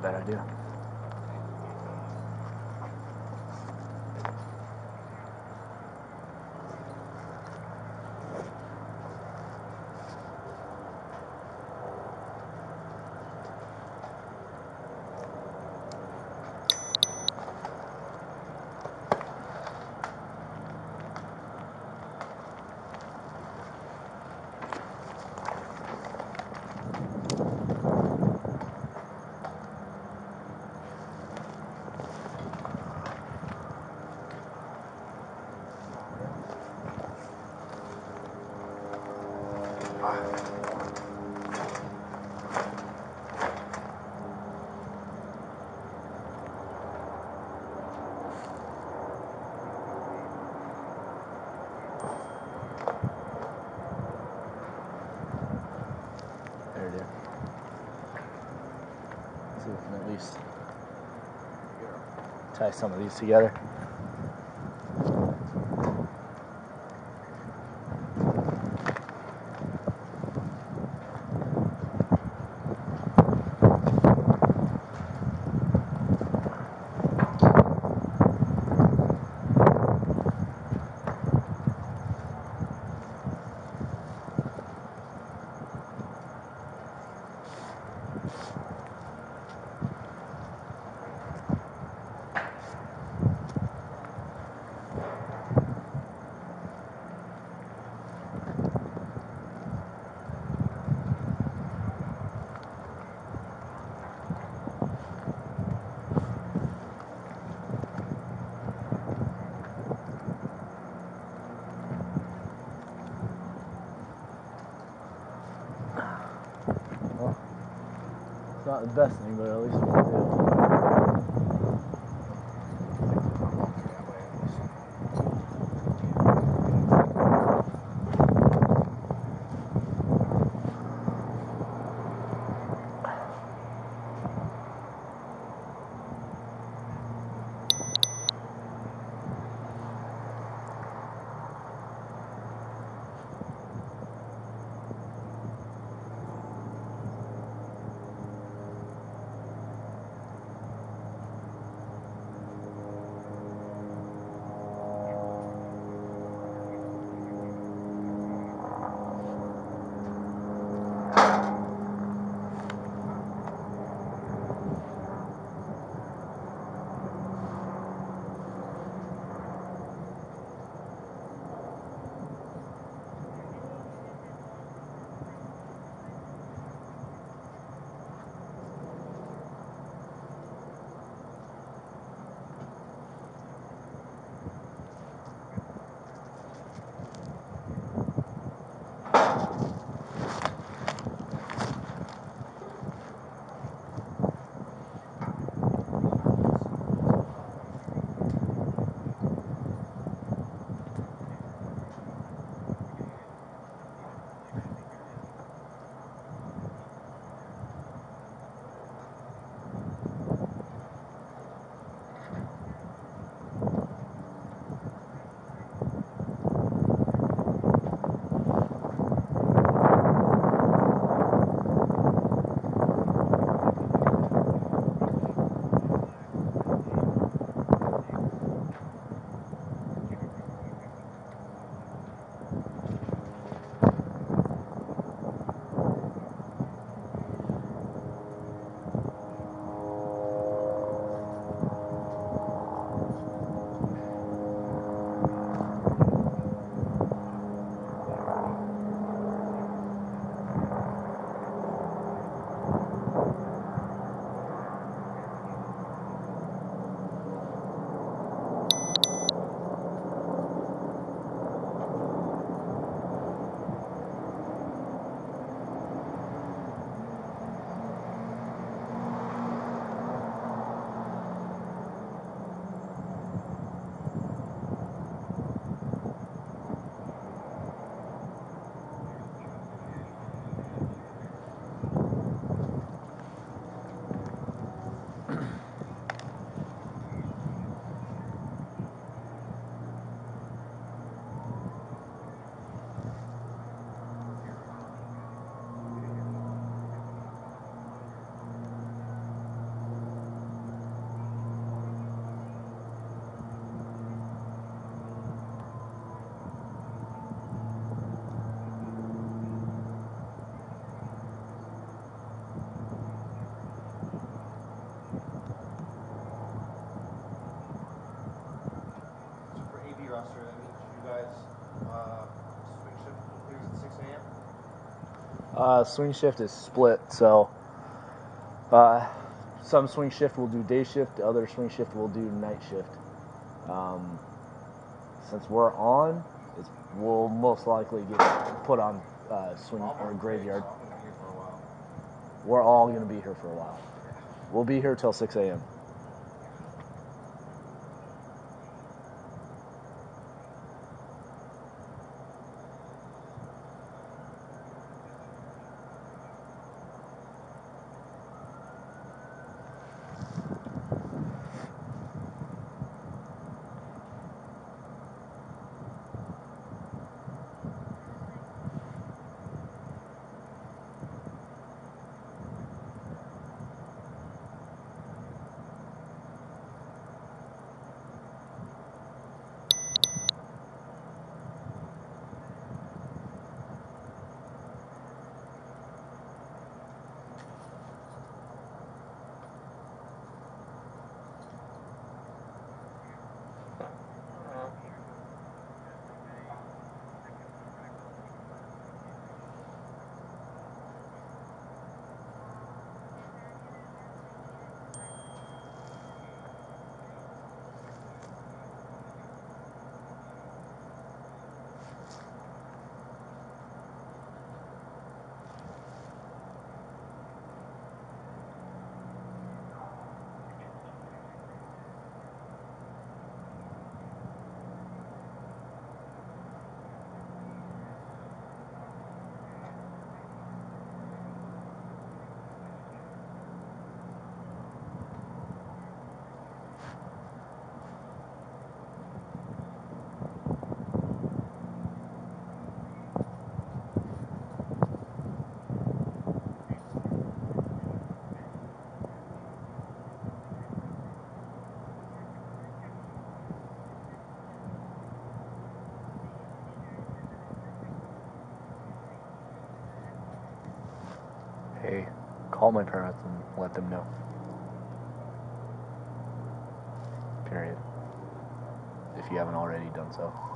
Not a bad idea. There it is. See if we can at least tie some of these together. Not the best uh, swing shift is split. So uh, some swing shift will do day shift, the other swing shift will do night shift. Um, since we're on, it's, we'll most likely get put on uh, swing or graveyard. We're all going to be here for a while. We'll be here till 6 a.m. call my parents and let them know. Period. If you haven't already done so.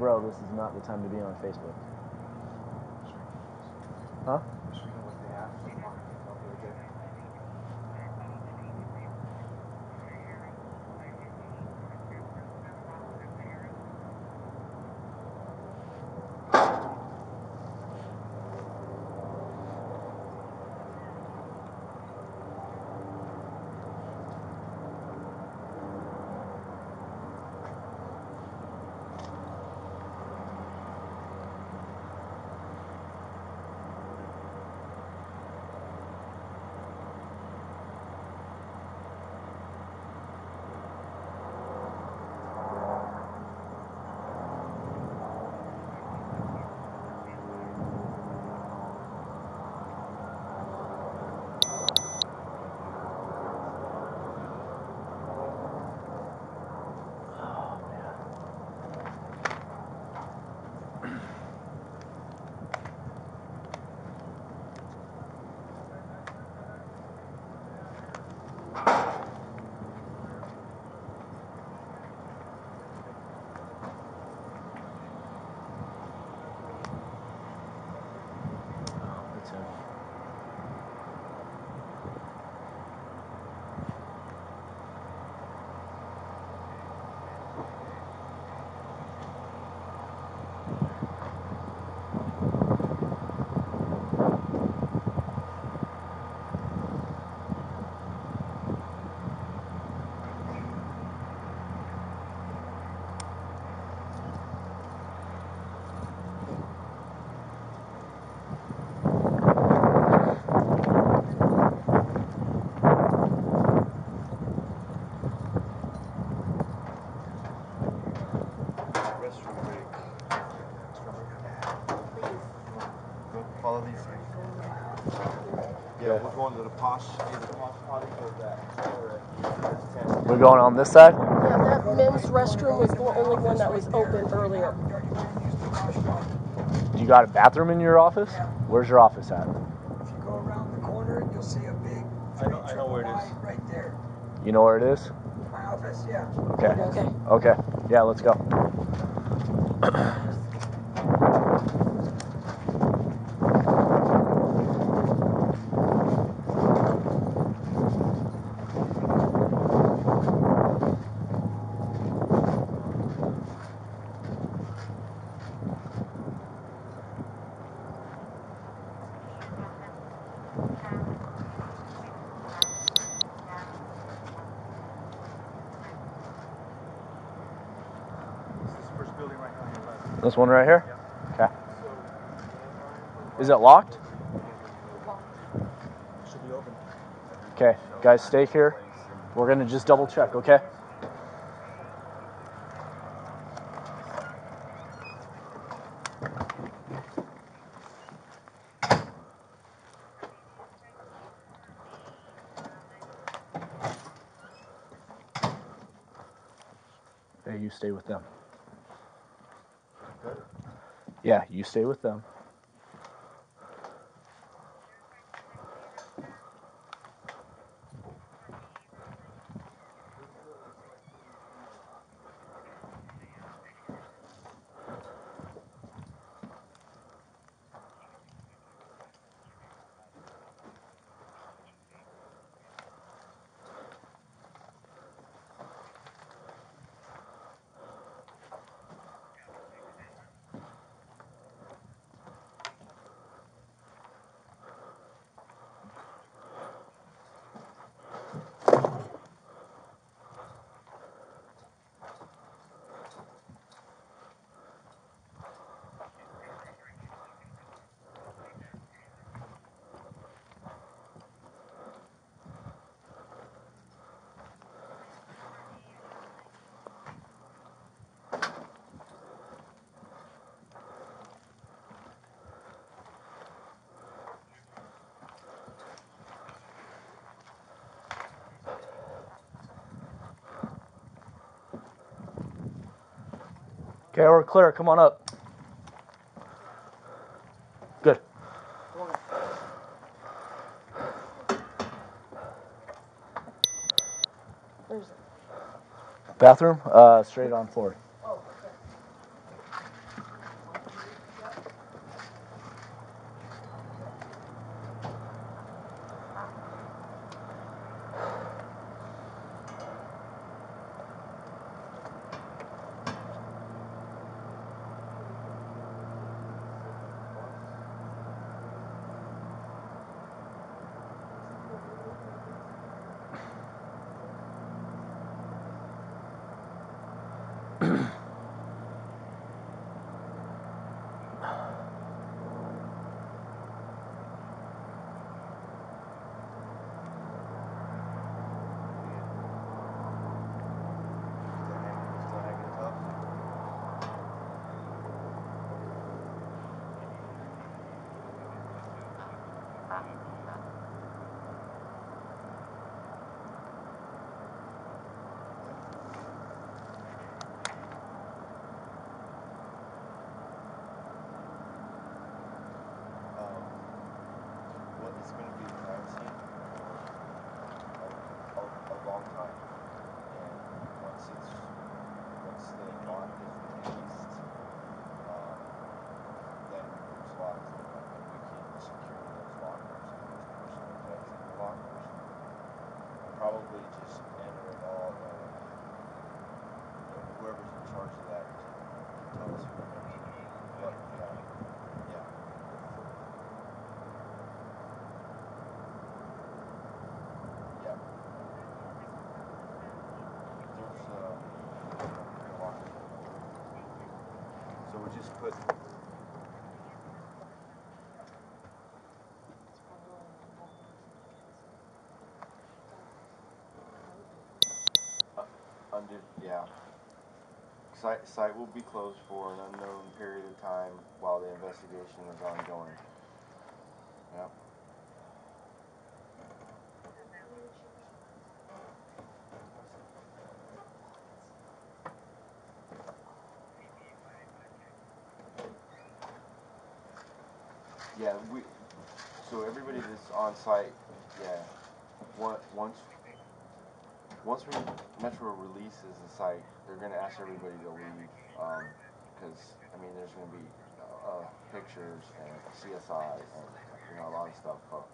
Bro, this is not the time to be on Facebook. Going on this side? Yeah, that men's restroom was the only one that was open earlier. You got a bathroom in your office? Where's your office at? If you go around the corner and you'll see a big I know, I know where it is. right there. You know where it is? My office, yeah. Okay. Okay. Okay. Yeah, let's go. This is the first building right now on your left. This one right here? Okay. Is it locked? Should be open. Okay. Guys, stay here. We're going to just double check, okay? Hey, you stay with them. Yeah, you stay with them. Okay, we're clear. Come on up. Good. Bathroom? Uh, straight on forward. Site, site will be closed for an unknown period of time while the investigation is ongoing. Yep. Yeah, we, so everybody that's on site, yeah, once, once Metro releases the site, they're gonna ask everybody to leave, um, cause, I mean, there's gonna be, uh, pictures and CSI and, you know, a lot of stuff, so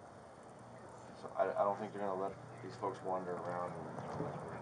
I, I don't think they're gonna let these folks wander around and,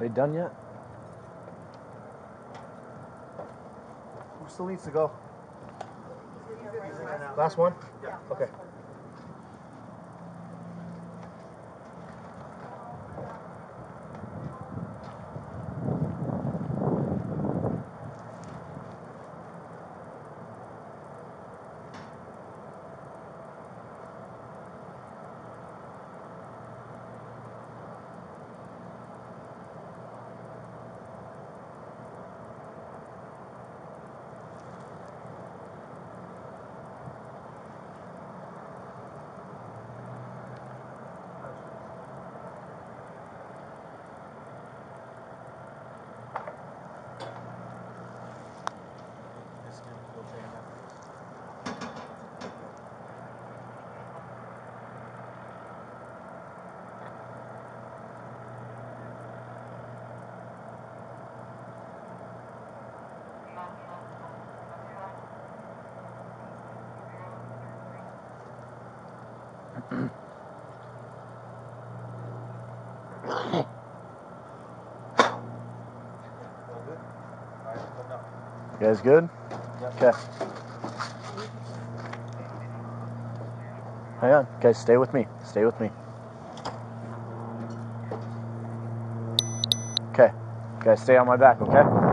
They done yet? Who still needs to go? Last one? Guys good? Okay. Hang on, guys. Stay with me. Stay with me. Okay, guys. Stay on my back. Okay.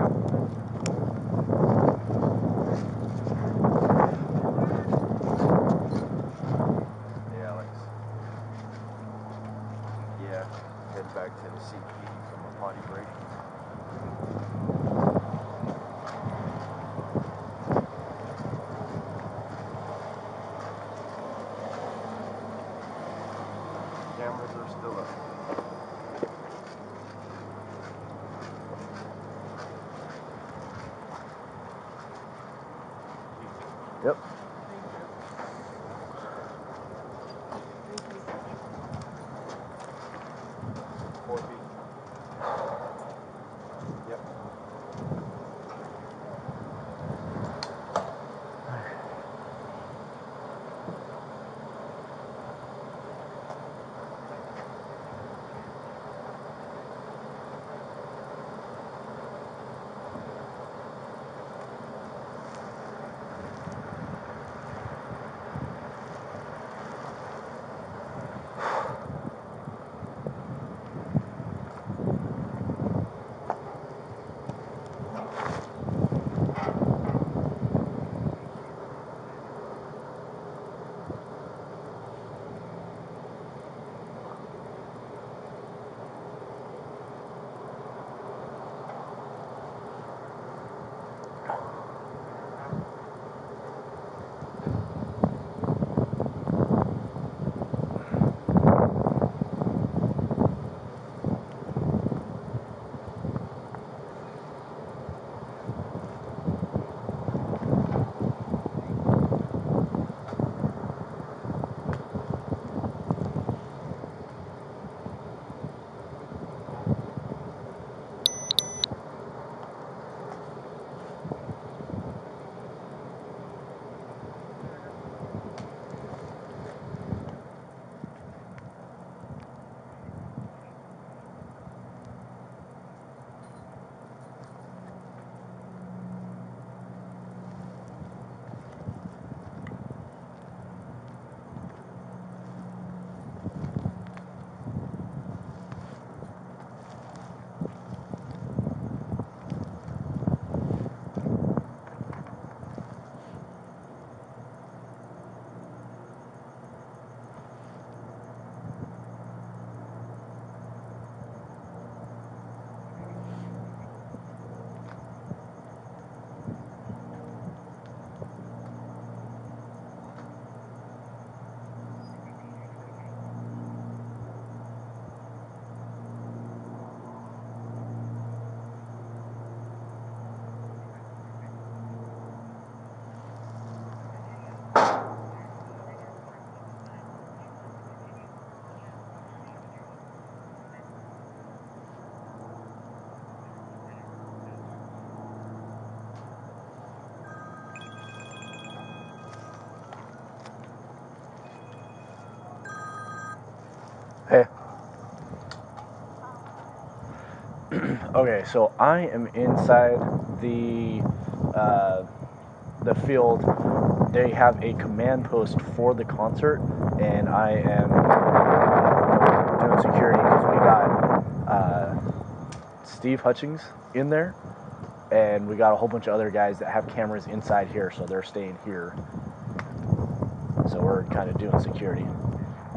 Okay, so I am inside the uh, the field. They have a command post for the concert, and I am doing security because we got uh, Steve Hutchings in there, and we got a whole bunch of other guys that have cameras inside here, so they're staying here. So we're kind of doing security.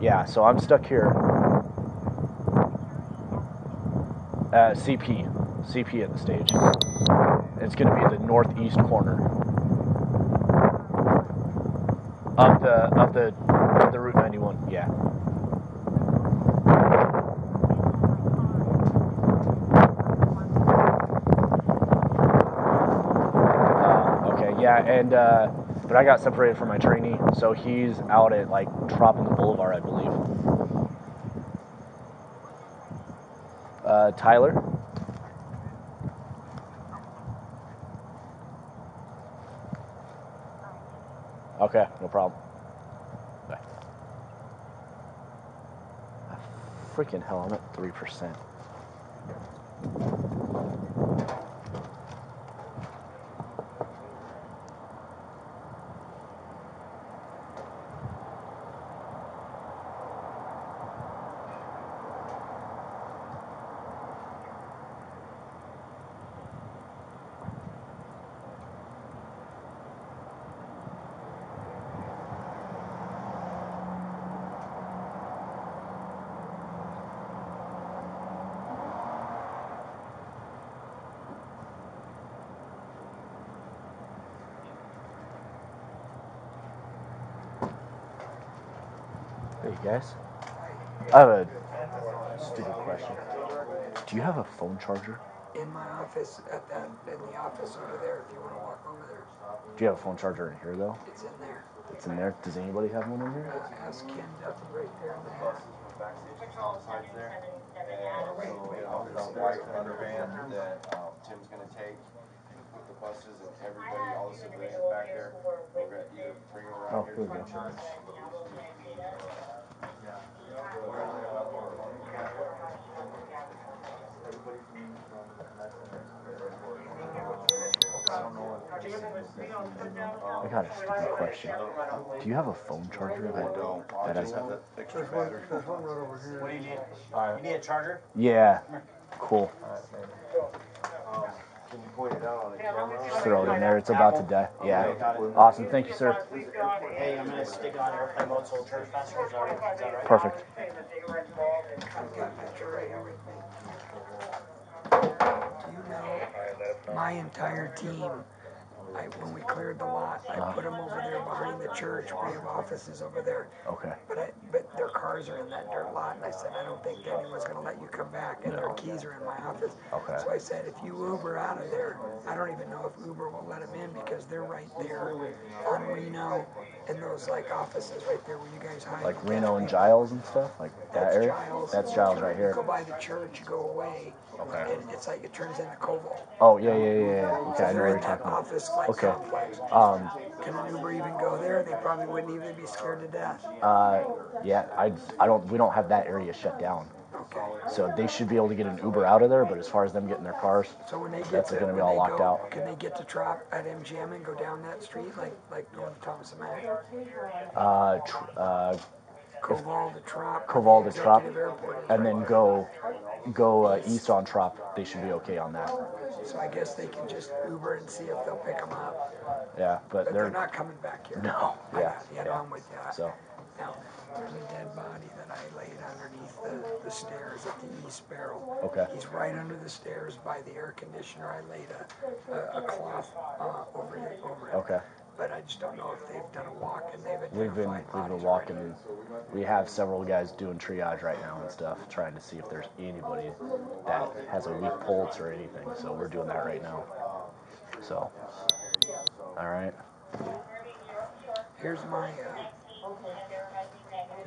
Yeah, so I'm stuck here. Uh, CP, CP at the stage. It's going to be the northeast corner of the of the of the Route 91. Yeah. Uh, okay. Yeah, and uh, but I got separated from my trainee, so he's out at like Tropical Boulevard, I believe. Uh, Tyler. Okay, no problem. Bye. Freaking hell, I'm at 3%. Guys, I have a stupid question. Do you have a phone charger? In my office, at that, in the office over there, if you want to walk over there, Do you have a phone charger in here though? it's in there. It's in there. Does anybody have one in here? Uh, ask Ken Duffy right there in the back. sides there. And so it owns a white thunder van that Tim's gonna take with the buses and everybody, all the civilians back there. We're gonna either bring them Oh, around here here to the go. church. I got a stupid question. Do you have a phone charger that, don't. that has? extra battery. What do you need? You need a charger? Yeah. Cool. Can you point it out on the camera? Just throw it in there. It's about to die. Yeah. Awesome. Thank you, sir. Hey, I'm gonna stick on airplane mode so it'll charge faster. Is that right? Is that right? Perfect. I've got a picture right here with me. Do you know, my entire team, I, when we cleared the lot, I Uh-huh. put them over there behind the church. We have offices over there. Okay. But I, but their cars are in that dirt lot, and I said, I don't think anyone's gonna let you come back, and their keys are in my office. Okay. So I said, if you Uber out of there, I don't even know if Uber will let them in, because they're right there on Reno, in those like offices right there where you guys hide. Like Reno and Giles and stuff, like that That's area. Giles. That's Giles right You here. go by the church, you go away. Okay. And it's like it turns into Koval. Oh yeah, yeah, yeah, yeah. Okay, I know They're what in you're that talking about. office Okay. Um. Can an Uber even go there? They probably wouldn't even be scared to death. Uh. Yeah. I. I don't. We don't have that area shut down. Okay. So they should be able to get an Uber out of there. But as far as them getting their cars, So when they get that's to, going to be when all they locked go, out. Can they get to Trop at MGM and go down that street like like going to Thomas and Mack? Uh. Tr- uh Koval to Trop. Koval to Trop, Executive Airport and then go go uh, east on Trop. They should be okay on that. So I guess they can just Uber and see if they'll pick them up. Yeah, but But they're they're not coming back here. No, I yeah, got- Yeah, no, yeah. I'm with you. So Now, there's a dead body that I laid underneath the, the stairs at the East Barrel. Okay. He's right under the stairs by the air conditioner. I laid a, a, a cloth uh, over it. Over it. Okay. But I just don't know if they've done a walk and they've we've been we've been walking. We have several guys doing triage right now and stuff, trying to see if there's anybody that has a weak pulse or anything. So we're doing that right now. So, all right. Here's my, uh,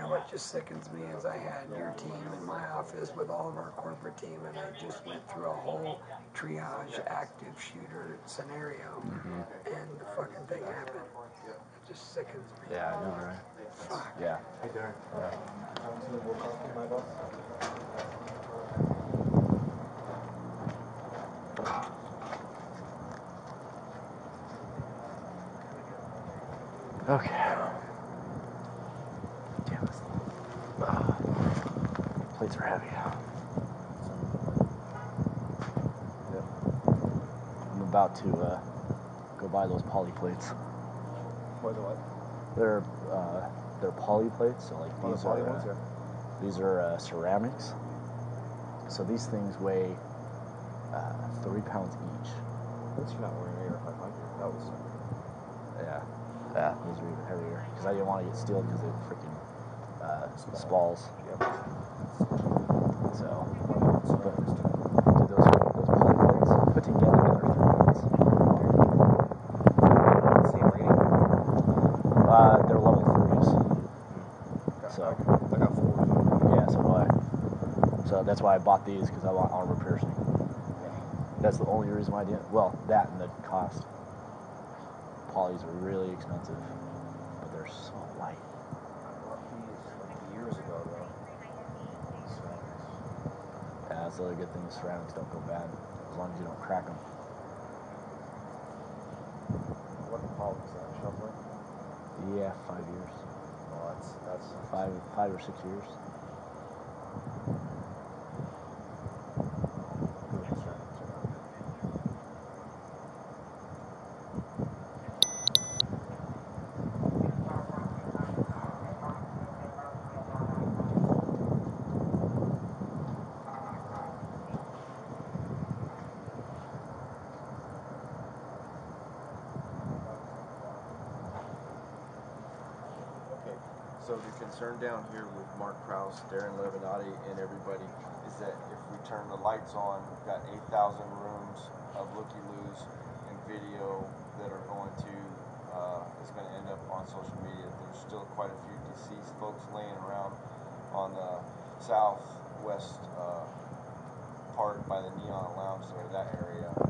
know what just sickens me is I had your team in my office with all of our corporate team and I just went through a whole triage active shooter scenario mm-hmm. and the fucking thing happened. It just sickens me. Yeah, I know, right? Fuck. Yeah. Hey, Darren. Yeah. My boss. Okay. Damn this. Ah. Plates are heavy. I'm about to uh, go buy those poly plates. What, what? They're uh, they're poly plates, so like Oh, these are ones, uh, yeah. these are uh, ceramics. So these things weigh uh, three pounds each. At least you're not wearing AR 500. That was. Yeah, yeah, those are even heavier because I didn't want to get steel because they freaking uh, spalls. So, but, dude, those those poly put together three pounds. Same rating? Uh, they're level threes. So I got four. yeah, so do I. So that's why I bought these because I want armor piercing. That's the only reason why I didn't. Well, that and the cost. Polys are really expensive, but they're so light. Years ago, though. Yeah, that's the other good thing. The ceramics don't go bad as long as you don't crack them. What is that? Yeah, five years. Oh, that's that's Five, five or six years. Concern down here with Mark Kraus, Darren Levinati, and everybody is that if we turn the lights on, we've got 8,000 rooms of looky-loos and video that are going to uh, is going to end up on social media. There's still quite a few deceased folks laying around on the southwest uh, part by the Neon Lounge there, that area.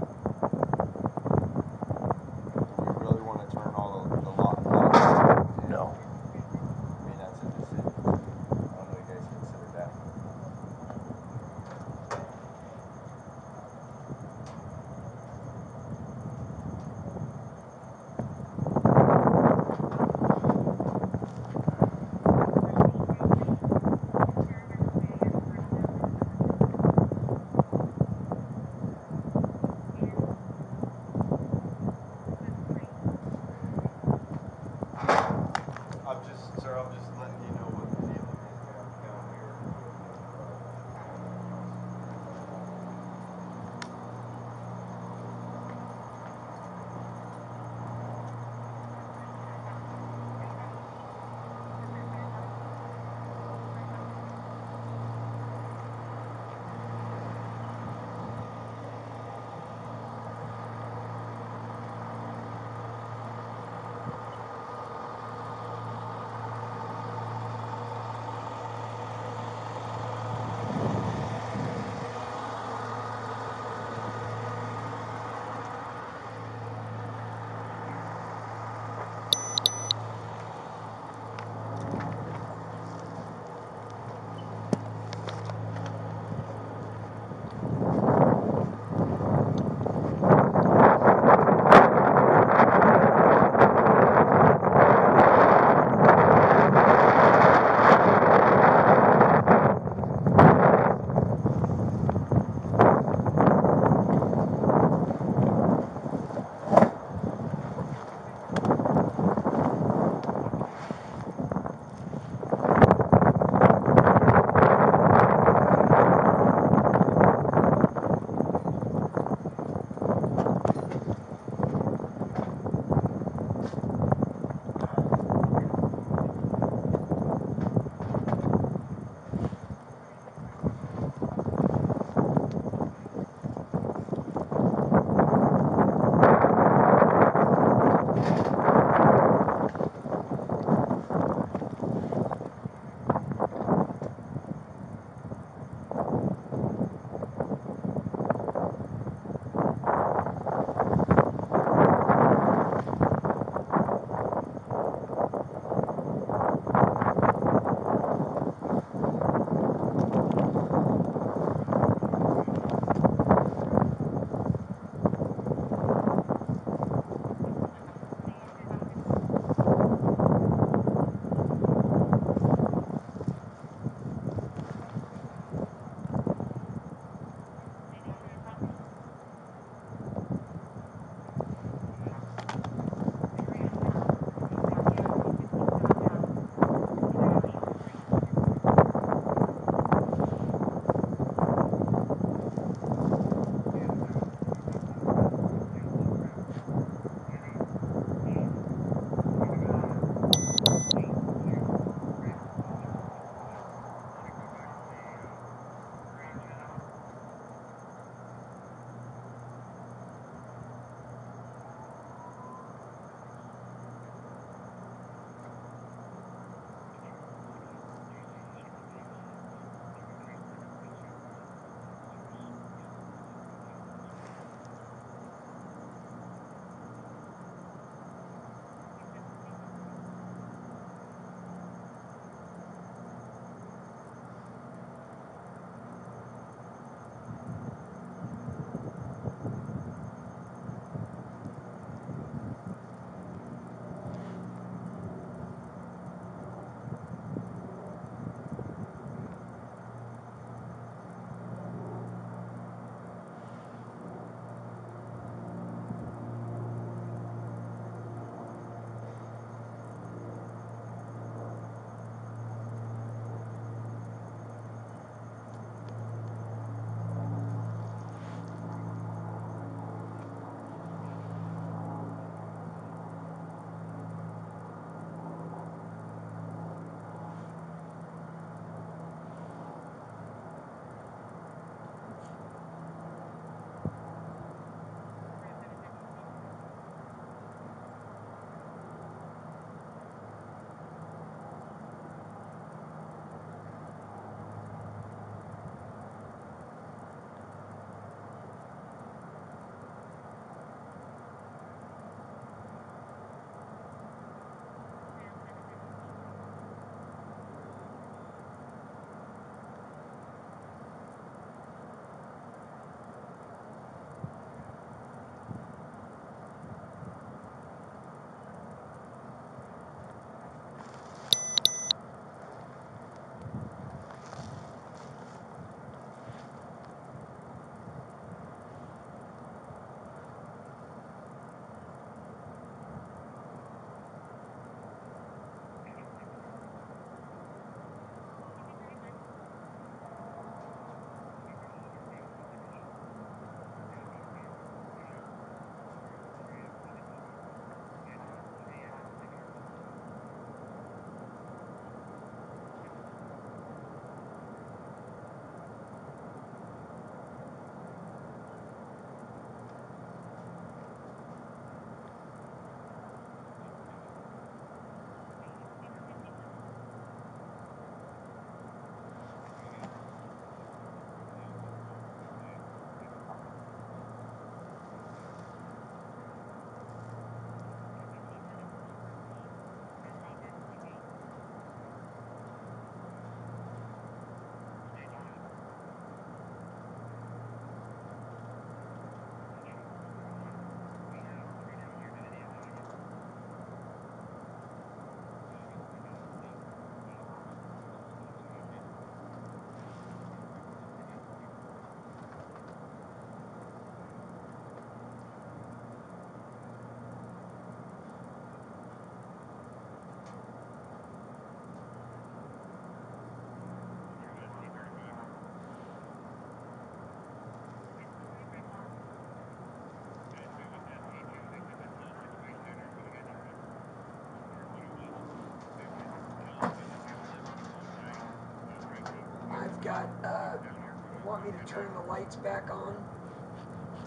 Want me to turn the lights back on.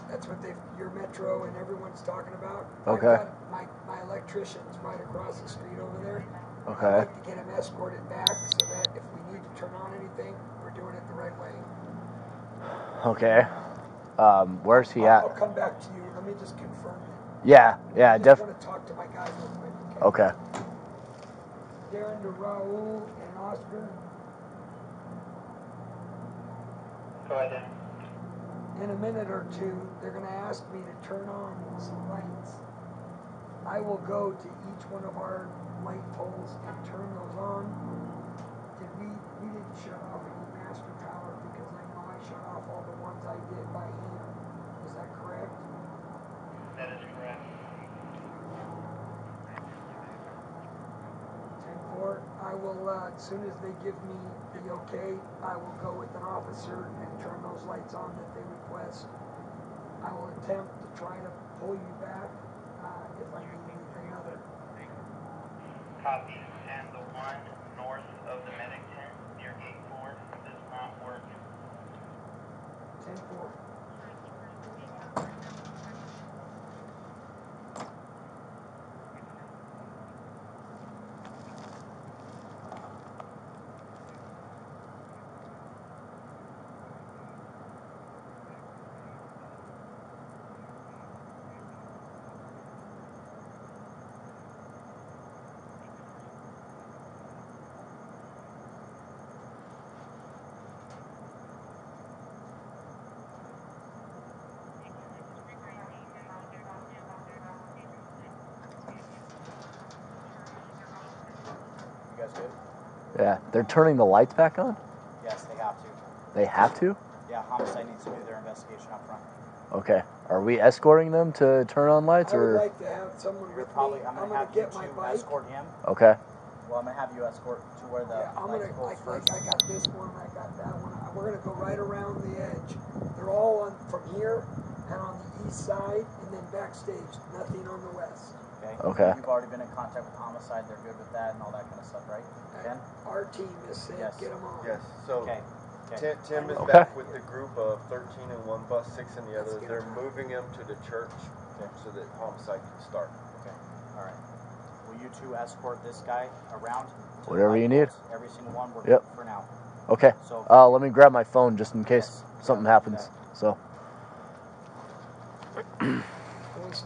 That's what they, your metro and everyone's talking about. Okay. I've got my, my electrician's right across the street over there. Okay. I'd like to get him escorted back so that if we need to turn on anything, we're doing it the right way. Okay. Um, where's he I'll, I'll come back to you. Let me just confirm it. Yeah, yeah, definitely. I def. want to talk to my guys real quick. Okay. Darren to Raul and Oscar. Go ahead. In a minute or two, they're going to ask me to turn on some lights. I will go to each one of our light poles and turn those on. Did we, we didn't shut off any master power because I know I shut off all the ones I did by hand. Is that correct? That is correct. Ten four, I will, uh, as soon as they give me the okay, I will go with an officer and turn those lights on that they request. I will attempt to try to pull you back, uh, if I need anything other. Copy. And the one north of the medic tent near gate four does not work. Ten four. You guys good? Yeah, they're turning the lights back on. Yes, they have to. They have to. Yeah, homicide needs to do their investigation up front. Okay. Are we escorting them to turn on lights, I would or? like to have someone You're with probably. me. I'm I'm gonna gonna have you get my two bike. escort him. Okay. Well, I'm gonna have you escort to where the Yeah, I'm lights gonna, go like, like first. I got this one, I got that one. I- We're gonna go right around the edge. They're all on, from here and on the east side and then backstage, nothing on the west. Okay. Okay. You've already been in contact with homicide. They're good with that and all that kind of stuff, right? Ken. Our team has said, Yes. get them on. Yes, so Okay. Tim, Tim is Okay. back with the group of thirteen in one bus, six in the Let's other. get They're him. moving them to the church Okay. so that homicide can start. Okay. All right. Will you two escort this guy around? to Whatever light you need. poles? Every single one. We're Yep. good for now. Okay. So. Uh, let me grab my phone just in case Yes. something Yeah, do happens. So. <clears throat>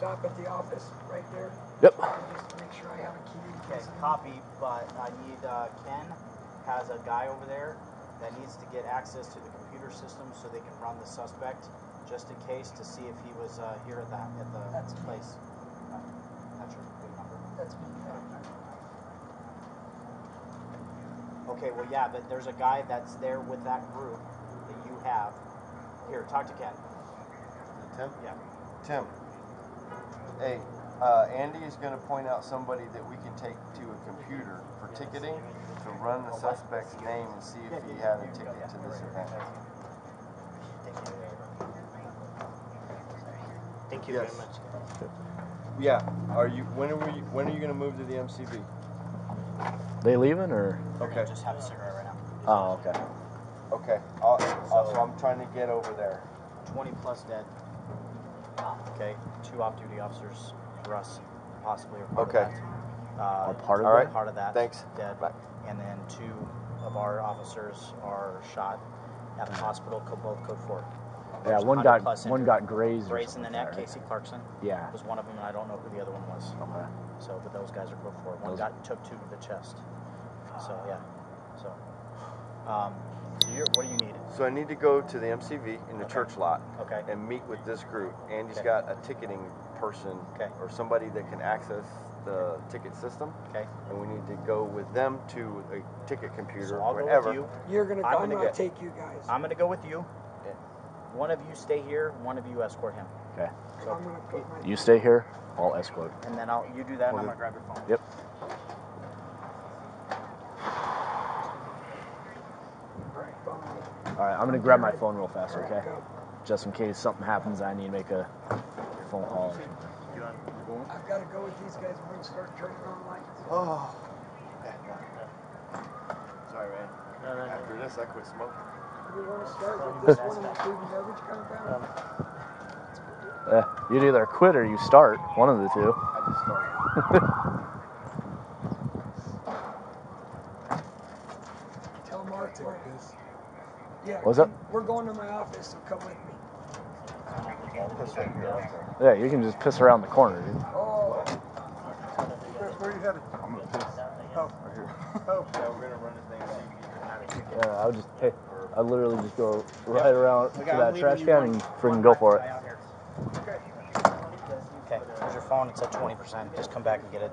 Can we stop at the office right there? Yep. Just make sure I have a key. in Okay, case copy, but I need, uh, Ken has a guy over there that needs to get access to the computer system so they can run the suspect, just in case, to see if he was, uh, here at that, at the That's- place. Uh, That's your good number. That's me. Okay, well, yeah, but there's a guy that's there with that group that you have. Here, talk to Ken. Tim? Yeah. Tim. Hey, uh, Andy is gonna point out somebody that we can take to a computer for ticketing to run the suspect's name and see if he had a ticket to this event. Thank you Yes. very much. Yeah, are you, when are we, when are you gonna move to the MCV? They leaving or? Okay. gonna just have a cigarette right now. Oh, okay. Okay, I'll, I'll- so I'm trying to get over there. 20 plus dead. Okay, two off-duty officers, for us possibly are part Okay. of that. Uh, Are part of All that? right. Part of that. Thanks. Dead. Bye. And then two of our officers are shot at the hospital, co- both code four. Yeah, There's one 100 got plus one injured. got grazed. or Grazed in the something neck, like that. Casey Clarkson Yeah. was one of them, and I don't know who the other one was. Okay. So, but those guys are code four. One Those- got took two to the chest. So yeah. So, um, so you're, what do you need? So I need to go to the MCV in the Okay. church lot Okay. and meet with this group. Andy's Okay. got a ticketing person Okay. or somebody that can access the ticket system. Okay. And we need to go with them to a ticket computer So I'll wherever. go with you. You're gonna, I'm I'm gonna gonna get- take you guys. I'm gonna go with you. One of you stay here. One of you escort him. Okay. So, I'm gonna put my. You stay here. I'll escort. and then I'll you do that, and I'm Okay. gonna grab your phone. Yep. Alright, phone me. All right. I'm gonna grab my phone real fast. Okay. Just in case something happens, I need to make a phone call. I've gotta go with these guys. We're gonna start turning on lights. Oh. Sorry, man. After this, I quit smoking. you want to start with this one in the food and beverage compound? Um, yeah, you'd either quit or you start. One of the two. I just started. <laughs> Tell Mark to. Yeah. What's up? We're going to my office, so come with me. Piss right here. Yeah, you can just piss around the corner, dude. Oh. Chris, where are you headed? I'm gonna piss. Oh, right here. Oh. Yeah, we're gonna run this thing and you can kind of kick it. Yeah, I would just hey, I literally just go right around to that trash can and freaking go for it. Okay, here's your phone. It's at 20%. Just come back and get it.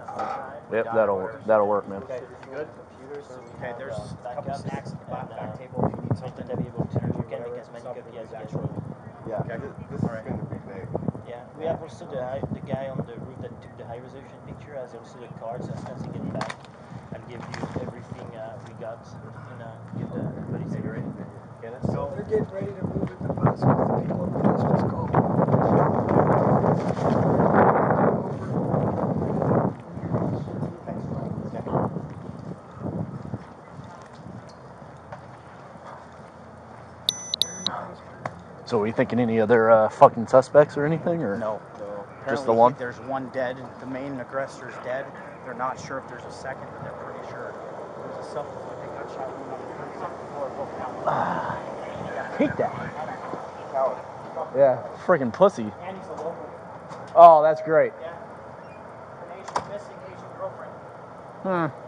Yep, that'll that'll work, man. Okay, you good? Okay, there's a couple snacks at the back, back table if you need something. You can make as many cookies as you get. Yeah, this, this is gonna be big. Yeah, we have also the high, the guy on the roof that took the high resolution picture has also the cards as soon as he get back. I'll give you everything uh, we got and uh, give the everybody cigarette. Okay, let's go. They're getting ready to move it to bus with the people in the So, are you thinking any other uh, fucking suspects or anything, or No. Just the one? There's one dead. The main aggressor is dead. They're not sure if there's a second, but they're pretty sure. There's a self-inflicted gunshot wound on the second floor of both hate that? Yeah, freaking pussy. And he's a local. Oh, that's great. Yeah. An Asian missing Asian girlfriend. Hmm.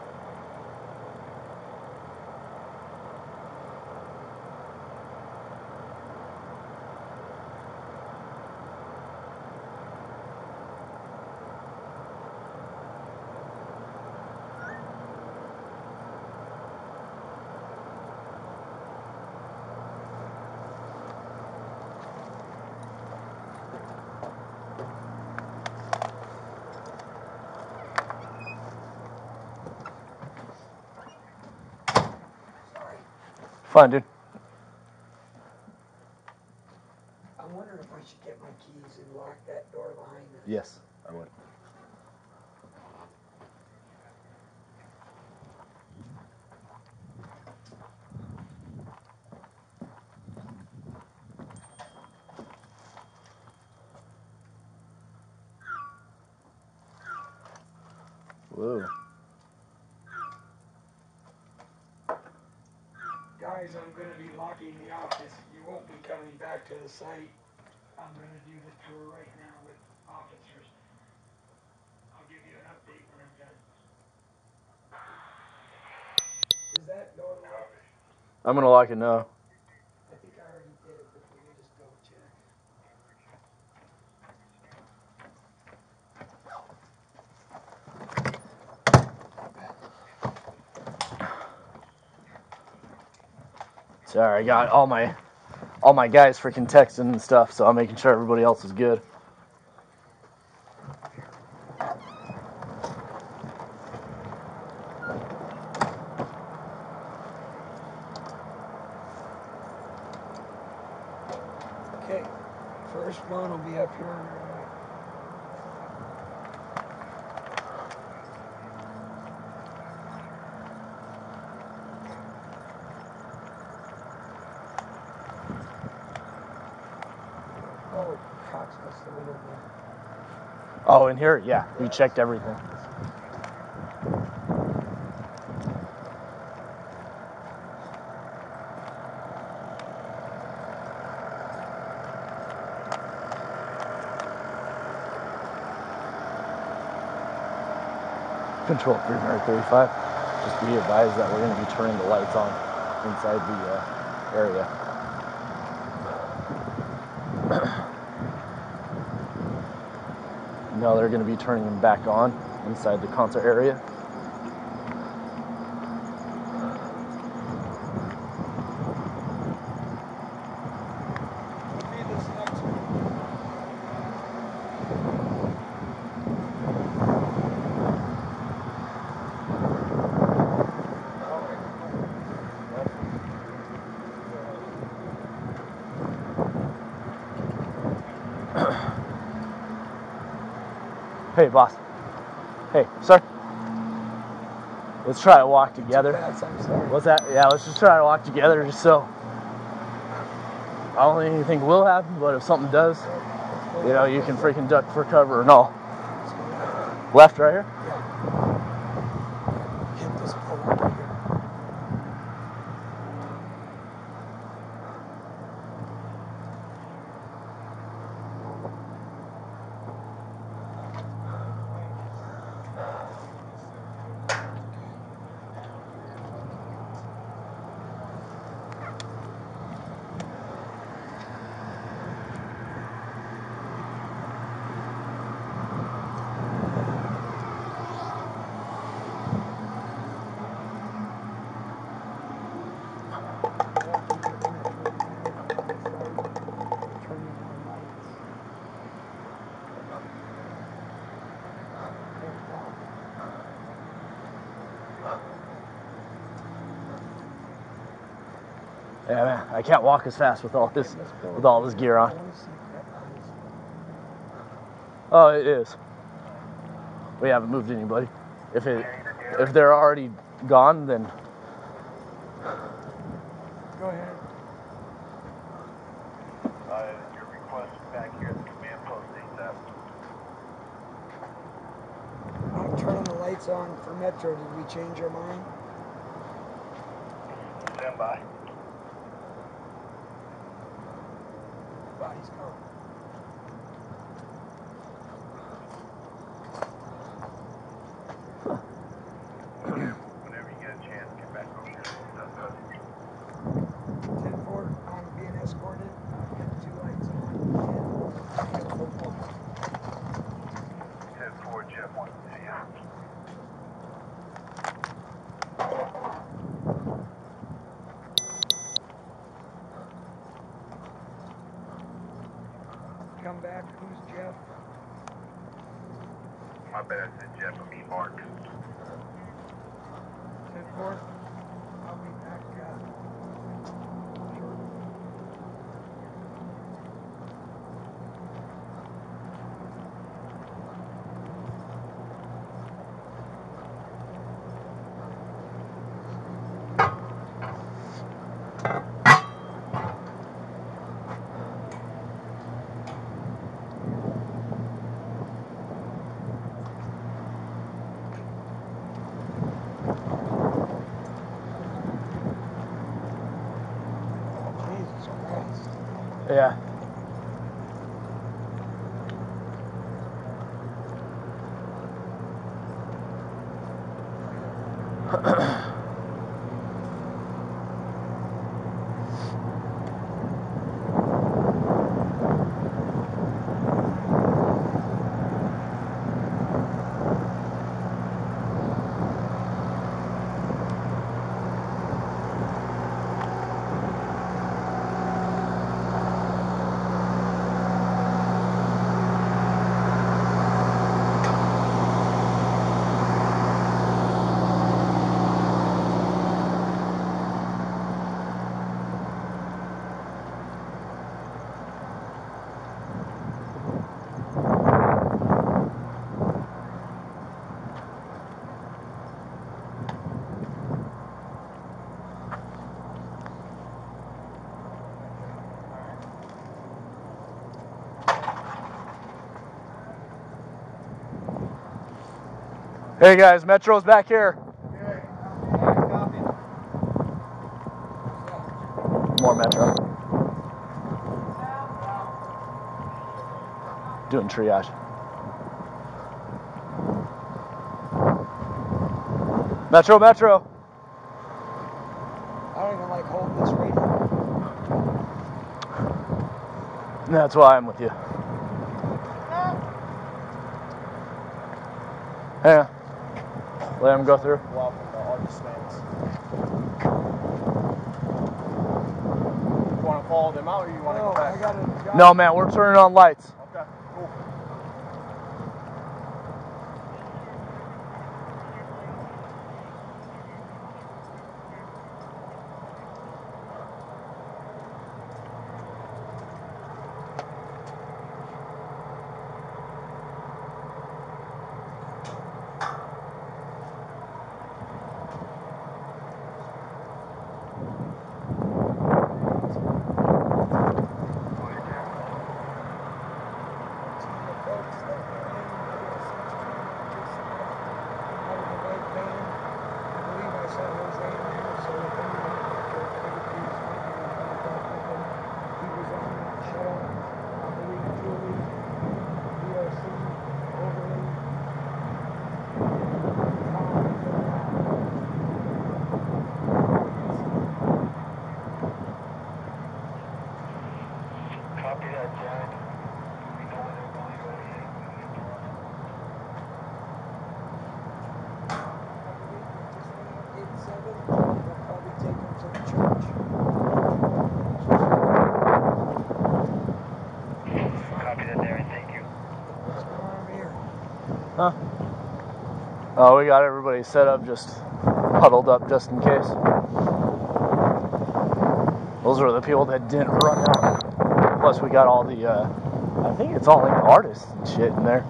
Fine, dude. I'm wondering if I should get my keys and lock that door behind us. Yes, I would. Whoa. Guys, I'm locking the office. You won't be coming back to the site. I'm gonna do the tour right now with officers. I'll give you an update when I'm done. Is that door locked? I'm gonna lock it now. I think I already did it, but we can just double check. Sorry, I got all my all my guys freaking texting and stuff, so I'm making sure everybody else is good. Okay, first one will be up here on your right. Oh, Cox must have been in there. Oh, in here? Yeah, we checked everything. Control 335. Just be advised that we're going to be turning the lights on inside the uh, area. <clears throat> now they're going to be turning them back on inside the concert area. Boss. Hey, sir. Let's try to walk together. Pass, I'm sorry. What's that? Yeah, let's just try to walk together just so. I don't think anything will happen, but if something does, you know, you can freaking duck for cover and all. Left right here? I can't walk as fast with all this with all this gear on. Oh, it is. We haven't moved anybody. If it if they're already gone, then Go ahead. Uh, your request back here at the command post ASAP. I'm turning the lights on for Metro. Did we change our mind? Stand by. Hey guys, Metro's back here. More Metro. Doing triage. Metro, Metro. I don't even like holding this radio. That's why I'm with you. Hang on. Let him go through. Well, from the artist stands. You want to follow them out or you want to oh, No, go back? I gotta. No, man, we're turning on lights. Okay, cool. charge. Copy that, Darren. Thank you. What's going on over here? Huh? Oh, we got everybody set up, just huddled up just in case. Those are the people that didn't run out. Plus, we got all the, uh, I think it's all like artists and shit in there.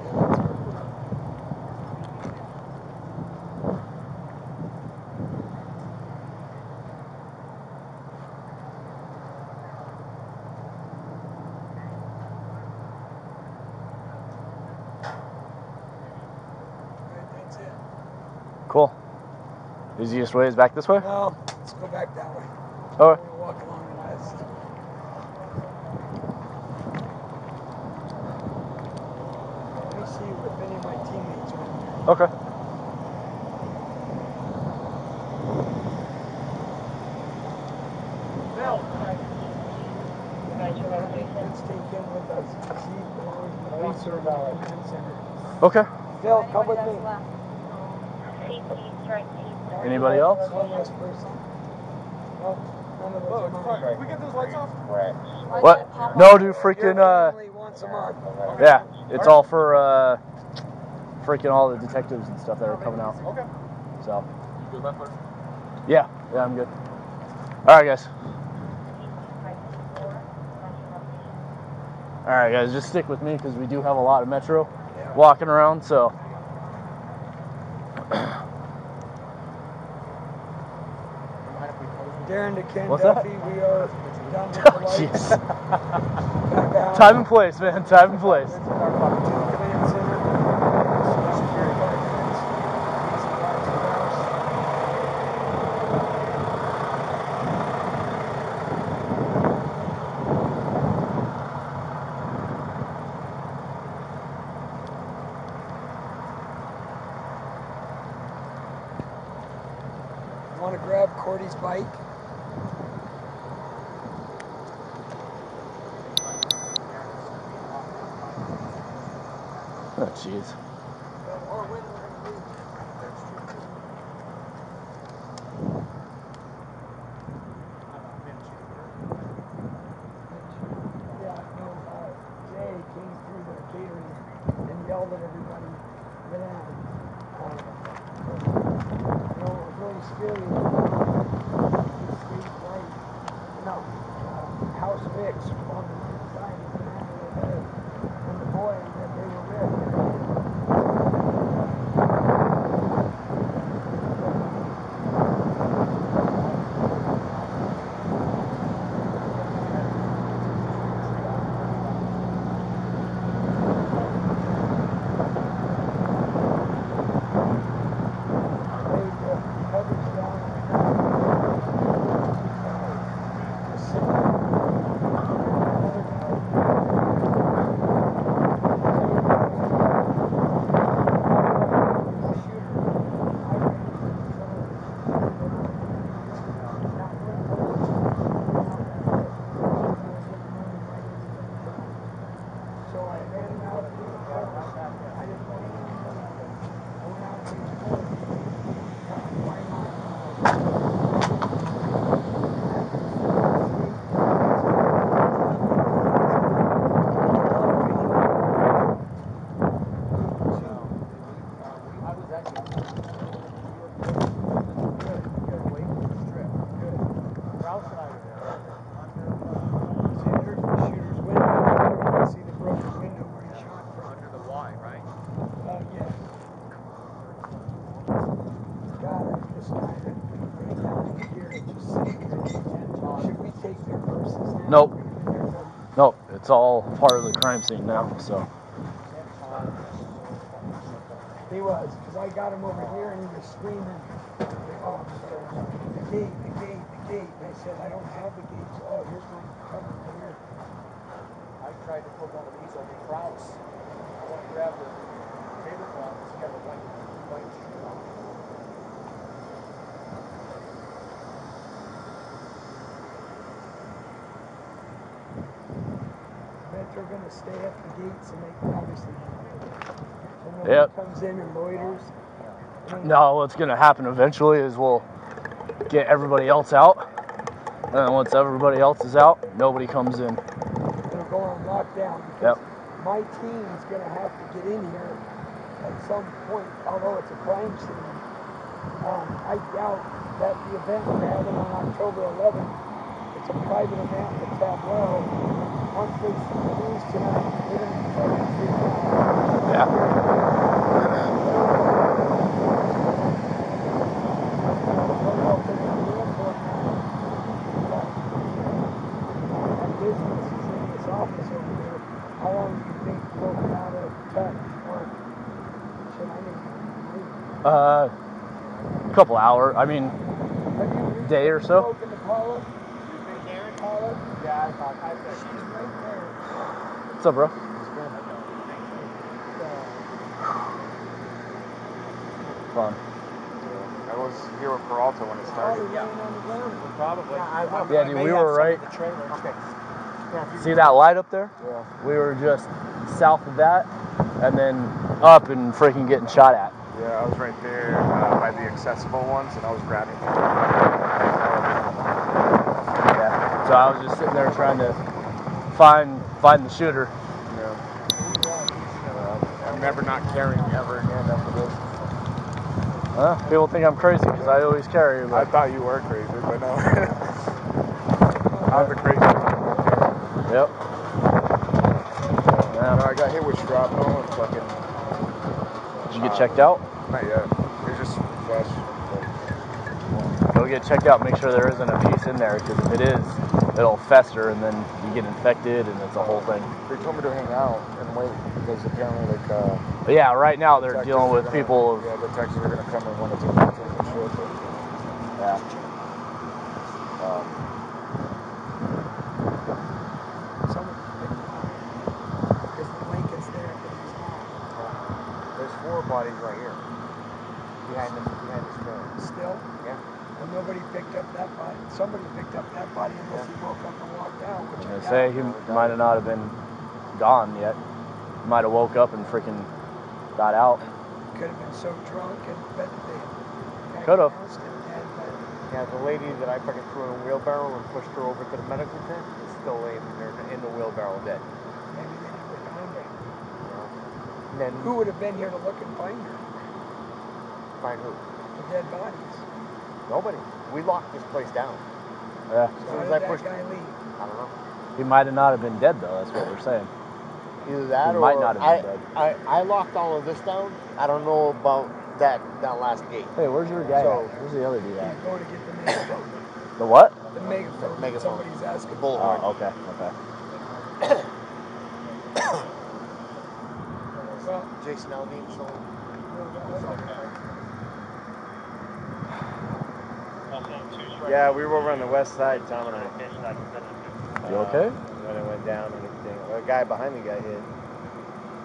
That's it. Cool. Easiest way is back this way? No, let's go back that way. Oh. Okay. We'll walk along the west. Let me see if any of my teammates are in there. Okay. Let's take him with us. See if the police are about command center. Okay. Phil, come with me. Anybody else? One less person. None of us it's are fine. Can we get those lights off? What? No, dude, freaking, uh, Family wants them on. yeah, it's all for, uh, freaking all the detectives and stuff that are coming out. Okay. So, You good, left foot? yeah, yeah, I'm good. All right, guys. All right, guys, just stick with me because we do have a lot of Metro walking around, so. Darren to Ken What's that? Duffy, we are done with <laughs> oh, the lights. Jeez. Time and place, man. Time and place. All part of the crime scene now, so. He was, because I got him over here and he was screaming, oh, the gate, the gate, the gate. And I said, I don't have the gate. So, oh, here's my cover here. I tried to put one of these over Kraus. I want to grab the tablecloth. It's got a white, white shoe on it. Bet they're going to stay at the gates and obviously. So no Yep. comes in and loiters. No, what's gonna happen eventually is we'll get everybody else out, And then once everybody else is out, nobody comes in. They're going on lockdown. Yep. My team's going to have to get in here at some point, although it's a crime scene. Um, I doubt that the event we're having on October 11th, it's a private event at Tableau. Uh, a couple hour. I mean, day or so. Yeah. I said she's right there. What's up, bro? Fun. I was here with Peralta when it started. Probably laying on. Probably. Yeah, dude, we were right. Okay. See that light up there? Yeah. We were just south of that, and then up and freaking getting shot at. Yeah, I was right there uh, by the accessible ones, and I was grabbing. Yeah. So I was just sitting there trying to find find the shooter. Yeah. Uh, I'm never not carrying ever again after this. Huh? People think I'm crazy because I always carry. I thought you were crazy, but no. <laughs> I'm the crazy. yep. Yeah. No, I got hit with shrapnel and fucking. Did you get checked out? Not yet. It's just flesh. Go get checked out. Make sure there isn't a piece in there because if it is, it'll fester and then you get infected and it's a whole thing. They told me to hang out and wait because apparently, like, uh, But yeah, right now they're detectives dealing are with gonna- people. Yeah, detectives are gonna come and want to take pictures and shit. But, Yeah. um, Someone because the Lincoln's there, but he's not. there's four bodies right here behind the behind the stone. Still? Yeah. Well, nobody picked up that body. Somebody picked up that body unless he woke up and walked out, which I I say he might have not have been gone yet. He Might have woke up and freaking got out. could have been so drunk and bet that they Could have. diagnosed him dead, but Yeah, the lady that I fucking threw in a wheelbarrow and pushed her over to the medical tent is still laying there in the wheelbarrow dead. maybe they never found her. And then Who would have been here to look and find her? find who? The dead bodies. Nobody. We locked this place down. Yeah. As soon as I that pushed, guy leave? I don't know. He might have not have been dead though. That's what we're saying. Either that He or might not have I, been dead. I, I locked all of this down. I don't know about that that last gate. Hey, where's your guy? So- at? Where's the other dude at? He's going to get the megaphone. The what? The megaphone. Megaphone. Somebody's asking. Boulevard. Oh, okay, okay. Well, <coughs> Jason Aldean still <coughs> Yeah, we were over on the west side, Tom and I. You uh, okay? When it went down and everything. Well, a guy behind me got hit.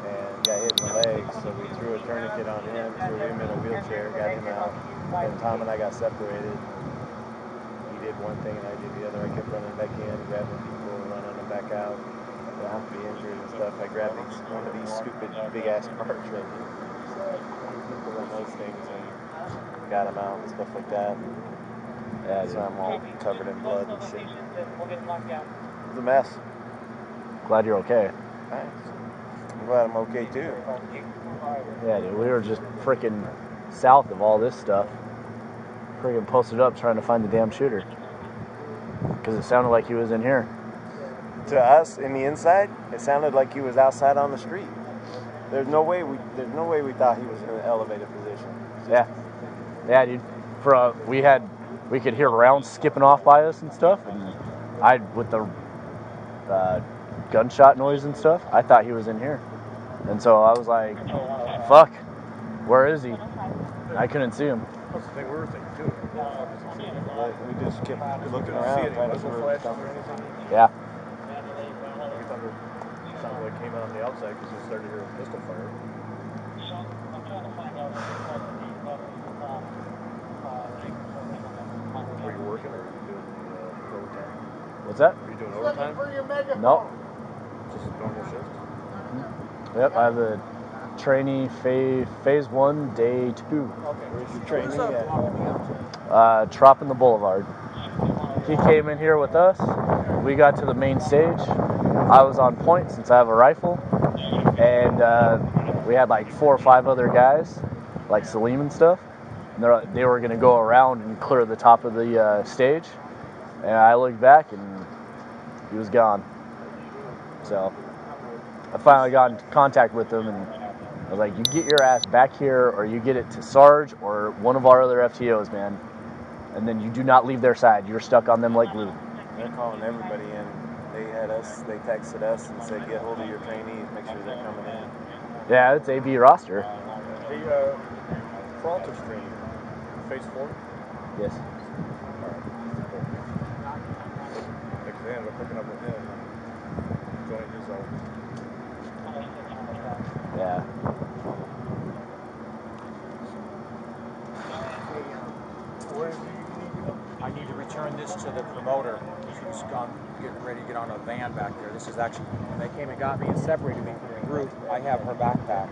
And got hit in the leg, so we threw a tourniquet on him, threw him in a wheelchair, got him out. Then Tom and I got separated. He did one thing and I did the other. I kept running back in, grabbing people, running them back out. Yeah. Be injured and stuff. I grabbed one of these stupid big ass cars right here. People on those things and got him out and stuff like that. Yeah, So. I'm all covered in blood and shit. It's a mess. Glad you're okay. Thanks. I'm glad I'm okay too. Yeah, dude. We were just freaking south of all this stuff. Freaking posted up trying to find the damn shooter. Because it sounded like he was in here. To us in the inside, it sounded like he was outside on the street. There's no way we there's no way we thought he was in an elevated position. Yeah. Yeah, dude. For uh, we had we could hear rounds skipping off by us and stuff, and I with the uh, gunshot noise and stuff, I thought he was in here, and so I was like, "Fuck, where is he?" I couldn't see him. That's the thing we were thinking too. But we just kept looking around see any trying to muzzle figure flashes something. or anything. Yeah. We thought it sounded like came out on the outside because we started hearing pistol fire. Were you working or were you doing uh, overtime? What's that? Were you doing overtime? No. Just normal shift? Yep, I have a trainee phase phase one, day two. Okay, where's your training at? Uh, Trop in the Boulevard. He came in here with us. We got to the main stage. I was on point since I have a rifle, and uh, we had like four or five other guys, like Salim and stuff. And they're- they were gonna go around and clear the top of the uh, stage, and I looked back and he was gone. So I finally got in contact with him and I was like, "You get your ass back here, or you get it to Sarge or one of our other FTOs, man." And then you do not leave their side. You're stuck on them like glue. They're calling everybody in. They had us, they texted us and said, get hold of your trainees, make sure they're coming in. Yeah, it's AB roster. Hey, uh, Peralta's training. Phase four? Yes. Because they ended up hooking up with him and his own. Yeah. I need to return this to the promoter. She's gone, getting ready to get on a van back there. This is actually, when they came and got me and separated me from the group, I have her backpack.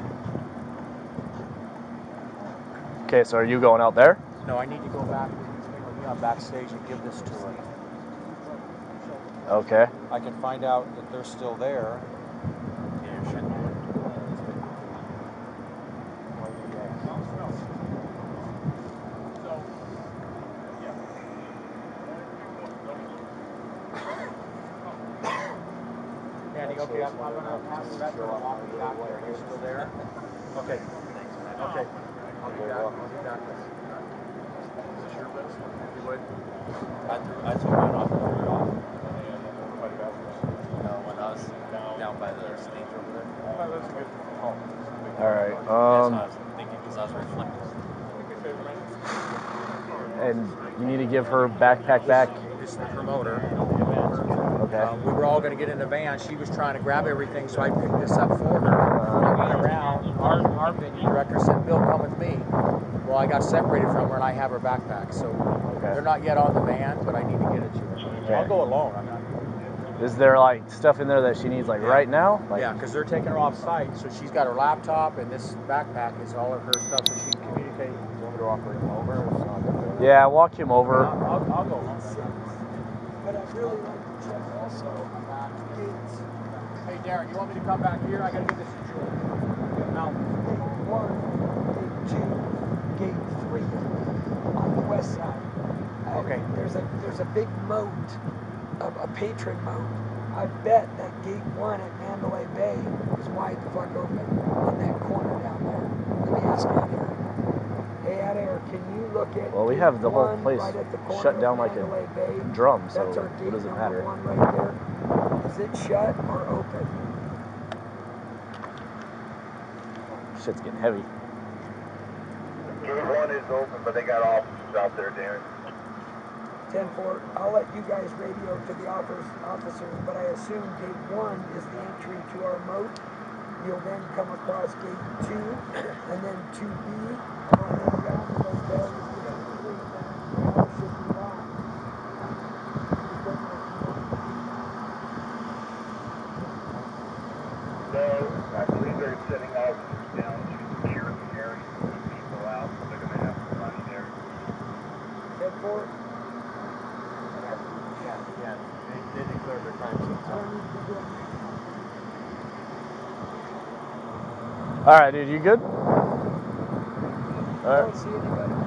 Okay, so are you going out there? No, I need to go back, be on backstage and give this to her. Okay. I can find out that they're still there. Andy, okay, I'm, I'm gonna have Rebecca walk me back there. You're still there? <laughs> Okay. Okay. I'll be back. I'll be back. Is this your list? You would? I, threw, I took mine off and threw it off. No, when I was down by the stage over there. that's a good call. All right. That's what I Um, was thinking because I was reflecting. and you need to give her backpack back. This is the promoter. Okay. Um, we were all going to get in the van. She was trying to grab everything, so I picked this up for her. I went around. Our, our venue director said, Bill, come with me. Well, I got separated from her, and I have her backpack. So they're not yet on the van, but I need to get it to her. Okay. I'll go alone. I'm not. Is there like stuff in there that she needs like right now? Like, yeah, because they're taking her off site. So she's got her laptop, and this backpack is all of her stuff, so she can communicate. You want me to walk her over? Yeah, walk him over. I'll, I'll go. But I'd really like to check also gates. Hey, Darren, you want me to come back here? I got to get this to Julie. Now, gate one, gate two, gate three on the west side. Okay. There's a there's a big moat, a, a patron moat. I bet that gate one at Mandalay Bay is wide the fuck open on that corner down there. Let me ask out here. Hey, out there, can you look at? Well, we have the whole place right the shut down like a Bay? drum, so That's our what does it matter? One right there. Is it shut or open? Shit's getting heavy. Gate one is open, but they got officers out there, Darren. 10-4, I'll let you guys radio to the office, officers, but I assume gate one is the entry to our moat. You'll then come across gate two, and then 2B, and then down to those barriers to gate three, and then all should be fine. So I believe they're setting officers down to secure the area, keep people out, so they're gonna have to run there. 10-4, Yeah, yeah. They, they declared their time sheets out. All right, dude, you good? All right.